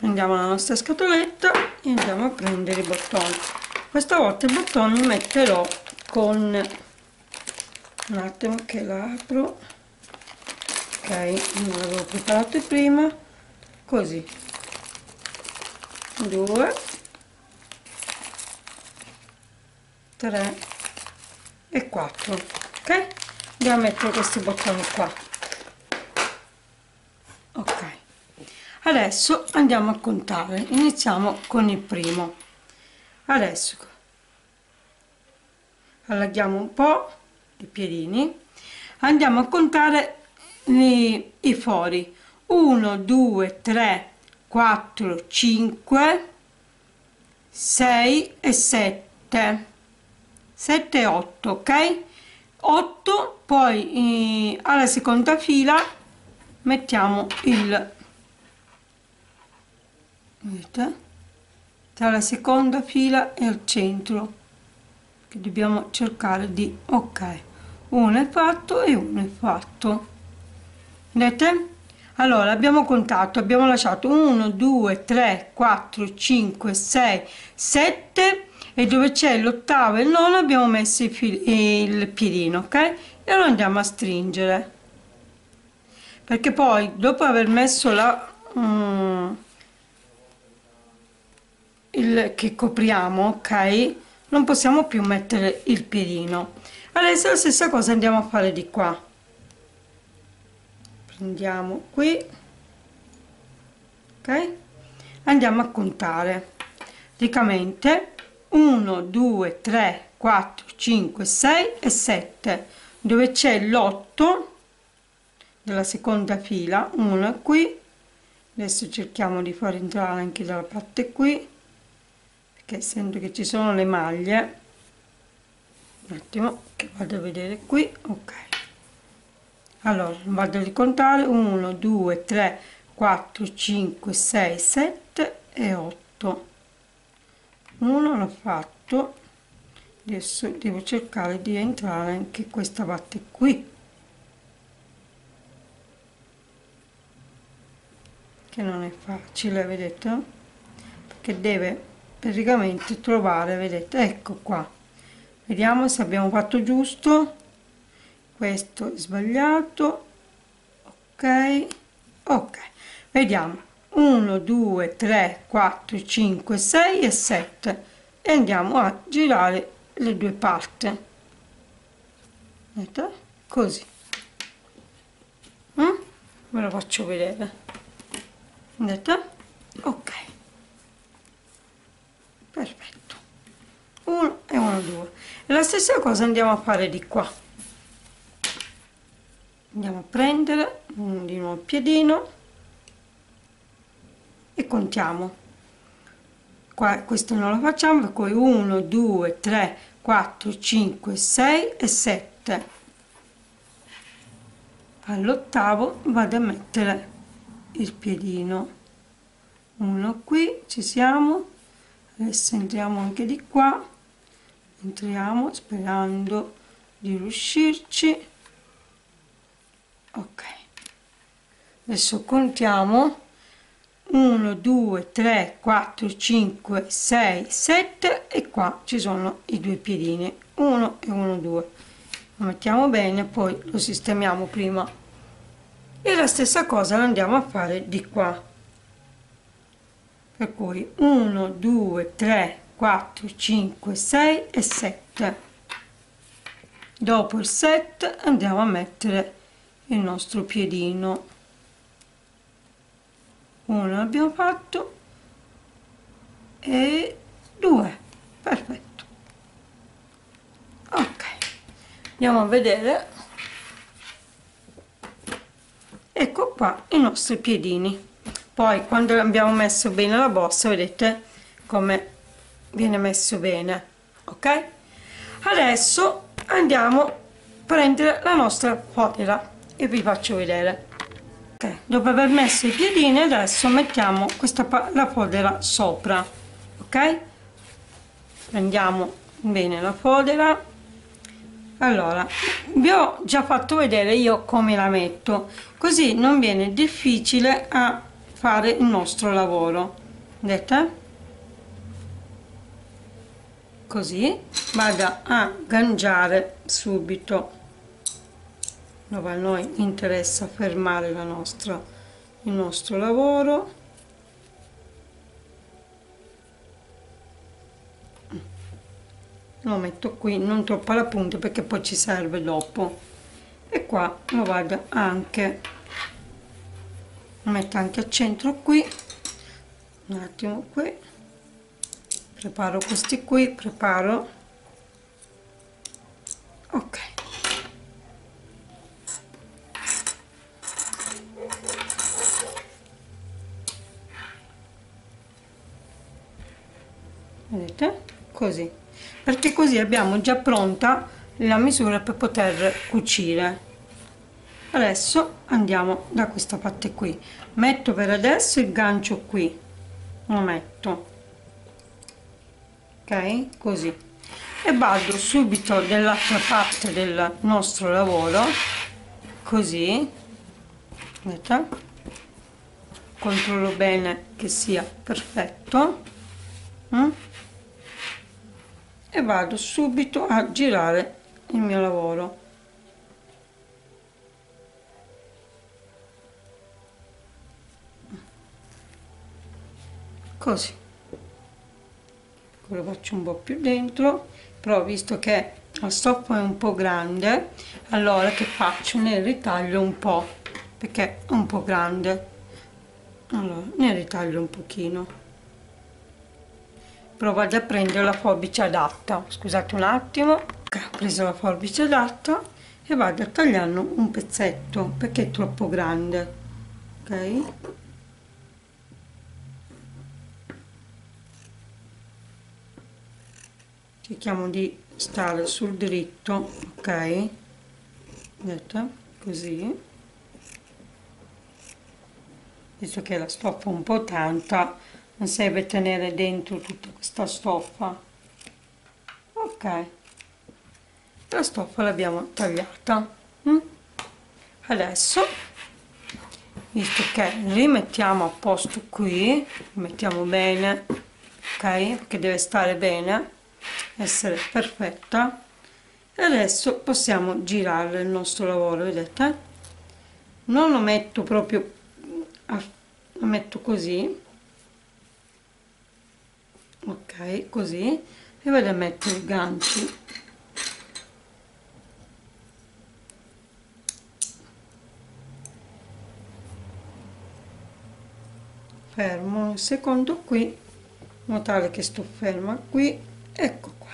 Andiamo alla nostra scatoletta e andiamo a prendere i bottoni. Questa volta i bottoni metterò con un attimo che l'apro. Ok non l'avevo preparato prima. Così. Due. Tre e quattro ok? Andiamo a mettere questi bottoni qua. Ok. Adesso andiamo a contare. Iniziamo con il primo. Adesso allarghiamo un po' i piedini. Andiamo a contare i, i fori. 1 2 3 4 5 6 e 7 7 e 8 ok? 8 poi eh, alla seconda fila mettiamo il vedete? Tra la seconda fila e il centro che dobbiamo cercare di ok uno è fatto e uno è fatto. Vedete? Allora abbiamo contato abbiamo lasciato 1 2 3 4 5 6 7 e dove c'è l'ottavo e il nono abbiamo messo il, il piedino ok? E lo andiamo a stringere. Perché poi dopo aver messo la um, il che copriamo ok? Non possiamo più mettere il piedino adesso la stessa cosa andiamo a fare di qua. Prendiamo qui ok? Andiamo a contare. Praticamente 1 2 3 4 5 6 e 7 dove c'è l'8 della seconda fila 1 è qui. Adesso cerchiamo di far entrare anche dalla parte qui perché essendo che ci sono le maglie un attimo che vado a vedere qui ok. Allora vado a ricontare 1 2 3 4 5 6 7 e 8 uno l'ho fatto. Adesso devo cercare di entrare anche questa parte qui. Che non è facile vedete? Perché deve praticamente trovare vedete? Ecco qua. Vediamo se abbiamo fatto giusto. Questo è sbagliato. Ok. Ok. Vediamo 1 2 3 4 5 6 e 7 e andiamo a girare le due parti. Così. Mm? ve lo faccio vedere. Vedete ok. Perfetto. 1 e 1 2 e la stessa cosa andiamo a fare di qua. Andiamo a prendere di nuovo il piedino e contiamo. Qua questo non lo facciamo cui 1 2 3 4 5 6 e 7 all'ottavo vado a mettere il piedino. Uno qui ci siamo. Adesso entriamo anche di qua. Entriamo sperando di riuscirci. Ok. Adesso contiamo 1 2 3 4 5 6 7 e qua ci sono i due piedini. 1 e 1 2 lo mettiamo bene poi lo sistemiamo prima. E la stessa cosa la andiamo a fare di qua. Per cui 1 2 3 4 5 6 e 7 dopo il 7 andiamo a mettere il nostro piedino uno abbiamo fatto e due. Perfetto. Ok. Andiamo a vedere. Ecco qua i nostri piedini. Poi quando abbiamo messo bene la bossa vedete come viene messo bene ok? Adesso andiamo a prendere la nostra fotera e vi faccio vedere ok dopo aver messo i piedini adesso mettiamo questa la fodera sopra ok? Prendiamo bene la fodera. Allora vi ho già fatto vedere io come la metto così non viene difficile a fare il nostro lavoro. Vedete? Così vado a gangiare subito dove a noi interessa fermare la nostra il nostro lavoro. Lo metto qui non troppo alla punta perché poi ci serve dopo. E qua lo vado anche. Lo metto anche al centro qui. Un attimo qui. Preparo questi qui preparo. Ok vedete così. Perché così abbiamo già pronta la misura per poter cucire. Adesso andiamo da questa parte qui. Metto per adesso il gancio qui. Lo metto. Ok? Così. E vado subito dall'altra parte del nostro lavoro. Così. Vedete controllo bene che sia perfetto. Mm? E vado subito a girare il mio lavoro. Così. Lo faccio un po' più dentro però visto che la stoffa è un po' grande allora che faccio? Ne ritaglio un po' perché è un po' grande. Allora ne ritaglio un pochino però vado a prendere la forbice adatta. Scusate un attimo ho preso la forbice adatta e vado a tagliare un pezzetto perché è troppo grande ok? Cerchiamo di stare sul dritto ok? Vedete così. Visto che la stoffa un po' tanta non serve tenere dentro tutta questa stoffa. Ok. La stoffa l'abbiamo tagliata mm? adesso visto che rimettiamo a posto qui mettiamo bene ok? Perché deve stare bene essere perfetta. E adesso possiamo girare il nostro lavoro vedete? Non lo metto proprio a, lo metto così ok così. E vado a mettere i ganci. Fermo un secondo qui. In modo tale che sto ferma qui. Ecco qua.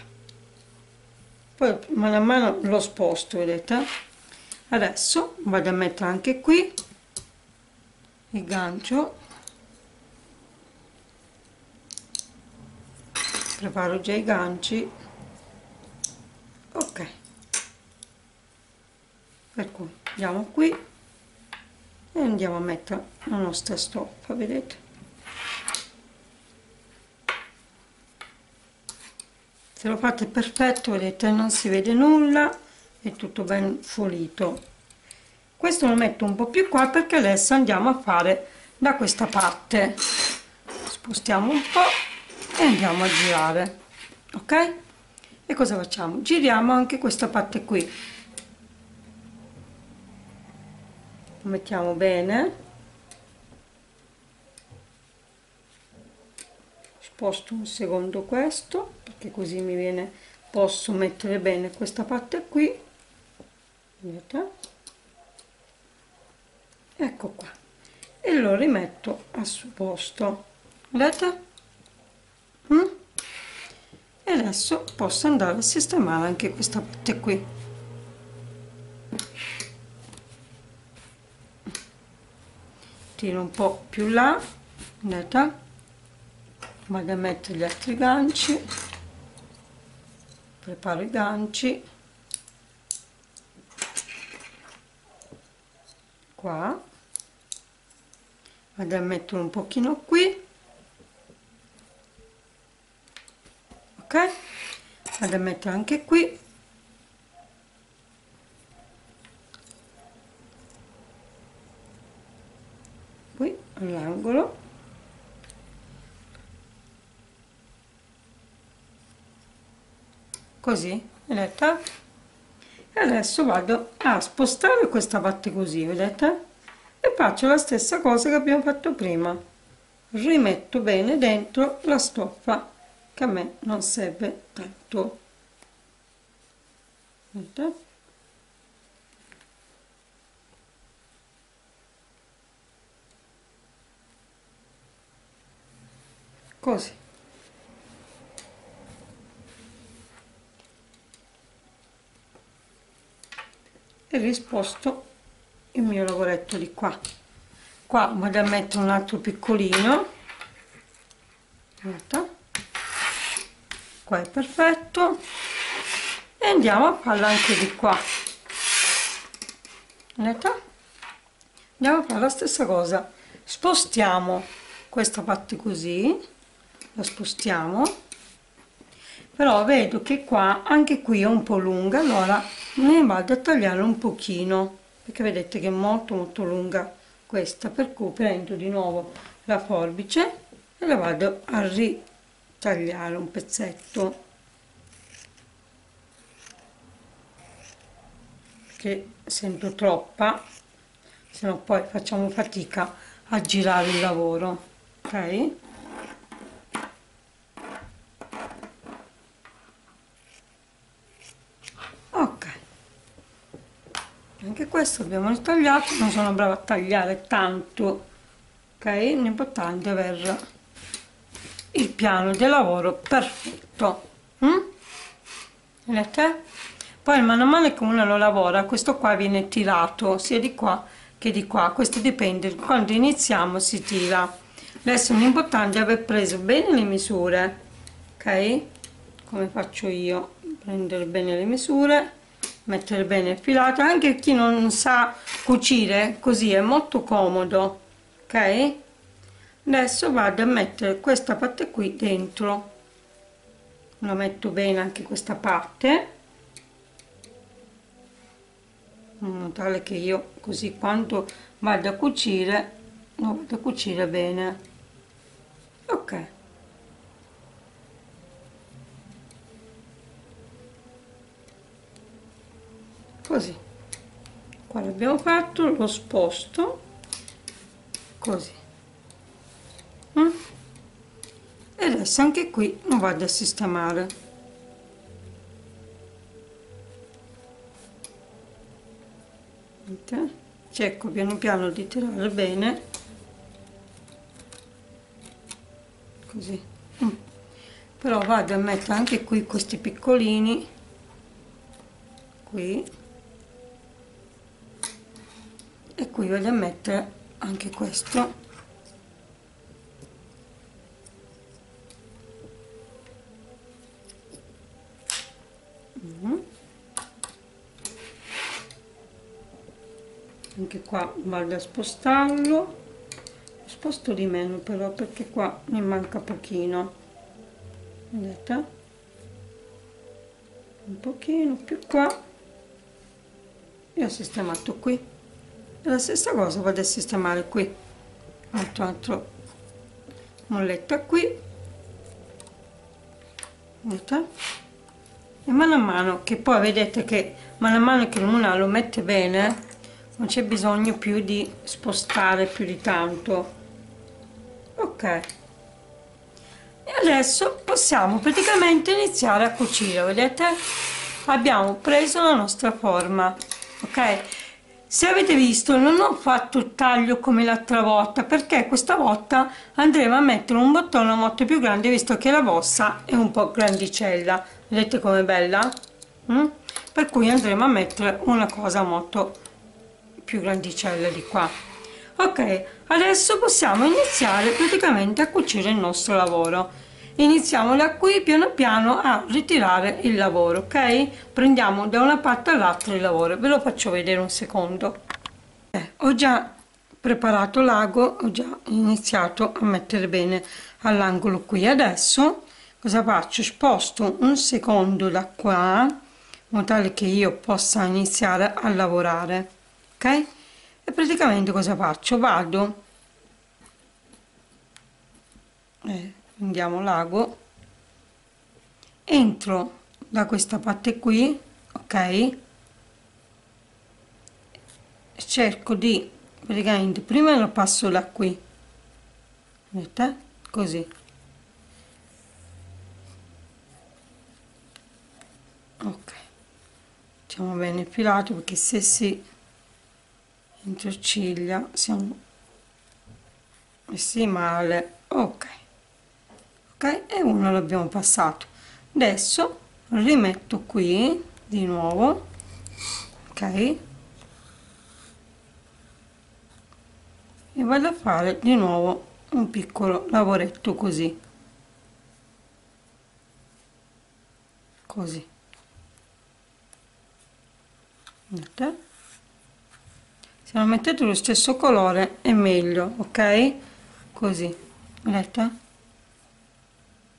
Poi mano a mano lo sposto vedete? Adesso vado a mettere anche qui il gancio preparo già i ganci. Ok. Per cui andiamo qui e andiamo a mettere la nostra stoffa vedete? Se lo fate perfetto vedete non si vede nulla è tutto ben pulito. Questo lo metto un po' più qua perché adesso andiamo a fare da questa parte. Spostiamo un po' e andiamo a girare ok? E cosa facciamo? Giriamo anche questa parte qui. Lo mettiamo bene. Sposto un secondo questo perché così mi viene posso mettere bene questa parte qui. Vedete? Ecco qua. E lo rimetto al suo posto. Vedete mm? e adesso posso andare a sistemare anche questa parte qui. Tiro un po' più là vedete vado a mettere gli altri ganci. Preparo i ganci. Qua. Vado a mettere un pochino qui ok. Vado a mettere anche qui. Qui all'angolo. Così vedete e adesso vado a spostare questa parte così vedete e faccio la stessa cosa che abbiamo fatto prima. Rimetto bene dentro la stoffa che a me non serve tanto. Vedete così. E risposto il mio lavoretto di qua. Qua a mettere un altro piccolino. Guarda. Qua è perfetto. E andiamo a farlo anche di qua. Vedete? andiamo a fare la stessa cosa. Spostiamo questa parte così la spostiamo. Però vedo che qua anche qui è un po' lunga allora ne vado a tagliare un pochino perché vedete che è molto molto lunga questa per cui prendo di nuovo la forbice e la vado a ritagliare un pezzetto che sento troppa se no poi facciamo fatica a girare il lavoro ok? Anche questo abbiamo ritagliato non sono brava a tagliare tanto ok? L'importante è avere il piano di lavoro perfetto. Mm? vedete poi man mano che uno lo lavora questo qua viene tirato sia di qua che di qua questo dipende quando iniziamo si tira. Adesso l'importante è aver preso bene le misure ok? Come faccio io? Prendere bene le misure mettere bene il filato anche chi non sa cucire così è molto comodo ok adesso vado a mettere questa parte qui dentro. La metto bene anche questa parte. In modo tale che io così quando vado a cucire lo vado a cucire bene. Ok. Così. Qua l'abbiamo fatto lo sposto. Così mm? e adesso anche qui lo vado a sistemare. Cerco piano piano di tirare bene. Così. Mm. però vado a mettere anche qui questi piccolini. Qui. E qui voglio mettere anche questo mm. anche qua vado a spostarlo. Sposto di meno però perché qua mi manca pochino. Vedete? Un pochino più qua. E ho sistemato qui. La stessa cosa vado a sistemare qui. Altro altro molletta qui. Vedete e mano a mano che poi vedete che mano a mano che una lo mette bene non c'è bisogno più di spostare più di tanto. Ok. E adesso possiamo praticamente iniziare a cucire vedete? Abbiamo preso la nostra forma ok? Se avete visto non ho fatto il taglio come l'altra volta perché questa volta andremo a mettere un bottone molto più grande visto che la vostra è un po' grandicella vedete com'è bella? Mm? per cui andremo a mettere una cosa molto più grandicella di qua. Ok adesso possiamo iniziare praticamente a cucire il nostro lavoro. Iniziamo da qui piano piano a ritirare il lavoro ok? Prendiamo da una parte all'altra il lavoro ve lo faccio vedere un secondo. Eh, ho già preparato l'ago ho già iniziato a mettere bene all'angolo qui adesso cosa faccio? Sposto un secondo da qua in modo tale che io possa iniziare a lavorare ok? E praticamente cosa faccio? Vado. Eh, andiamo l'ago. Entro da questa parte qui ok? Cerco di praticamente prima lo passo da qui. Così ok. Facciamo bene il filato perché se si interciglia siamo messi male. Ok. Ok e uno l'abbiamo passato. Adesso rimetto qui di nuovo. Ok. E vado a fare di nuovo un piccolo lavoretto così. Così vedete se non mettete lo stesso colore è meglio ok? Così vedete?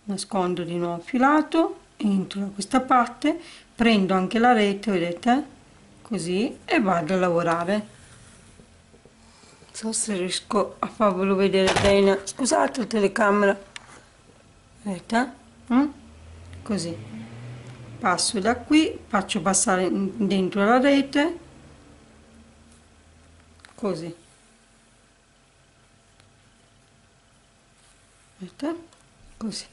Nascondo di nuovo filato entro da questa parte prendo anche la rete vedete? Così e vado a lavorare. So se riesco a farvelo vedere bene. Scusate la telecamera. Vedete? Mm? così passo da qui faccio passare dentro la rete. Così. Vedete così.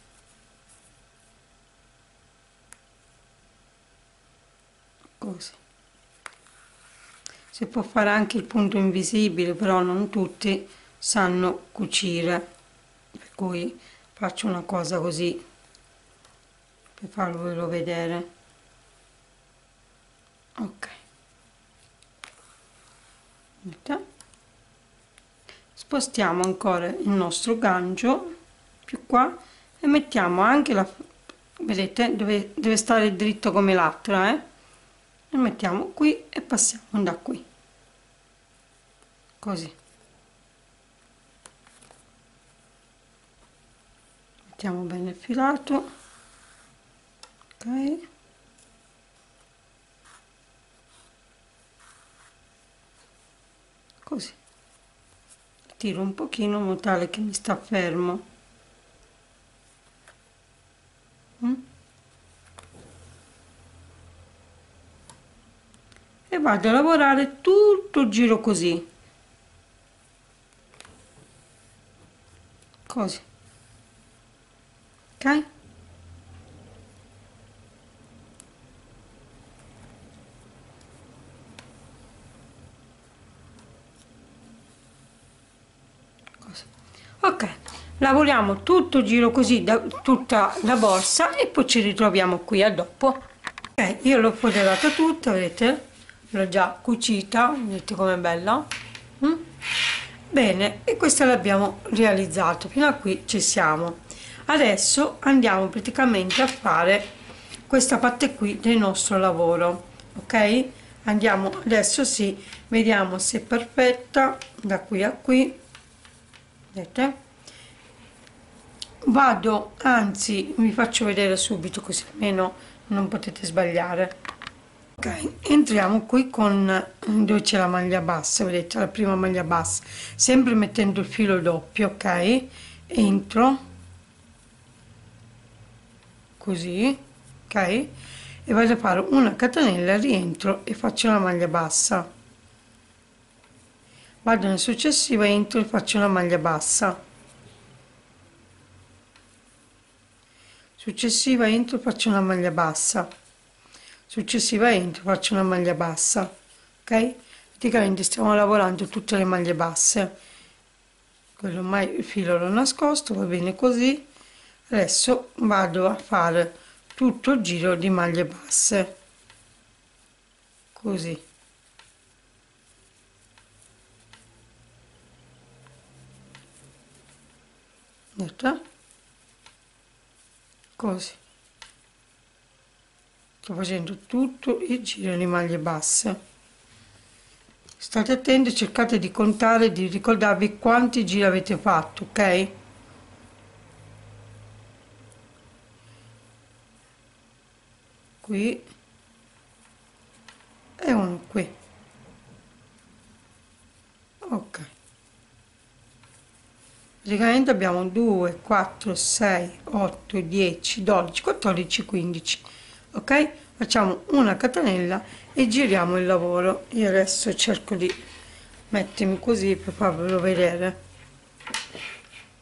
Così. Si può fare anche il punto invisibile però non tutti sanno cucire. Per cui faccio una cosa così per farvelo vedere. Ok. Spostiamo ancora il nostro gancio più qua e mettiamo anche la vedete deve, deve stare dritto come l'altra eh? e mettiamo qui e passiamo da qui. Così. Mettiamo bene il filato ok. Così. Tiro un pochino in modo tale che mi sta fermo. Mm? e vado a lavorare tutto il giro così. Così. Ok ok lavoriamo tutto il giro così da tutta la borsa e poi ci ritroviamo qui a dopo. Ok io l'ho foderato tutta vedete? L'ho già cucita vedete com'è bella? Mm? bene e questa l'abbiamo realizzato fino a qui ci siamo. Adesso andiamo praticamente a fare questa parte qui del nostro lavoro ok? Andiamo adesso sì vediamo se è perfetta da qui a qui vedete vado anzi vi faccio vedere subito così almeno non potete sbagliare. Ok entriamo qui con dove c'è la maglia bassa vedete la prima maglia bassa. Sempre mettendo il filo doppio ok? Entro. Così ok? E vado a fare una catenella rientro e faccio la maglia bassa vado nel successivo entro e faccio una maglia bassa. Successiva entro faccio una maglia bassa. Successiva entro faccio una maglia bassa ok? Praticamente stiamo lavorando tutte le maglie basse. Quello mai il filo l'ho nascosto va bene così. Adesso vado a fare tutto il giro di maglie basse. Così vedete così. Sto facendo tutto il giro di maglie basse. State attenti cercate di contare di ricordarvi quanti giri avete fatto ok? Qui. E uno qui. Ok praticamente abbiamo 2 4 6 8 10 12 14 15 ok? Facciamo una catenella e giriamo il lavoro. Io adesso cerco di mettermi così per farvelo vedere.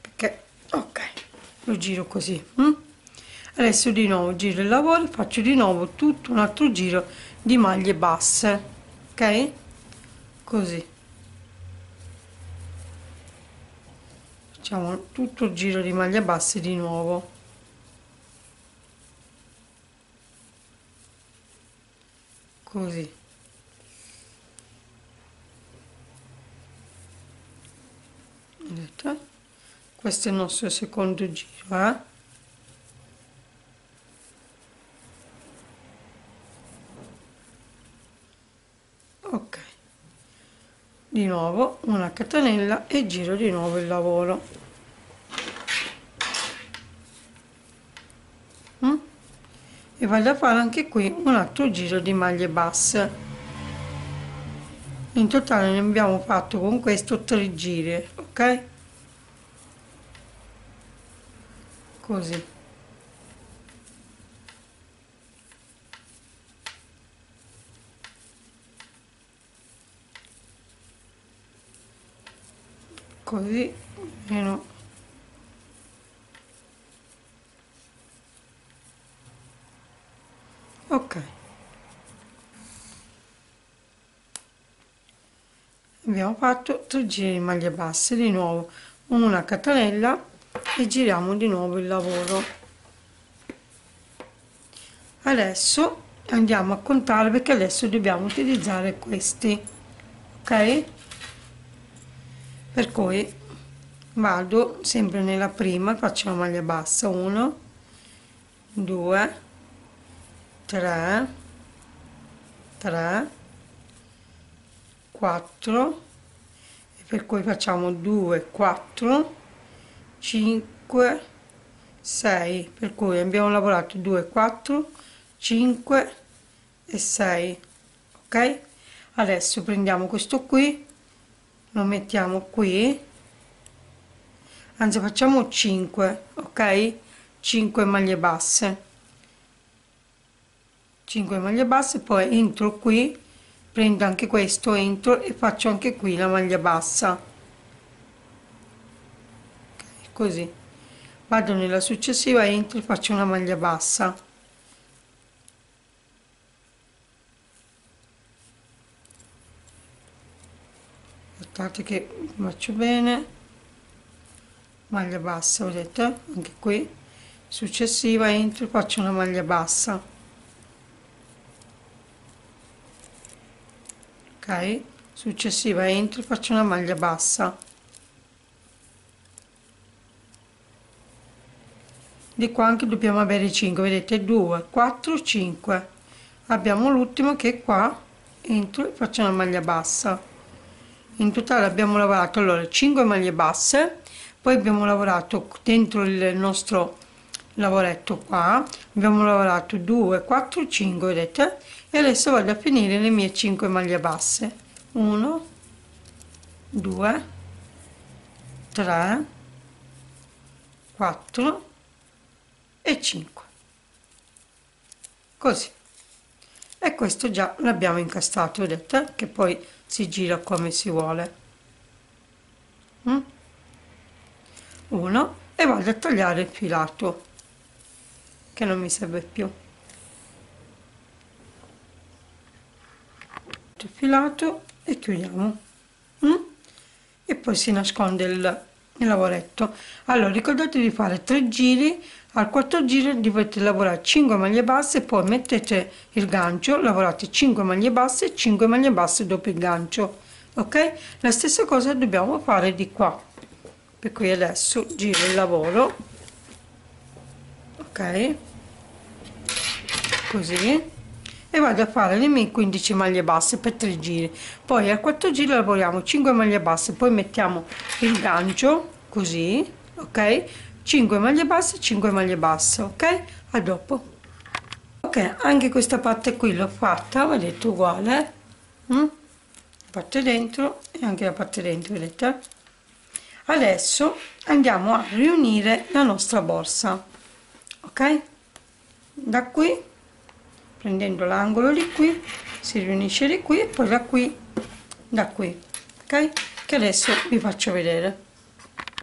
Perché ok lo giro così hm? adesso di nuovo giro il lavoro faccio di nuovo tutto un altro giro di maglie basse ok? Così facciamo tutto il giro di maglie basse di nuovo. Così. Vedete questo è il nostro secondo giro eh? ok di nuovo una catenella e giro di nuovo il lavoro. Mm? e vado a fare anche qui un altro giro di maglie basse. In totale ne abbiamo fatto con questo tre giri ok? Così così meno. Ok. Abbiamo fatto tre giri di maglie basse di nuovo una catenella e giriamo di nuovo il lavoro. Adesso andiamo a contare perché adesso dobbiamo utilizzare questi ok per cui vado sempre nella prima faccio la maglia bassa 1 2 3 3 4 e per cui facciamo 2 4 5 6 per cui abbiamo lavorato 2 4 5 e 6 ok? Adesso prendiamo questo qui lo mettiamo qui. Anzi facciamo 5 ok? 5 maglie basse. 5 maglie basse poi entro qui prendo anche questo entro e faccio anche qui la maglia bassa. Così. Vado nella successiva entro e faccio una maglia bassa aspettate che faccio bene. Maglia bassa vedete anche qui. Successiva entro faccio una maglia bassa. Ok? Successiva entro faccio una maglia bassa. Di qua anche dobbiamo avere 5 vedete? 2 4 5 abbiamo l'ultimo che qua entro e faccio una maglia bassa in totale abbiamo lavorato allora 5 maglie basse poi abbiamo lavorato dentro il nostro lavoretto qua abbiamo lavorato 2 4 5 vedete? E adesso vado a finire le mie 5 maglie basse. 1 2 3 4 e 5 così. E questo già l'abbiamo incastrato vedete? Che poi si gira come si vuole mm? uno e vado a tagliare il filato che non mi serve più il filato e chiudiamo mm? e poi si nasconde il, lavoretto allora ricordate di fare tre giri al quarto giro dovete lavorare 5 maglie basse poi mettete il gancio lavorate 5 maglie basse 5 maglie basse dopo il gancio ok? La stessa cosa dobbiamo fare di qua per cui adesso giro il lavoro ok? Così. E vado a fare le mie 15 maglie basse per 3 giri. Poi al quarto giro lavoriamo 5 maglie basse poi mettiamo il gancio così ok 5 maglie basse 5 maglie basse ok? A dopo. Ok anche questa parte qui l'ho fatta vedete uguale mm? parte dentro e anche la parte dentro vedete? Adesso andiamo a riunire la nostra borsa ok? Da qui prendendo l'angolo di qui si riunisce di qui e poi da qui da qui ok? Che adesso vi faccio vedere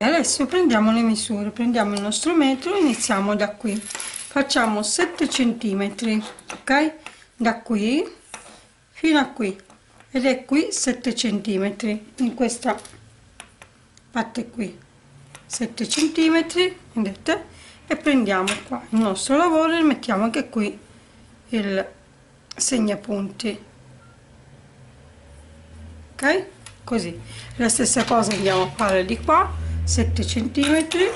adesso prendiamo le misure prendiamo il nostro metro e iniziamo da qui. Facciamo 7 centimetri ok? Da qui fino a qui. Ed è qui 7 centimetri in questa parte qui. 7 centimetri vedete? E prendiamo qua il nostro lavoro e mettiamo anche qui il segnapunti. Ok? Così. La stessa cosa andiamo a fare di qua 7 centimetri.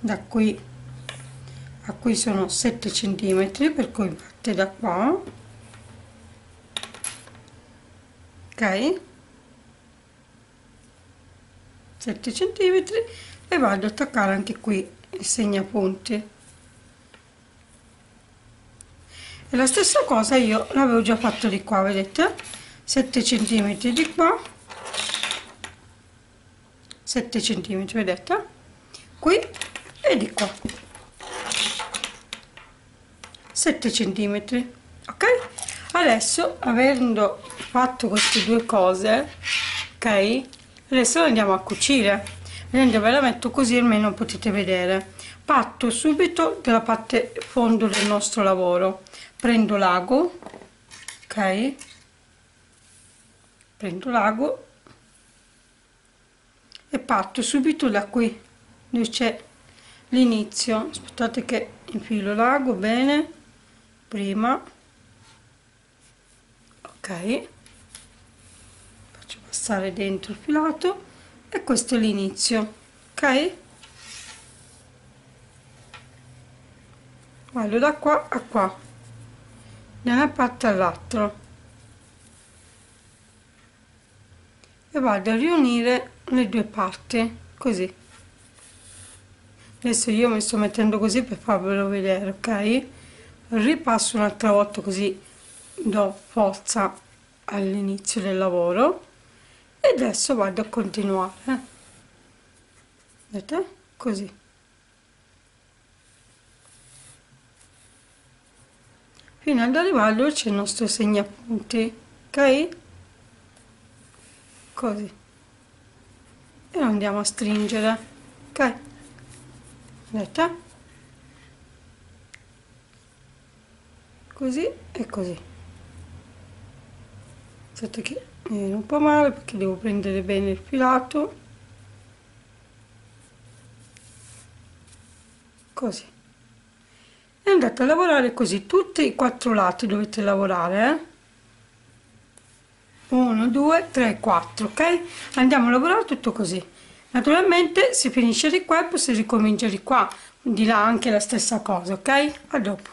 Da qui a qui sono 7 centimetri per cui parte da qua. Ok? 7 centimetri e vado ad attaccare anche qui il segnapunti. E la stessa cosa io l'avevo già fatto di qua vedete? 7 centimetri di qua 7 centimetri vedete qui e di qua. 7 centimetri ok? Adesso avendo fatto queste due cose ok? Adesso andiamo a cucire. Vedete ve la metto così almeno potete vedere. Parto subito dalla parte fondo del nostro lavoro. Prendo l'ago ok? Prendo l'ago e parto subito da qui dove c'è l'inizio. Aspettate che infilo l'ago bene. Prima. Ok. Faccio passare dentro il filato. E questo è l'inizio ok? Vado da qua a qua. Da una parte all'altro e vado a riunire le due parti così. Adesso io mi sto mettendo così per farvelo vedere ok? Ripasso un'altra volta così do forza all'inizio del lavoro e adesso vado a continuare. Vedete? Così. Fino ad arrivare c'è il nostro segnapunti ok? Così e andiamo a stringere? Ok. Vedete così e così. Aspetta che mi viene un po' male perché devo prendere bene il filato. Così. E andate a lavorare così tutti i quattro lati dovete lavorare eh? 1 2 3 4 ok? Andiamo a lavorare tutto così. Naturalmente si finisce di qua poi si ricomincia di qua di là anche la stessa cosa ok? A dopo.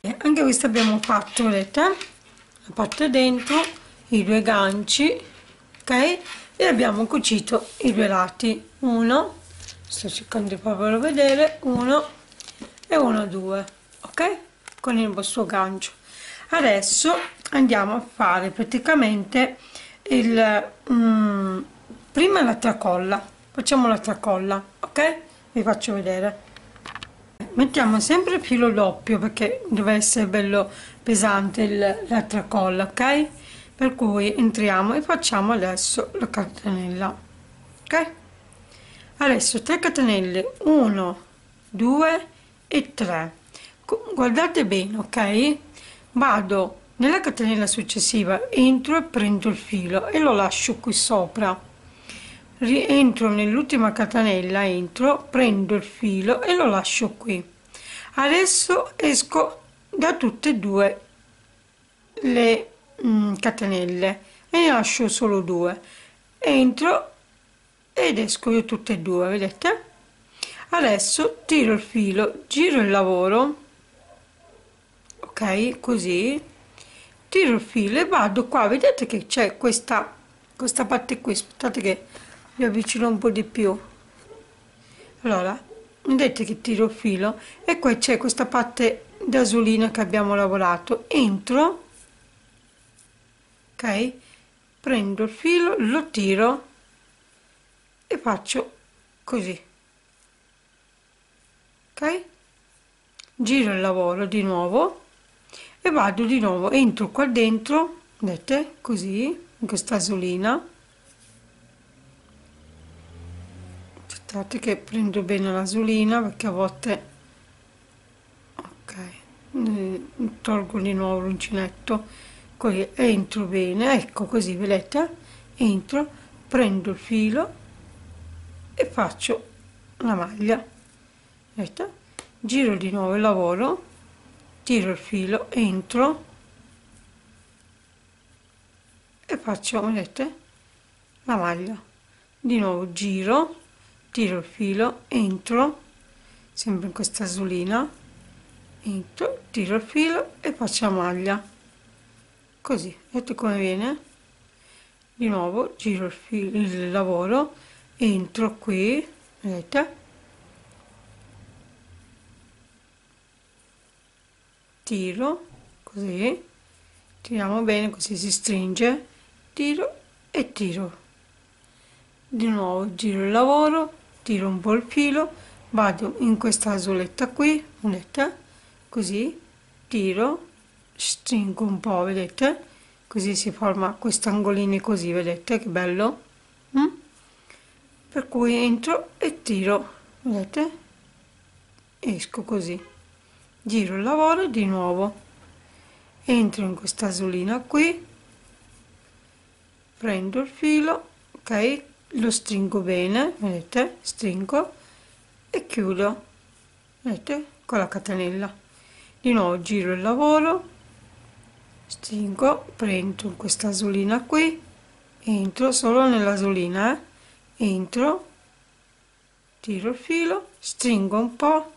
E anche questo abbiamo fatto vedete? La parte dentro i due ganci ok? E abbiamo cucito i due lati. Uno sto cercando di farvelo vedere uno e uno due ok? Con il vostro gancio. Adesso andiamo a fare praticamente il mm, prima la tracolla. Facciamo la tracolla ok? Vi faccio vedere. Mettiamo sempre il filo doppio perché deve essere bello pesante il, la tracolla ok? Per cui entriamo e facciamo adesso la catenella ok? Adesso 3 catenelle 1 2 e 3 guardate bene ok? Vado nella catenella successiva entro e prendo il filo e lo lascio qui sopra. Rientro nell'ultima catenella entro prendo il filo e lo lascio qui. Adesso esco da tutte e due le mm, catenelle e ne lascio solo due. Entro ed esco io tutte e due vedete? Adesso tiro il filo giro il lavoro. Ok così tiro il filo e vado qua. Vedete che c'è questa questa parte qui? Aspettate che vi avvicino un po di più. Allora vedete che tiro il filo e qua c'è questa parte d'asolina che abbiamo lavorato. Entro ok? Prendo il filo lo tiro e faccio così. Ok? Giro il lavoro di nuovo e vado di nuovo entro qua dentro vedete? Così in questa asolina. Aspettate che prendo bene l'asolina perché a volte ok tolgo di nuovo l'uncinetto così entro bene ecco così vedete? Entro prendo il filo e faccio la maglia vedete? Giro di nuovo il lavoro tiro il filo entro e faccio vedete la maglia. Di nuovo giro tiro il filo entro sempre in questa asulina entro tiro il filo e faccio la maglia. Così vedete come viene? Di nuovo giro il, filo, il lavoro entro qui vedete tiro così tiriamo bene così si stringe tiro e tiro. Di nuovo giro il lavoro tiro un po' il filo vado in questa asoletta qui vedete così tiro stringo un po' vedete? Così si forma questo angolini così vedete? Che bello mm? per cui entro e tiro vedete? Esco così giro il lavoro di nuovo. Entro in questa asolina qui. Prendo il filo ok? Lo stringo bene vedete? Stringo e chiudo vedete? Con la catenella. Di nuovo giro il lavoro. Stringo prendo questa asolina qui. Entro solo nell'asolina eh? entro tiro il filo stringo un po'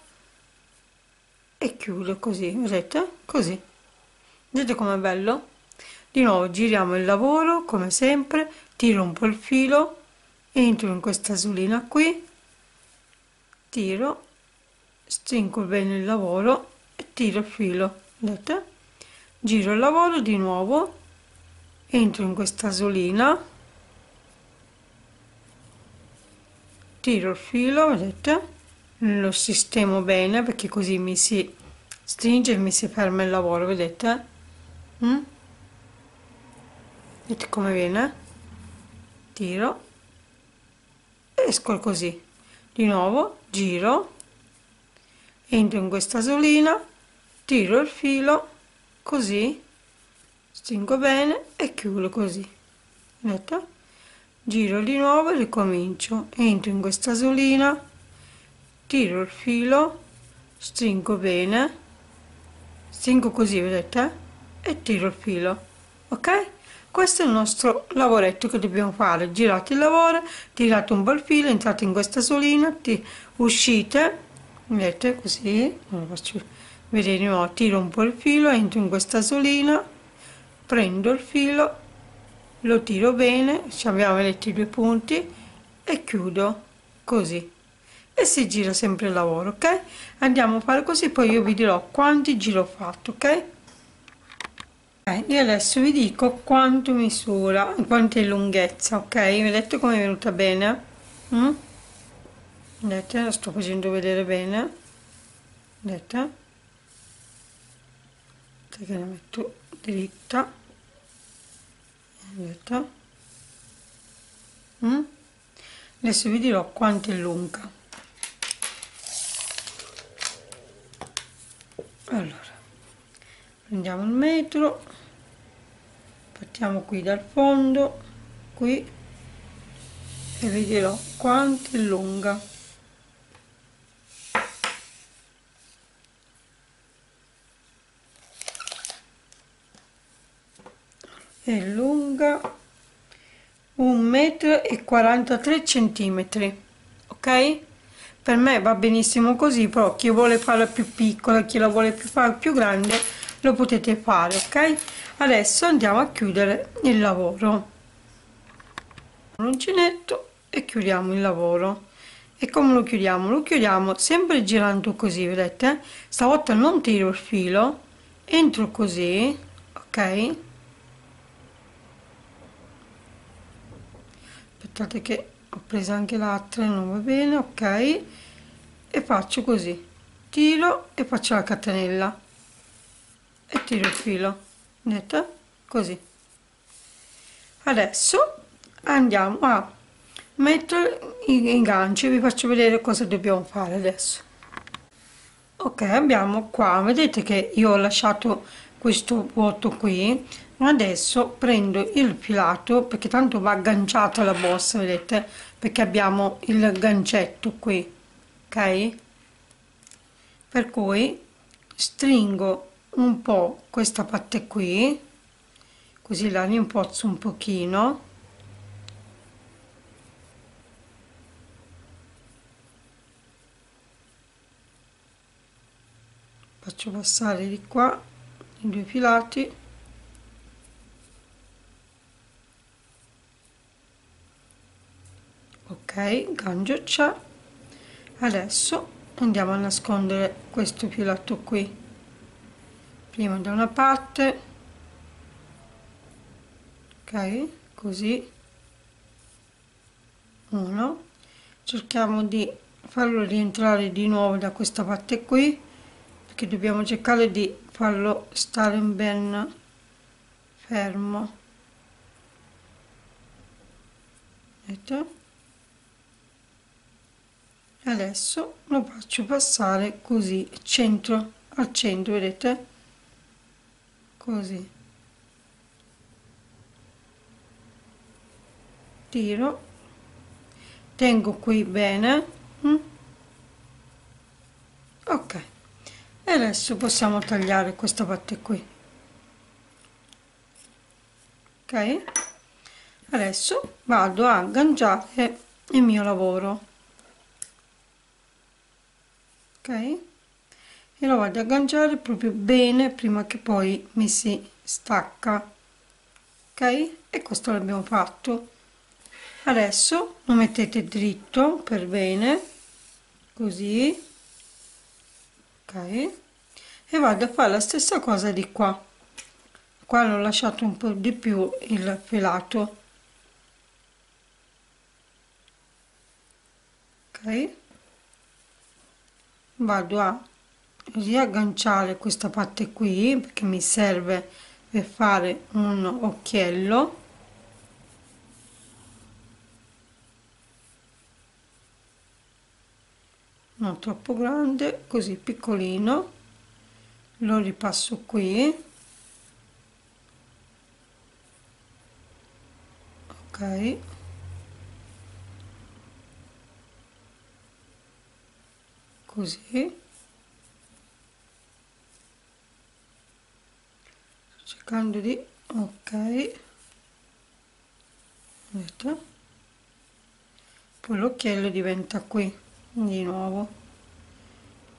e chiudo così vedete così. Vedete com'è bello? Di nuovo giriamo il lavoro come sempre tiro un po' il filo entro in questa asulina qui tiro stringo bene il lavoro e tiro il filo. Vedete? Giro il lavoro di nuovo entro in questa asolina tiro il filo vedete lo sistemo bene perché così mi si stringe e mi si ferma il lavoro vedete? Mm? vedete come viene? Tiro. Esco così. Di nuovo giro. Entro in questa asolina tiro il filo così. Stringo bene e chiudo così. Vedete? Giro di nuovo e ricomincio. Entro in questa asolina tiro il filo stringo bene stringo così vedete? E tiro il filo ok? Questo è il nostro lavoretto che dobbiamo fare. Girate il lavoro tirate un bel filo entrate in questa solina uscite vedete? Così lo faccio vedere di tiro un po' il filo entro in questa solina prendo il filo lo tiro bene ci abbiamo vedete i due punti e chiudo così e si gira sempre il lavoro ok? Andiamo a fare così poi io vi dirò quanti giri ho fatto ok? Eh, io adesso vi dico quanto misura quanto è lunghezza ok? Vedete come è venuta bene? Mm? vedete la sto facendo vedere bene? Vedete che la metto dritta. Vedete mm? adesso vi dirò quanto è lunga allora prendiamo il metro partiamo qui dal fondo qui e vi dirò quanto è lunga. È lunga un metro e 43 centimetri ok per me va benissimo così però chi vuole farla più piccola chi la vuole più fare più grande lo potete fare ok adesso andiamo a chiudere il lavoro l'uncinetto e chiudiamo il lavoro e come lo chiudiamo? Lo chiudiamo sempre girando così, vedete? Stavolta non tiro il filo, entro così, ok? Aspettate che ho preso anche l'altra, non va bene, ok? E faccio così, tiro e faccio la catenella. E tiro il filo, vedete? Così. Adesso andiamo a metto i ganci. Vi faccio vedere cosa dobbiamo fare adesso. Ok abbiamo qua. Vedete che io ho lasciato questo vuoto qui adesso prendo il filato perché tanto va agganciata la borsa vedete? Perché abbiamo il gancetto qui ok? Per cui stringo un po questa parte qui così la rinforzo un pochino. Faccio passare di qua i due filati ok gangio c'è adesso andiamo a nascondere questo filato qui. Prima da una parte. Ok così. Uno. Cerchiamo di farlo rientrare di nuovo da questa parte qui perché dobbiamo cercare di farlo stare ben fermo. Vedete adesso lo faccio passare così centro al centro vedete? Così. Tiro. Tengo qui bene mm? ok. E adesso possiamo tagliare questa parte qui. Ok? Adesso vado a agganciare il mio lavoro ok? E lo vado ad agganciare proprio bene prima che poi mi si stacca. Ok? E questo l'abbiamo fatto. Adesso lo mettete dritto per bene così. Ok? E vado a fare la stessa cosa di qua. Qua l'ho lasciato un po di più il filato ok vado a riagganciare questa parte qui perché mi serve per fare un occhiello. Non troppo grande così piccolino. Lo ripasso qui. Ok così. Cercando di ok. Vedete poi l'occhiello diventa qui di nuovo.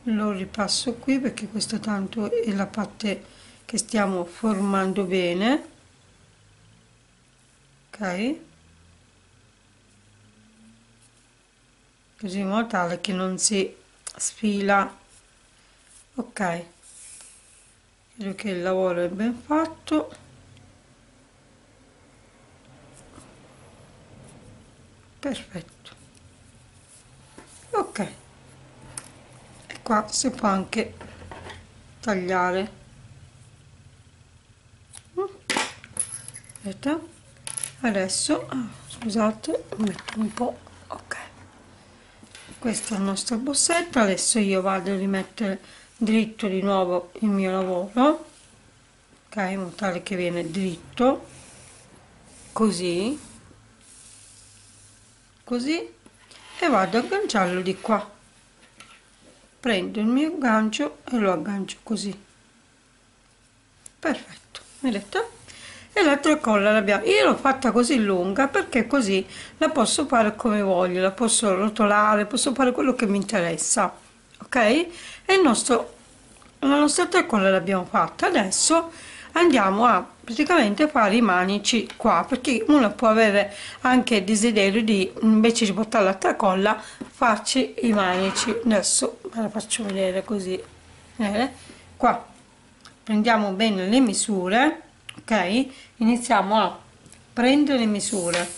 Lo ripasso qui perché questa tanto è la parte che stiamo formando bene. Ok. Così in modo tale che non si sfila. Ok. Credo che il lavoro è ben fatto. Perfetto. Ok. E qua si può anche tagliare. Vedete adesso ah, scusate metto un po questa è la nostra bossetta adesso io vado a rimettere dritto di nuovo il mio lavoro. Ok in modo tale che viene dritto. Così. Così. E vado a agganciarlo di qua. Prendo il mio gancio e lo aggancio così. Perfetto. Vedete e l'altra colla l'abbiamo. Io l'ho fatta così lunga perché così la posso fare come voglio la posso rotolare posso fare quello che mi interessa ok? E il nostro la nostra tracolla l'abbiamo fatta. Adesso andiamo a praticamente fare i manici qua perché uno può avere anche il desiderio di invece di portare la tracolla farci i manici. Adesso ve la faccio vedere così eh? qua. Prendiamo bene le misure ok? Iniziamo a prendere le misure.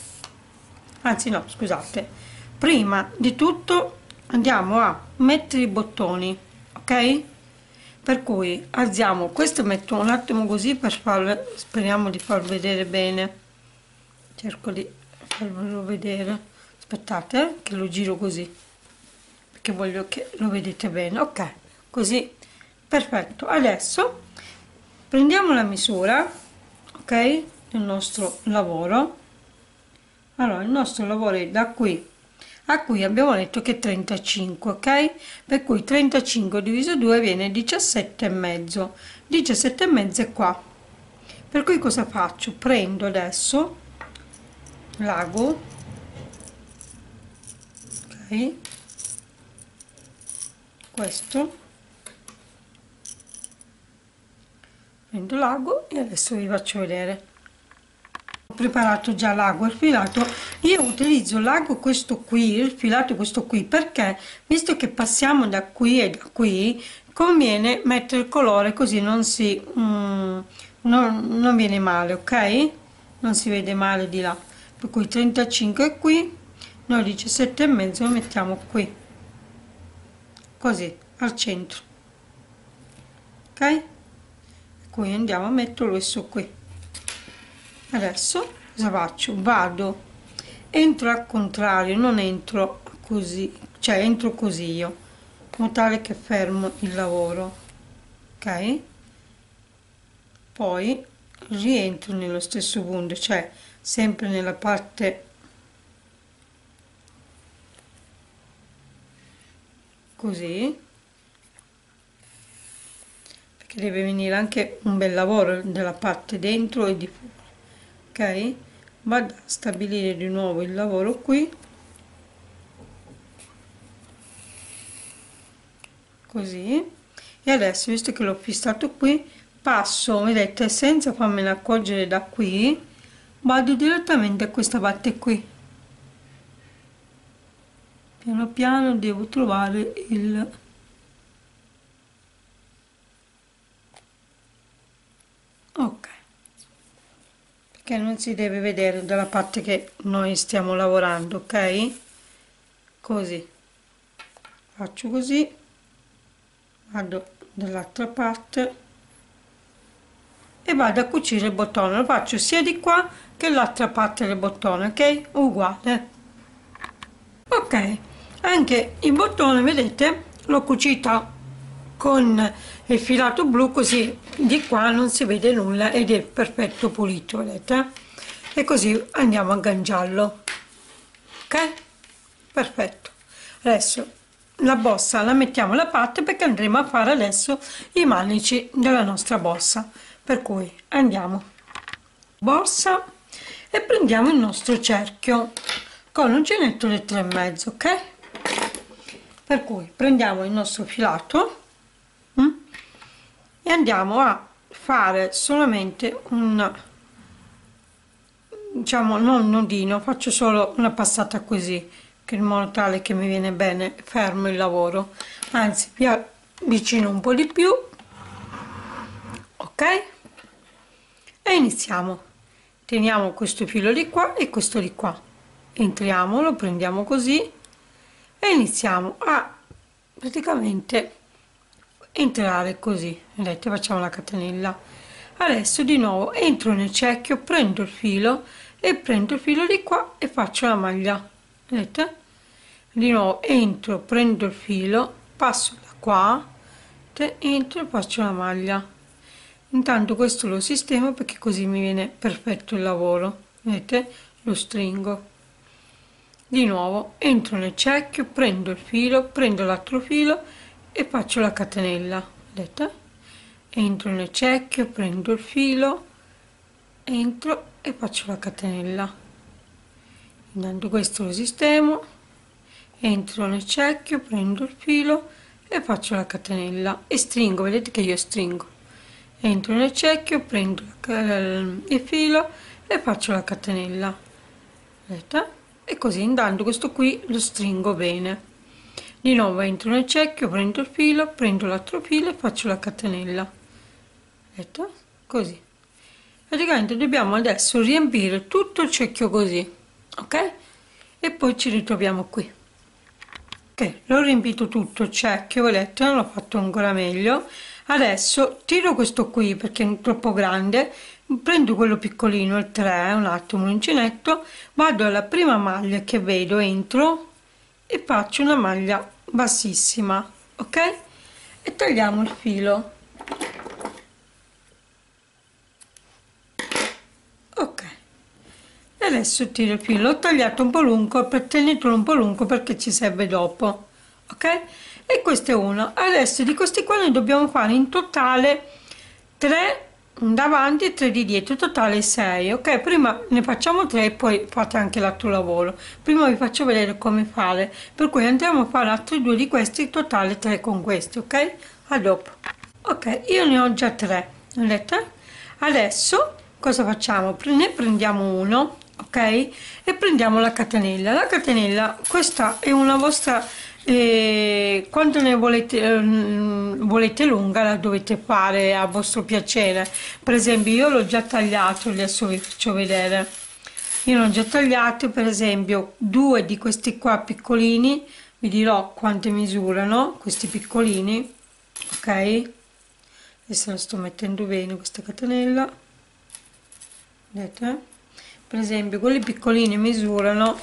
Anzi no scusate. Prima di tutto andiamo a mettere i bottoni ok? Per cui alziamo questo metto un attimo così per farlo speriamo di far vedere bene. Cerco di farvelo vedere. Aspettate eh, che lo giro così perché voglio che lo vedete bene. Ok così. Perfetto. Adesso prendiamo la misura ok del nostro lavoro. Allora il nostro lavoro è da qui a cui abbiamo detto che 35 ok? Per cui 35 diviso 2 viene 17 e mezzo. 17 e mezzo è qua. Per cui cosa faccio? Prendo adesso l'ago ok? Questo prendo l'ago e adesso vi faccio vedere. Ho preparato già l'ago il filato. Io utilizzo l'ago questo qui il filato questo qui perché visto che passiamo da qui e da qui conviene mettere il colore così non si mm, non, non viene male ok? Non si vede male di là. Per cui 35 qui noi 17 e mezzo lo mettiamo qui. Così al centro. Ok qui andiamo a metterlo questo qui. Adesso cosa faccio? Vado entro al contrario non entro così cioè entro così io in modo tale che fermo il lavoro ok? Poi rientro nello stesso punto cioè sempre nella parte così perché deve venire anche un bel lavoro della parte dentro e di fuori ok? Vado a stabilire di nuovo il lavoro qui. Così. E adesso visto che l'ho fissato qui passo vedete senza farmene accorgere da qui vado direttamente a questa parte qui. Piano piano devo trovare il ok. Perché non si deve vedere dalla parte che noi stiamo lavorando ok? Così. Faccio così. Vado dall'altra parte. E vado a cucire il bottone. Lo faccio sia di qua che l'altra parte del bottone ok? Uguale. Ok. Anche il bottone vedete l'ho cucita con il filato blu così di qua non si vede nulla ed è perfetto pulito vedete? E così andiamo a gangiarlo ok? Perfetto. Adesso la bossa la mettiamo da parte perché andremo a fare adesso i manici della nostra borsa. Per cui andiamo. Borsa e prendiamo il nostro cerchio con uncinetto di tre e mezzo ok? Per cui prendiamo il nostro filato? E andiamo a fare solamente un diciamo non nodino faccio solo una passata così in modo tale che mi viene bene fermo il lavoro. Anzi vi avvicino un po di più. Ok? E iniziamo. Teniamo questo filo di qua e questo di qua. Entriamo lo prendiamo così. E iniziamo a praticamente entrare così. Vedete facciamo la catenella. Adesso di nuovo entro nel cerchio prendo il filo e prendo il filo di qua e faccio la maglia. Vedete? Di nuovo entro prendo il filo passo da qua entro e faccio la maglia. Intanto questo lo sistemo perché così mi viene perfetto il lavoro. Vedete? Lo stringo. Di nuovo entro nel cerchio prendo il filo prendo l'altro filo e faccio la catenella vedete? Entro nel cerchio prendo il filo entro e faccio la catenella. Intanto questo lo sistemo entro nel cerchio prendo il filo e faccio la catenella. E stringo vedete che io stringo. Entro nel cerchio prendo il filo e faccio la catenella vedete? E così andando questo qui lo stringo bene di nuovo entro nel cerchio prendo il filo prendo l'altro filo e faccio la catenella. Vedete così. Praticamente dobbiamo adesso riempire tutto il cerchio così ok? E poi ci ritroviamo qui. Ok l'ho riempito tutto il cerchio vedete l'ho fatto ancora meglio. Adesso tiro questo qui perché è troppo grande. Prendo quello piccolino il 3 un attimo un uncinetto vado alla prima maglia che vedo entro e faccio una maglia bassissima ok? E tagliamo il filo. Ok. E adesso tiro il filo. Ho tagliato un po lungo per tenerlo un po lungo perché ci serve dopo ok? E questo è uno adesso di questi qua noi dobbiamo fare in totale 3 davanti e 3 di dietro totale 6 ok? Prima ne facciamo 3 e poi fate anche l'altro lavoro. Prima vi faccio vedere come fare. Per cui andiamo a fare altri due di questi totale 3 con questi ok? A dopo. Ok io ne ho già 3 vedete adesso cosa facciamo? Ne prendiamo uno ok? E prendiamo la catenella. La catenella questa è una vostra e quando ne volete, eh, volete lunga la dovete fare a vostro piacere. Per esempio io l'ho già tagliato adesso vi faccio vedere. Io l'ho già tagliato per esempio due di questi qua piccolini. Vi dirò quante misurano questi piccolini ok? Adesso la sto mettendo bene questa catenella. Vedete? Per esempio quelli piccolini misurano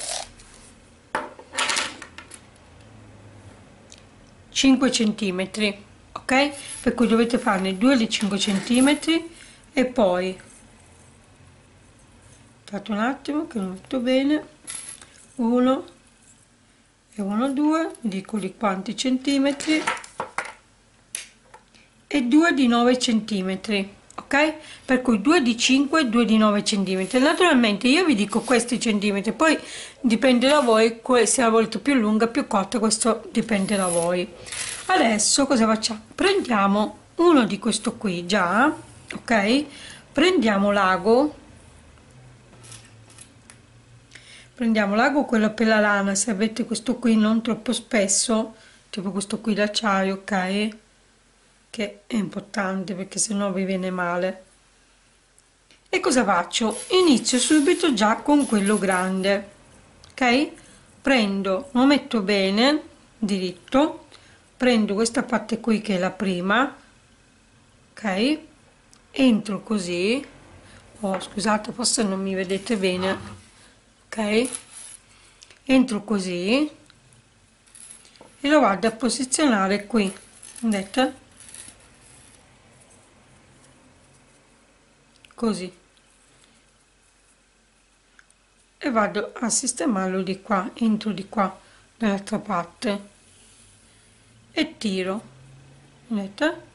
5 centimetri ok? Per cui dovete farne due di 5 centimetri e poi aspettate un attimo che non metto bene 1 e 1 2 dico di quanti centimetri e 2 di 9 centimetri ok? Per cui 2 di 5 e 2 di 9 centimetri. Naturalmente io vi dico questi centimetri poi dipende da voi se la volete più lunga più corta questo dipende da voi. Adesso cosa facciamo? Prendiamo uno di questo qui già ok? Prendiamo l'ago. Prendiamo l'ago quello per la lana se avete questo qui non troppo spesso tipo questo qui d'acciaio ok che è importante perché sennò vi viene male. E cosa faccio? Inizio subito già con quello grande ok? Prendo lo metto bene diritto prendo questa parte qui che è la prima ok? Entro così. Oh scusate forse non mi vedete bene ok? Entro così. E lo vado a posizionare qui vedete così. E vado a sistemarlo di qua entro di qua dall'altra parte. E tiro. Vedete?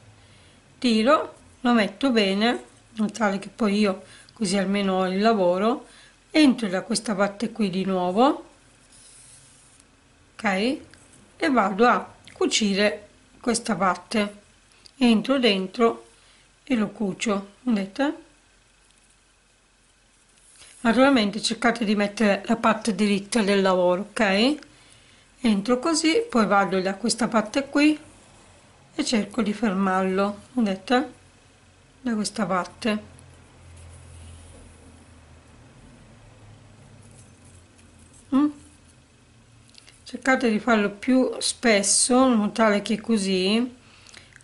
Tiro lo metto bene in tale che poi io così almeno ho il lavoro. Entro da questa parte qui di nuovo. Ok? E vado a cucire questa parte. Entro dentro e lo cucio. Vedete naturalmente cercate di mettere la parte diritta del lavoro ok? Entro così poi vado da questa parte qui e cerco di fermarlo vedete da questa parte. Mm? cercate di farlo più spesso in modo tale che così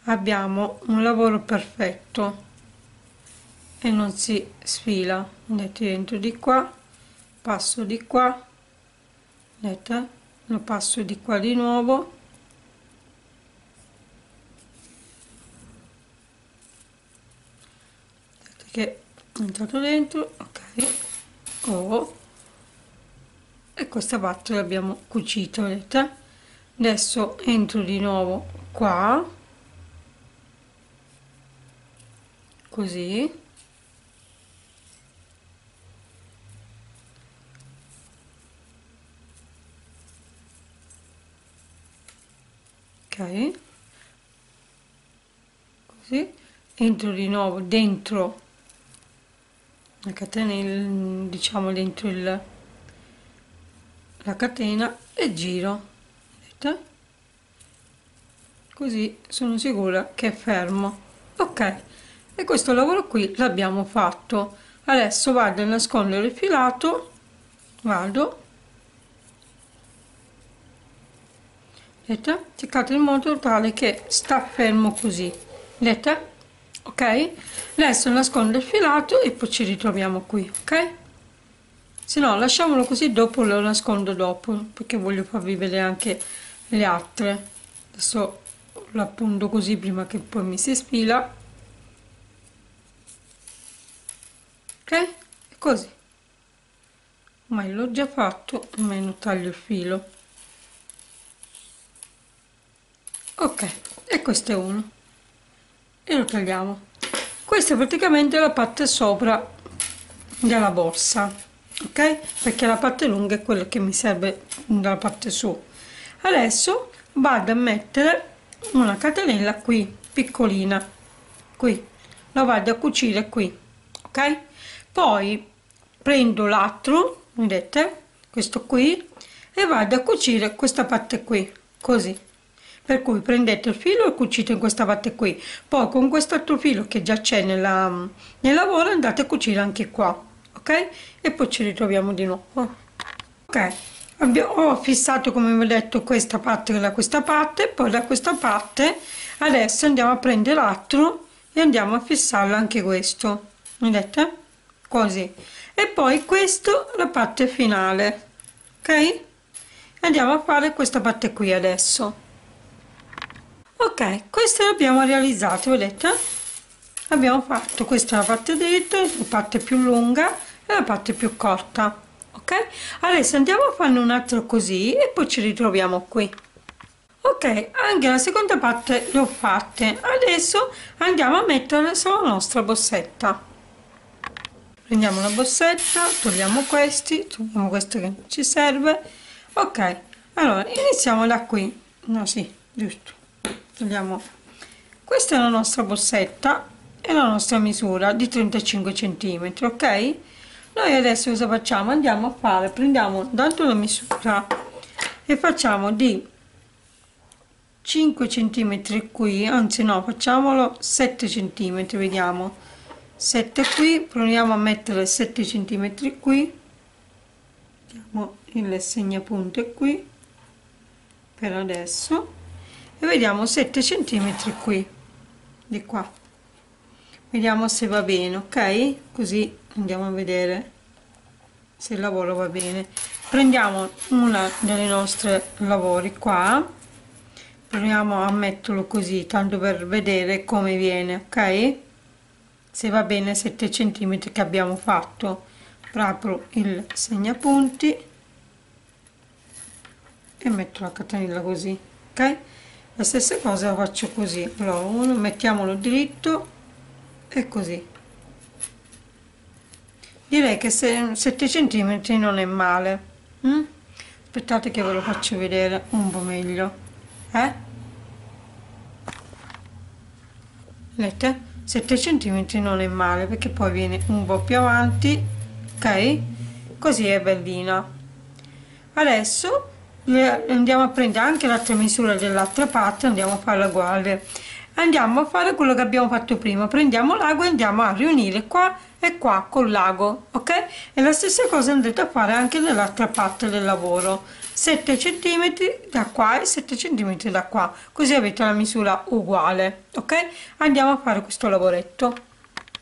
abbiamo un lavoro perfetto e non si sfila vedete dentro di qua passo di qua vedete lo passo di qua di nuovo. Vedete che è entrato dentro ok oh. e questa parte l'abbiamo cucito vedete? Adesso entro di nuovo qua. Così così. Entro di nuovo dentro. La catena diciamo dentro il la catena e giro. Vedete? Così sono sicura che è fermo. Ok. E questo lavoro qui l'abbiamo fatto. Adesso vado a nascondere il filato. Vado vedete cercate in modo tale che sta fermo così. Vedete ok? Adesso nascondo il filato e poi ci ritroviamo qui ok? Se no lasciamolo così dopo lo nascondo dopo perché voglio farvi vedere anche le altre. Adesso lo appunto così prima che poi mi si sfila ok? Così. Ma l'ho già fatto almeno taglio il filo ok e questo è uno. E lo tagliamo questa è praticamente la parte sopra della borsa ok? Perché la parte lunga è quella che mi serve dalla parte su. Adesso vado a mettere una catenella qui piccolina qui. La vado a cucire qui ok? Poi prendo l'altro vedete? Questo qui e vado a cucire questa parte qui così per cui prendete il filo e cucite in questa parte qui. Poi con quest'altro filo che già c'è nella, nel lavoro andate a cucire anche qua ok? E poi ci ritroviamo di nuovo. Ok. Ho fissato come vi ho detto questa parte da questa parte poi da questa parte adesso andiamo a prendere l'altro e andiamo a fissarlo anche questo. Vedete? Così. E poi questo la parte finale ok? Andiamo a fare questa parte qui adesso ok questo l'abbiamo realizzato vedete abbiamo fatto questa la parte dritta la parte più lunga e la parte più corta ok? Adesso andiamo a fare un altro così e poi ci ritroviamo qui. Ok anche la seconda parte le ho fatte. Adesso andiamo a mettere sulla nostra bossetta prendiamo la bossetta togliamo questi togliamo questo che ci serve. Ok allora iniziamo da qui. No sì giusto togliamo questa è la nostra bossetta e la nostra misura di 35 centimetri ok? Noi adesso cosa facciamo? Andiamo a fare prendiamo tanto la misura e facciamo di 5 centimetri qui anzi no facciamolo 7 centimetri vediamo. 7 qui proviamo a mettere 7 centimetri qui. Mettiamo il segnapunte qui per adesso e vediamo 7 centimetri qui di qua. Vediamo se va bene ok? Così andiamo a vedere se il lavoro va bene. Prendiamo una delle nostre lavori qua. Proviamo a metterlo così tanto per vedere come viene ok? Se va bene 7 centimetri che abbiamo fatto apro il segnapunti. E metto la catenella così ok la stessa cosa faccio così. Allora uno mettiamolo dritto e così. Direi che se 7 cm non è male mm? aspettate che ve lo faccio vedere un po' meglio eh? vedete? 7 cm non è male perché poi viene un po' più avanti ok? Così è bellina. Adesso andiamo a prendere anche l'altra misura dell'altra parte andiamo a farla uguale andiamo a fare quello che abbiamo fatto prima. Prendiamo l'ago e andiamo a riunire qua e qua col lago ok? E la stessa cosa andrete a fare anche nell'altra parte del lavoro. 7 cm da qua e 7 cm da qua. Così avete la misura uguale ok? Andiamo a fare questo lavoretto.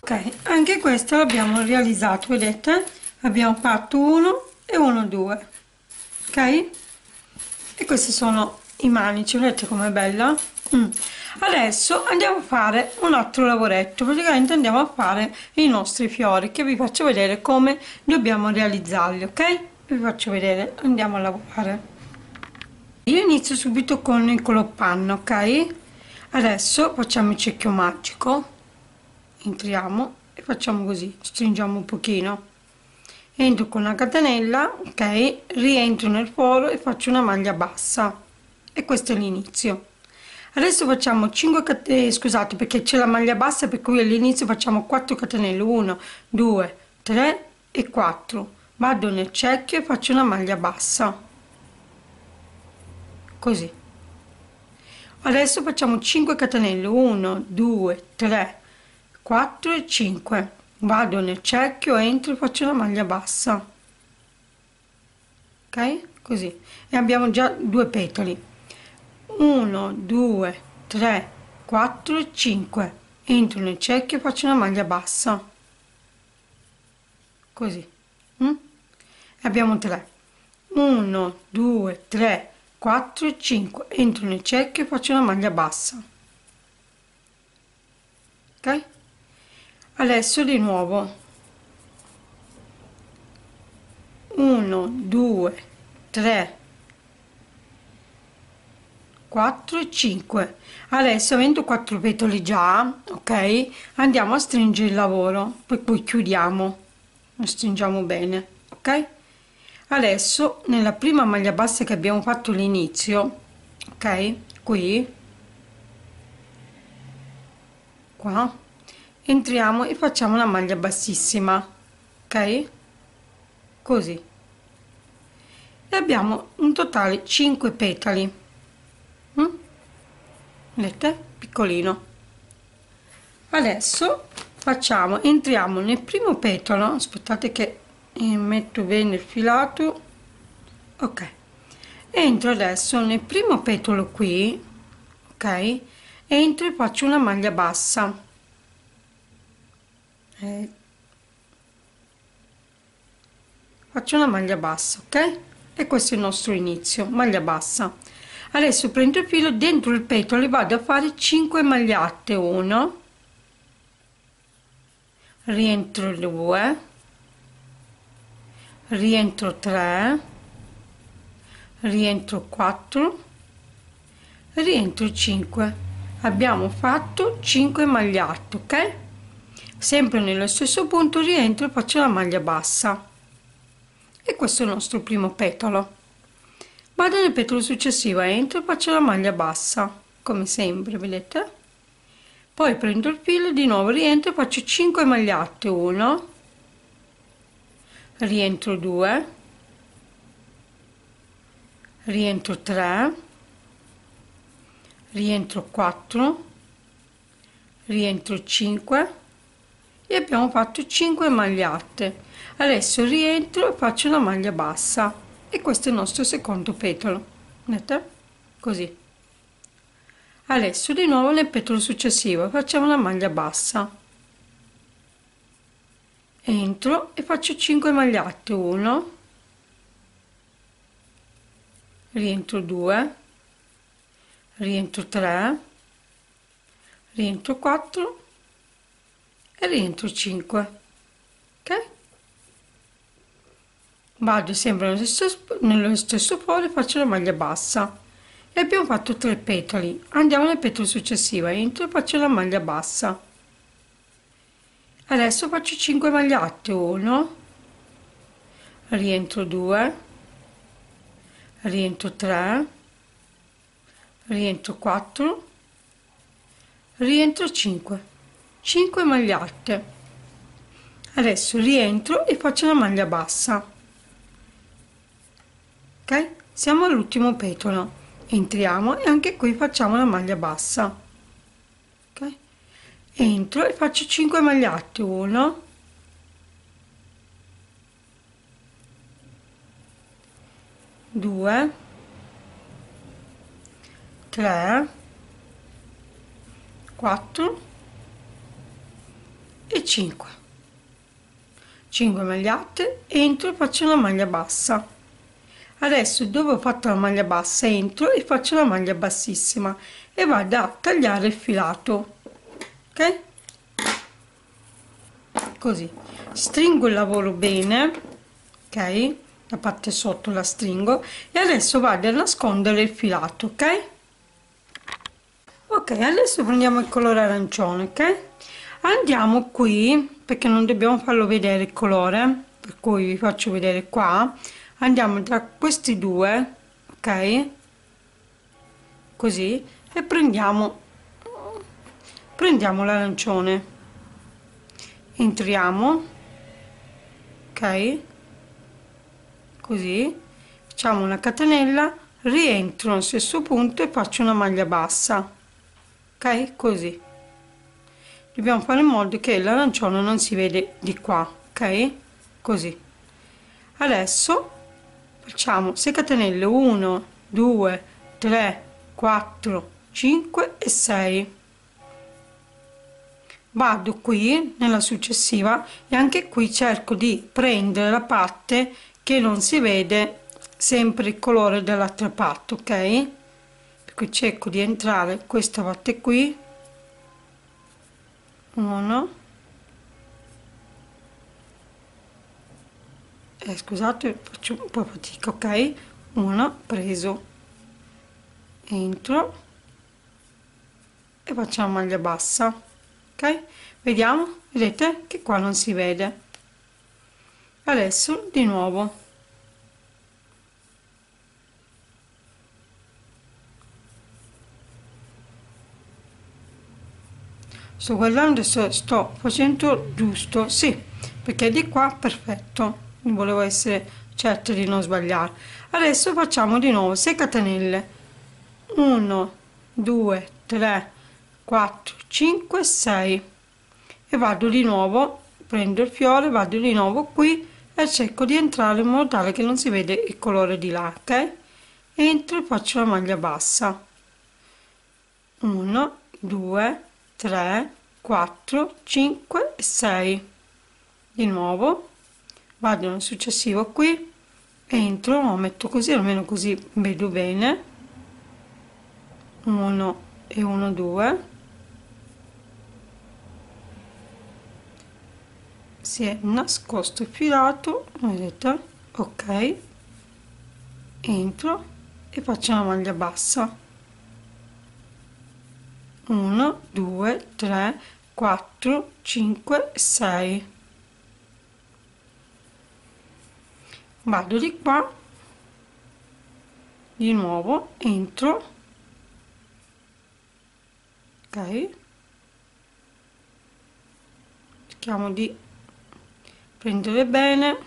Ok anche questo l'abbiamo realizzato vedete? Abbiamo fatto uno e uno due ok e questi sono i manici vedete com'è bella? Mm. adesso andiamo a fare un altro lavoretto praticamente andiamo a fare i nostri fiori che vi faccio vedere come dobbiamo realizzarli ok? Vi faccio vedere andiamo a lavorare. Io inizio subito con il coloppanno ok? Adesso facciamo il cerchio magico entriamo e facciamo così stringiamo un pochino entro con una catenella ok rientro nel foro e faccio una maglia bassa. E questo è l'inizio. Adesso facciamo 5 catenelle scusate perché c'è la maglia bassa per cui all'inizio facciamo 4 catenelle. 1 2 3 e 4 vado nel cerchio e faccio una maglia bassa. Così. Adesso facciamo 5 catenelle. 1 2 3 4 e 5 vado nel cerchio entro e faccio una maglia bassa. Ok? Così. E abbiamo già due petali 1 2 3 4 e 5 entro nel cerchio e faccio una maglia bassa. Così. Mm? abbiamo 3 1 2 3 4 e 5 entro nel cerchio e faccio una maglia bassa. Ok adesso di nuovo. 1 2 3 4 e 5 adesso avendo 4 petali già ok? Andiamo a stringere il lavoro per cui chiudiamo. Lo stringiamo bene ok? Adesso nella prima maglia bassa che abbiamo fatto all'inizio ok? Qui. Qua entriamo e facciamo una maglia bassissima ok? Così. E abbiamo un totale 5 petali. Mm? vedete? Piccolino. Adesso facciamo entriamo nel primo petalo. Aspettate che metto bene il filato. Ok. Entro adesso nel primo petalo qui ok? Entro e faccio una maglia bassa faccio una maglia bassa ok? E questo è il nostro inizio maglia bassa. Adesso prendo il filo dentro il petalo e vado a fare 5 magliate 1 rientro 2 rientro 3 rientro 4 rientro 5 abbiamo fatto 5 magliate ok sempre nello stesso punto rientro e faccio la maglia bassa. E questo è il nostro primo petalo. Vado nel petalo successivo entro e faccio la maglia bassa come sempre vedete? Poi prendo il filo di nuovo rientro e faccio 5 magliate 1 rientro 2 rientro 3 rientro 4 rientro 5 e abbiamo fatto 5 magliate adesso rientro e faccio una maglia bassa. E questo è il nostro secondo petalo vedete? Così. Adesso di nuovo nel petalo successivo. Facciamo una maglia bassa. Entro e faccio 5 magliate 1 rientro 2 rientro 3 rientro 4 e rientro 5 ok? Vado sempre nello stesso, nello stesso polo e faccio la maglia bassa. E abbiamo fatto tre petali. Andiamo nel petalo successivo entro e faccio la maglia bassa. Adesso faccio 5 magliate 1 rientro 2 rientro 3 rientro 4 rientro 5 5 magliate adesso rientro e faccio la maglia bassa. Ok? Siamo all'ultimo petalo entriamo e anche qui facciamo la maglia bassa. Ok? Entro e faccio 5 magliate 1 2 3 4 e 5 5 magliate entro e faccio una maglia bassa. Adesso dove ho fatto la maglia bassa entro e faccio la maglia bassissima e vado a tagliare il filato ok? Così. Stringo il lavoro bene ok? La parte sotto la stringo e adesso vado a nascondere il filato ok? Ok adesso prendiamo il colore arancione ok andiamo qui perché non dobbiamo farlo vedere il colore per cui vi faccio vedere qua. Andiamo tra questi due ok? Così e prendiamo prendiamo l'arancione. Entriamo ok? Così facciamo una catenella rientro allo stesso punto e faccio una maglia bassa ok? Così dobbiamo fare in modo che l'arancione non si vede di qua ok? Così. Adesso facciamo 6 catenelle 1 2 3 4 5 e 6 vado qui nella successiva e anche qui cerco di prendere la parte che non si vede sempre il colore dell'altra parte ok? Per cerco di entrare questa parte qui uno. Eh, scusate faccio un po' fatica ok? Uno preso. Entro. E facciamo maglia bassa ok? Vediamo vedete che qua non si vede. Adesso di nuovo sto guardando se sto facendo giusto sì perché di qua perfetto volevo essere certo di non sbagliare. Adesso facciamo di nuovo 6 catenelle. 1 2 3 4 5 6 e vado di nuovo prendo il fiore vado di nuovo qui e cerco di entrare in modo tale che non si vede il colore di là ok? Entro e faccio la maglia bassa. 1 2 3 4 5 6 di nuovo. Vado nel successivo qui. Entro lo metto così almeno così vedo bene. 1 e 1 2 si è nascosto il filato vedete ok. Entro e faccio una maglia bassa 1 2 3 4 5 6 vado di qua. Di nuovo entro. Ok. Cerchiamo di prendere bene.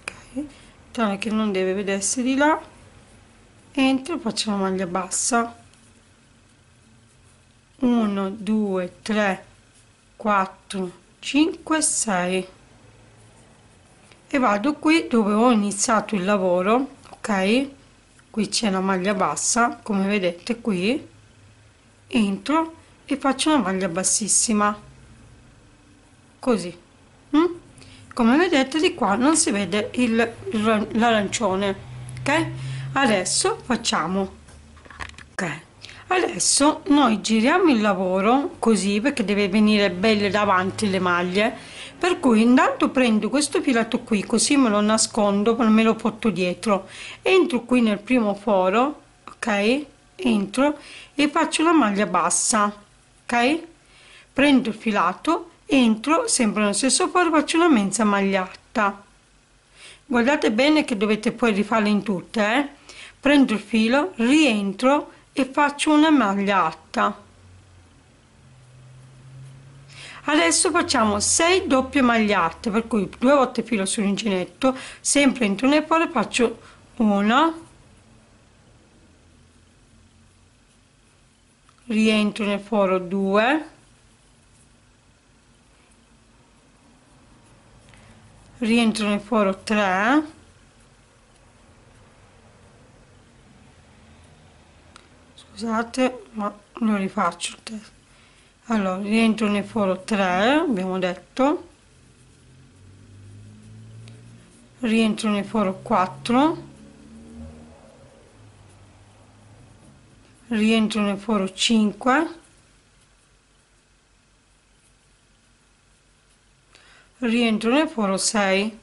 Ok. Tale che non deve vedersi di là entro faccio la maglia bassa. 1 2 3 4 5 6 e vado qui dove ho iniziato il lavoro ok? Qui c'è la maglia bassa come vedete qui. Entro e faccio una maglia bassissima. Così mm? come vedete di qua non si vede l'arancione ok adesso facciamo. Ok. Adesso noi giriamo il lavoro così perché deve venire belle davanti le maglie. Per cui intanto prendo questo filato qui così me lo nascondo me lo porto dietro. Entro qui nel primo foro ok? Entro e faccio la maglia bassa ok? Prendo il filato entro sempre nello stesso foro faccio una mezza magliata guardate bene che dovete poi rifarle in tutte eh? Prendo il filo rientro e faccio una maglia alta. Adesso facciamo 6 doppie maglie alte per cui due volte filo sull'uncinetto sempre entro nel foro faccio una rientro nel foro 2 rientro nel foro 3 scusate ma lo rifaccio allora rientro nel foro 3 abbiamo detto. Rientro nel foro 4 rientro nel foro 5 rientro nel foro 6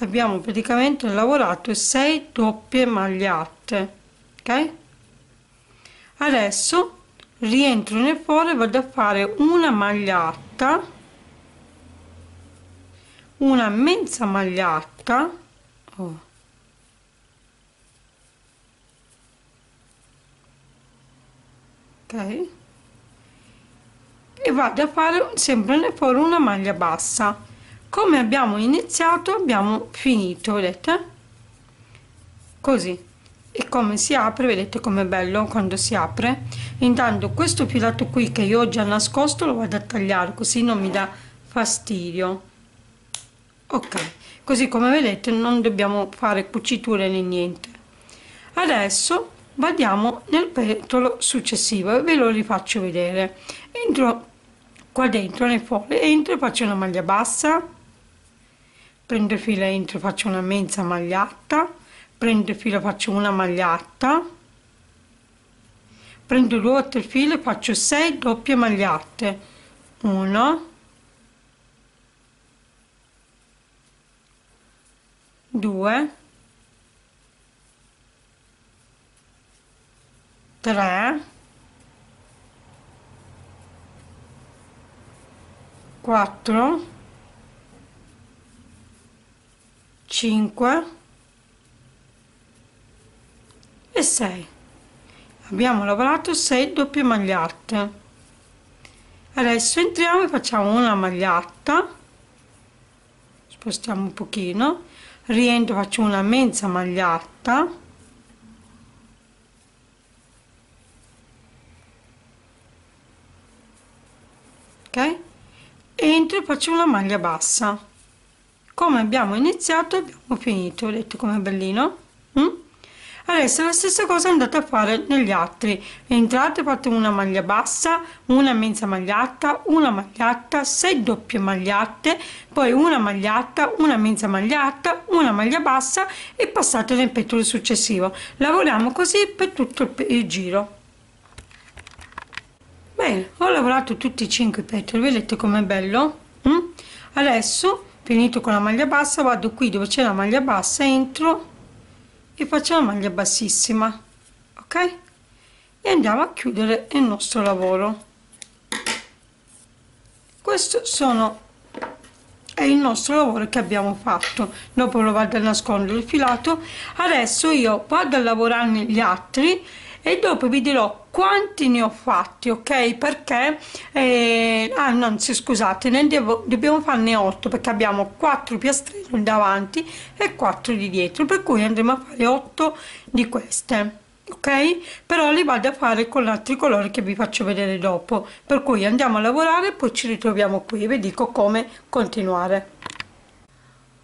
abbiamo praticamente lavorato 6 doppie magliate ok adesso rientro nel foro e vado a fare una maglia una mezza maglia oh. ok. E vado a fare sempre nel foro una maglia bassa. Come abbiamo iniziato abbiamo finito vedete? Così e come si apre vedete com'è bello quando si apre. Intanto questo filato qui che io ho già nascosto lo vado a tagliare così non mi dà fastidio. Ok così come vedete non dobbiamo fare cuciture né niente. Adesso vadiamo nel petolo successivo e ve lo rifaccio vedere. Entro qua dentro nel folle entro e faccio una maglia bassa. Prendo il filo entro faccio una mezza magliata prendo il filo faccio una magliata prendo due il filo e faccio 6 doppie magliate 1 2 3 4 5 e 6 abbiamo lavorato 6 doppie magliate adesso entriamo e facciamo una magliata spostiamo un pochino. Rientro faccio una mezza magliata ok? Entro e faccio una maglia bassa. Come abbiamo iniziato abbiamo finito. Vedete com'è bellino? Mm? Adesso la stessa cosa andate a fare negli altri. Entrate fate una maglia bassa una mezza magliata una magliata 6 doppie magliate poi una magliata una mezza magliata una maglia bassa e passate nel petto successivo. Lavoriamo così per tutto il, giro. Bene ho lavorato tutti i 5 petali vedete com'è bello? Mm? adesso finito con la maglia bassa vado qui dove c'è la maglia bassa entro e faccio la maglia bassissima ok? E andiamo a chiudere il nostro lavoro. Questo sono è il nostro lavoro che abbiamo fatto. Dopo lo vado a nascondere il filato. Adesso io vado a lavorare gli altri e dopo vi dirò quanti ne ho fatti ok? Perché eh, ah no scusate ne devo, dobbiamo farne 8 perché abbiamo 4 piastrelle davanti e 4 di dietro per cui andremo a fare 8 di queste ok? Però li vado a fare con altri colori che vi faccio vedere dopo per cui andiamo a lavorare poi ci ritroviamo qui. E vi dico come continuare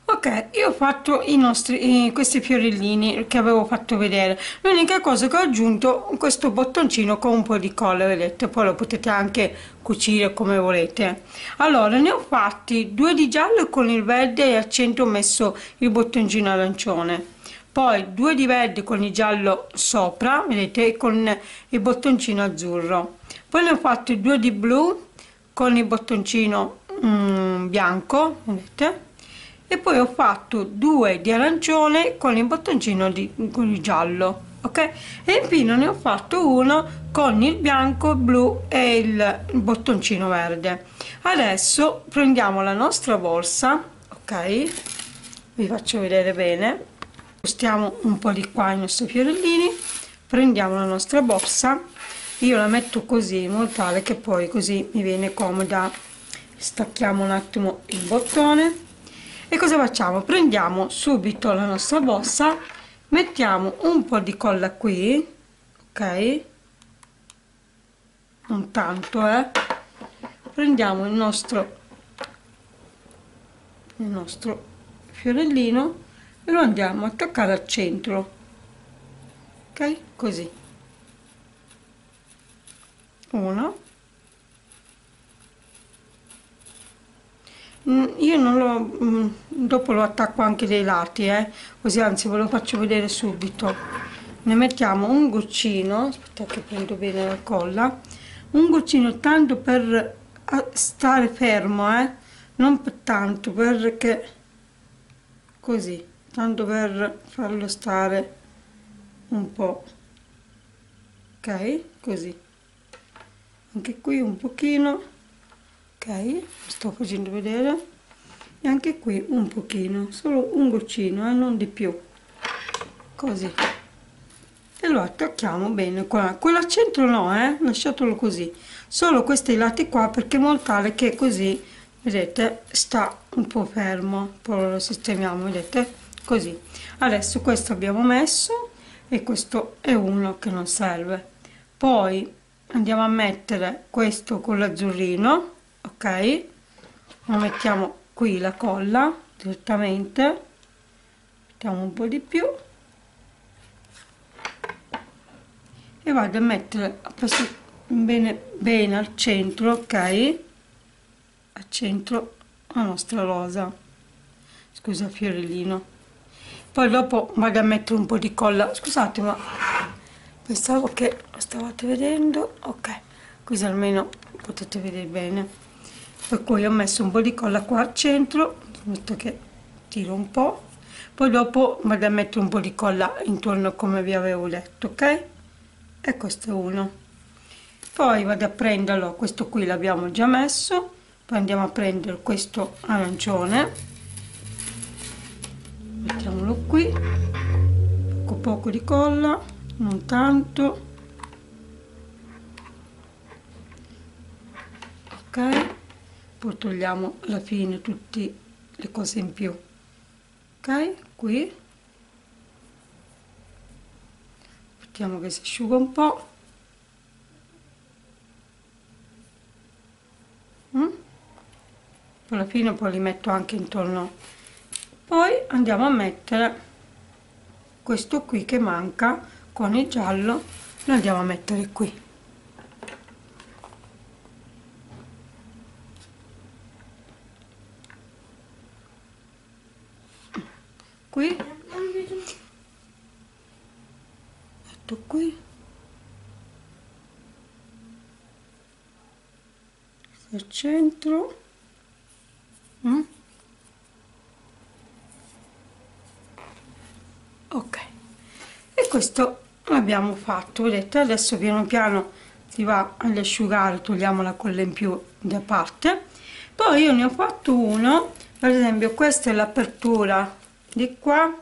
ok io ho fatto i nostri questi fiorellini che avevo fatto vedere. L'unica cosa che ho aggiunto questo bottoncino con un po di colla vedete? Poi lo potete anche cucire come volete. Allora ne ho fatti due di giallo con il verde e al centro ho messo il bottoncino arancione. Poi due di verde con il giallo sopra vedete? Con il bottoncino azzurro. Poi ne ho fatti due di blu con il bottoncino mm, bianco vedete e poi ho fatto due di arancione con il bottoncino di con il giallo ok? E infine ne ho fatto uno con il bianco il blu e il bottoncino verde. Adesso prendiamo la nostra borsa ok? Vi faccio vedere bene. Spostiamo un po di qua i nostri fiorellini. Prendiamo la nostra borsa. Io la metto così in modo tale che poi così mi viene comoda. Stacchiamo un attimo il bottone e cosa facciamo? Prendiamo subito la nostra borsa mettiamo un po di colla qui ok? Non tanto eh. Prendiamo il nostro il nostro fiorellino e lo andiamo a attaccare al centro ok? Così. Uno io non lo mm, dopo lo attacco anche dei lati eh. Così anzi ve lo faccio vedere subito. Ne mettiamo un goccino aspetta che prendo bene la colla. Un goccino tanto per stare fermo eh. Non per tanto perché così tanto per farlo stare un po ok? Così. Anche qui un pochino ok sto facendo vedere. E anche qui un pochino solo un goccino eh, non di più. Così. E lo attacchiamo bene qua. Quello al centro no eh lasciatelo così. Solo questi lati qua perché tale che così vedete sta un po' fermo. Poi lo sistemiamo vedete? Così. Adesso questo abbiamo messo e questo è uno che non serve. Poi andiamo a mettere questo con l'azzurrino ok. Lo mettiamo qui la colla direttamente. Mettiamo un po' di più. E vado a mettere bene bene al centro ok? Al centro la nostra rosa. Scusa fiorellino. Poi dopo vado a mettere un po' di colla. Scusate ma pensavo che lo stavate vedendo. Ok così almeno potete vedere bene per cui ho messo un po' di colla qua al centro metto che tiro un po' poi dopo vado a mettere un po' di colla intorno come vi avevo detto ok? E questo è uno. Poi vado a prenderlo questo qui l'abbiamo già messo. Poi andiamo a prendere questo arancione. Mettiamolo qui. Poco poco di colla non tanto. Ok poi togliamo alla fine tutte le cose in più. Ok? Qui. Aspettiamo che si asciuga un po' mm? alla fine poi li metto anche intorno. Poi andiamo a mettere questo qui che manca con il giallo lo andiamo a mettere qui qui. Metto qui. Al centro. Mm? ok. E questo l'abbiamo fatto vedete adesso piano piano si va ad asciugare togliamo la colla in più da parte. Poi io ne ho fatto uno per esempio questa è l'apertura di qua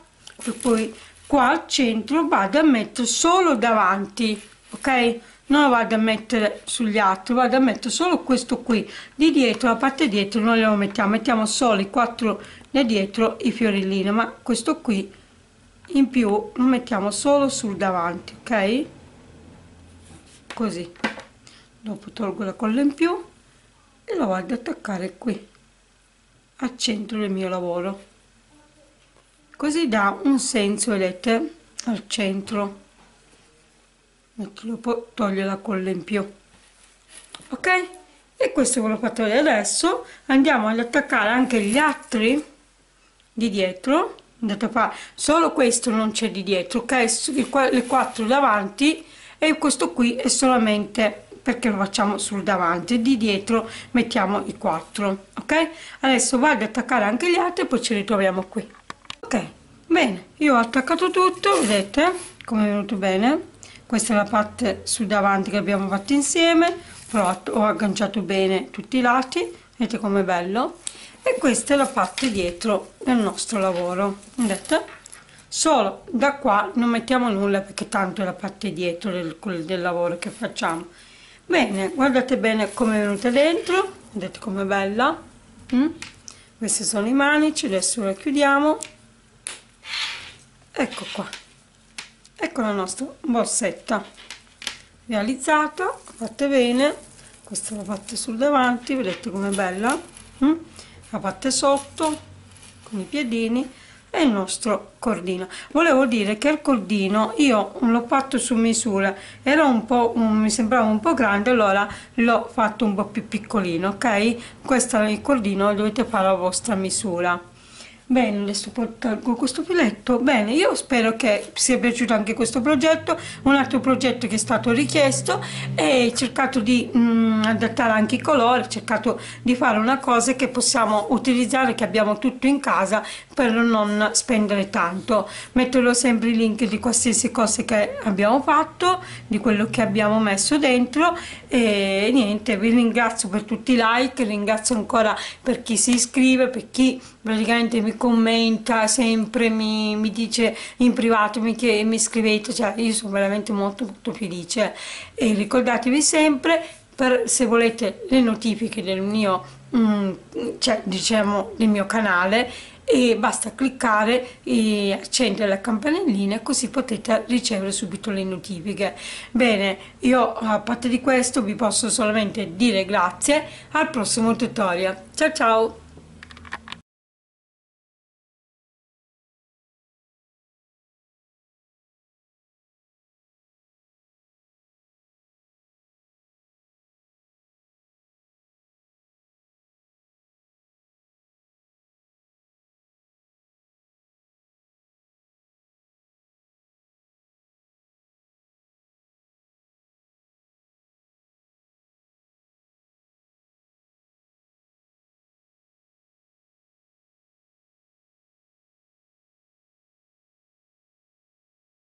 e poi qua al centro vado a mettere solo davanti ok? Non lo vado a mettere sugli altri vado a mettere solo questo qui. Di dietro la parte dietro non lo mettiamo mettiamo solo i quattro da dietro i fiorellini ma questo qui in più lo mettiamo solo sul davanti ok? Così. Dopo tolgo la colla in più e lo vado ad attaccare qui al centro del mio lavoro così dà un senso vedete al centro. Metto, toglio la colla in più. Ok? E questo ve l'ho fatto vedere adesso. Andiamo ad attaccare anche gli altri di dietro. Andate a fare solo questo non c'è di dietro ok? Le quattro davanti e questo qui è solamente perché lo facciamo sul davanti. Di dietro mettiamo i quattro ok? Adesso vado ad attaccare anche gli altri e poi ci ritroviamo qui ok bene io ho attaccato tutto vedete come è venuto bene. Questa è la parte sul davanti che abbiamo fatto insieme. Però ho agganciato bene tutti i lati. Vedete com'è bello? E questa è la parte dietro del nostro lavoro. Vedete? Solo da qua non mettiamo nulla perché tanto è la parte dietro del, del lavoro che facciamo. Bene guardate bene come è venuta dentro. Vedete com'è bella? Mm? questi sono i manici adesso la chiudiamo ecco qua. Ecco la nostra borsetta. Realizzata fatta bene. Questa la fatta sul davanti vedete com'è bella mm? la parte sotto con i piedini e il nostro cordino. Volevo dire che il cordino io l'ho fatto su misura. Era un po' un, mi sembrava un po' grande allora l'ho fatto un po' più piccolino ok? Questo è il cordino dovete fare la vostra misura Bene, adesso tolgo questo filetto. Bene, io spero che sia piaciuto anche questo progetto, un altro progetto che è stato richiesto e ho cercato di mh, mm, adattare anche i colori, ho cercato di fare una cosa che possiamo utilizzare, che abbiamo tutto in casa per non spendere tanto. Metterò sempre i link di qualsiasi cosa che abbiamo fatto, di quello che abbiamo messo dentro e niente, vi ringrazio per tutti i like, ringrazio ancora per chi si iscrive, per chi praticamente mi commenta sempre, mi, mi dice in privato, mi, chiede, mi scrivete, cioè io sono veramente molto molto felice. E ricordatevi sempre per, se volete le notifiche del mio, mm, cioè, diciamo, del mio canale e basta cliccare e accendere la campanellina così potete ricevere subito le notifiche. Bene io a parte di questo vi posso solamente dire grazie. Al prossimo tutorial. Ciao ciao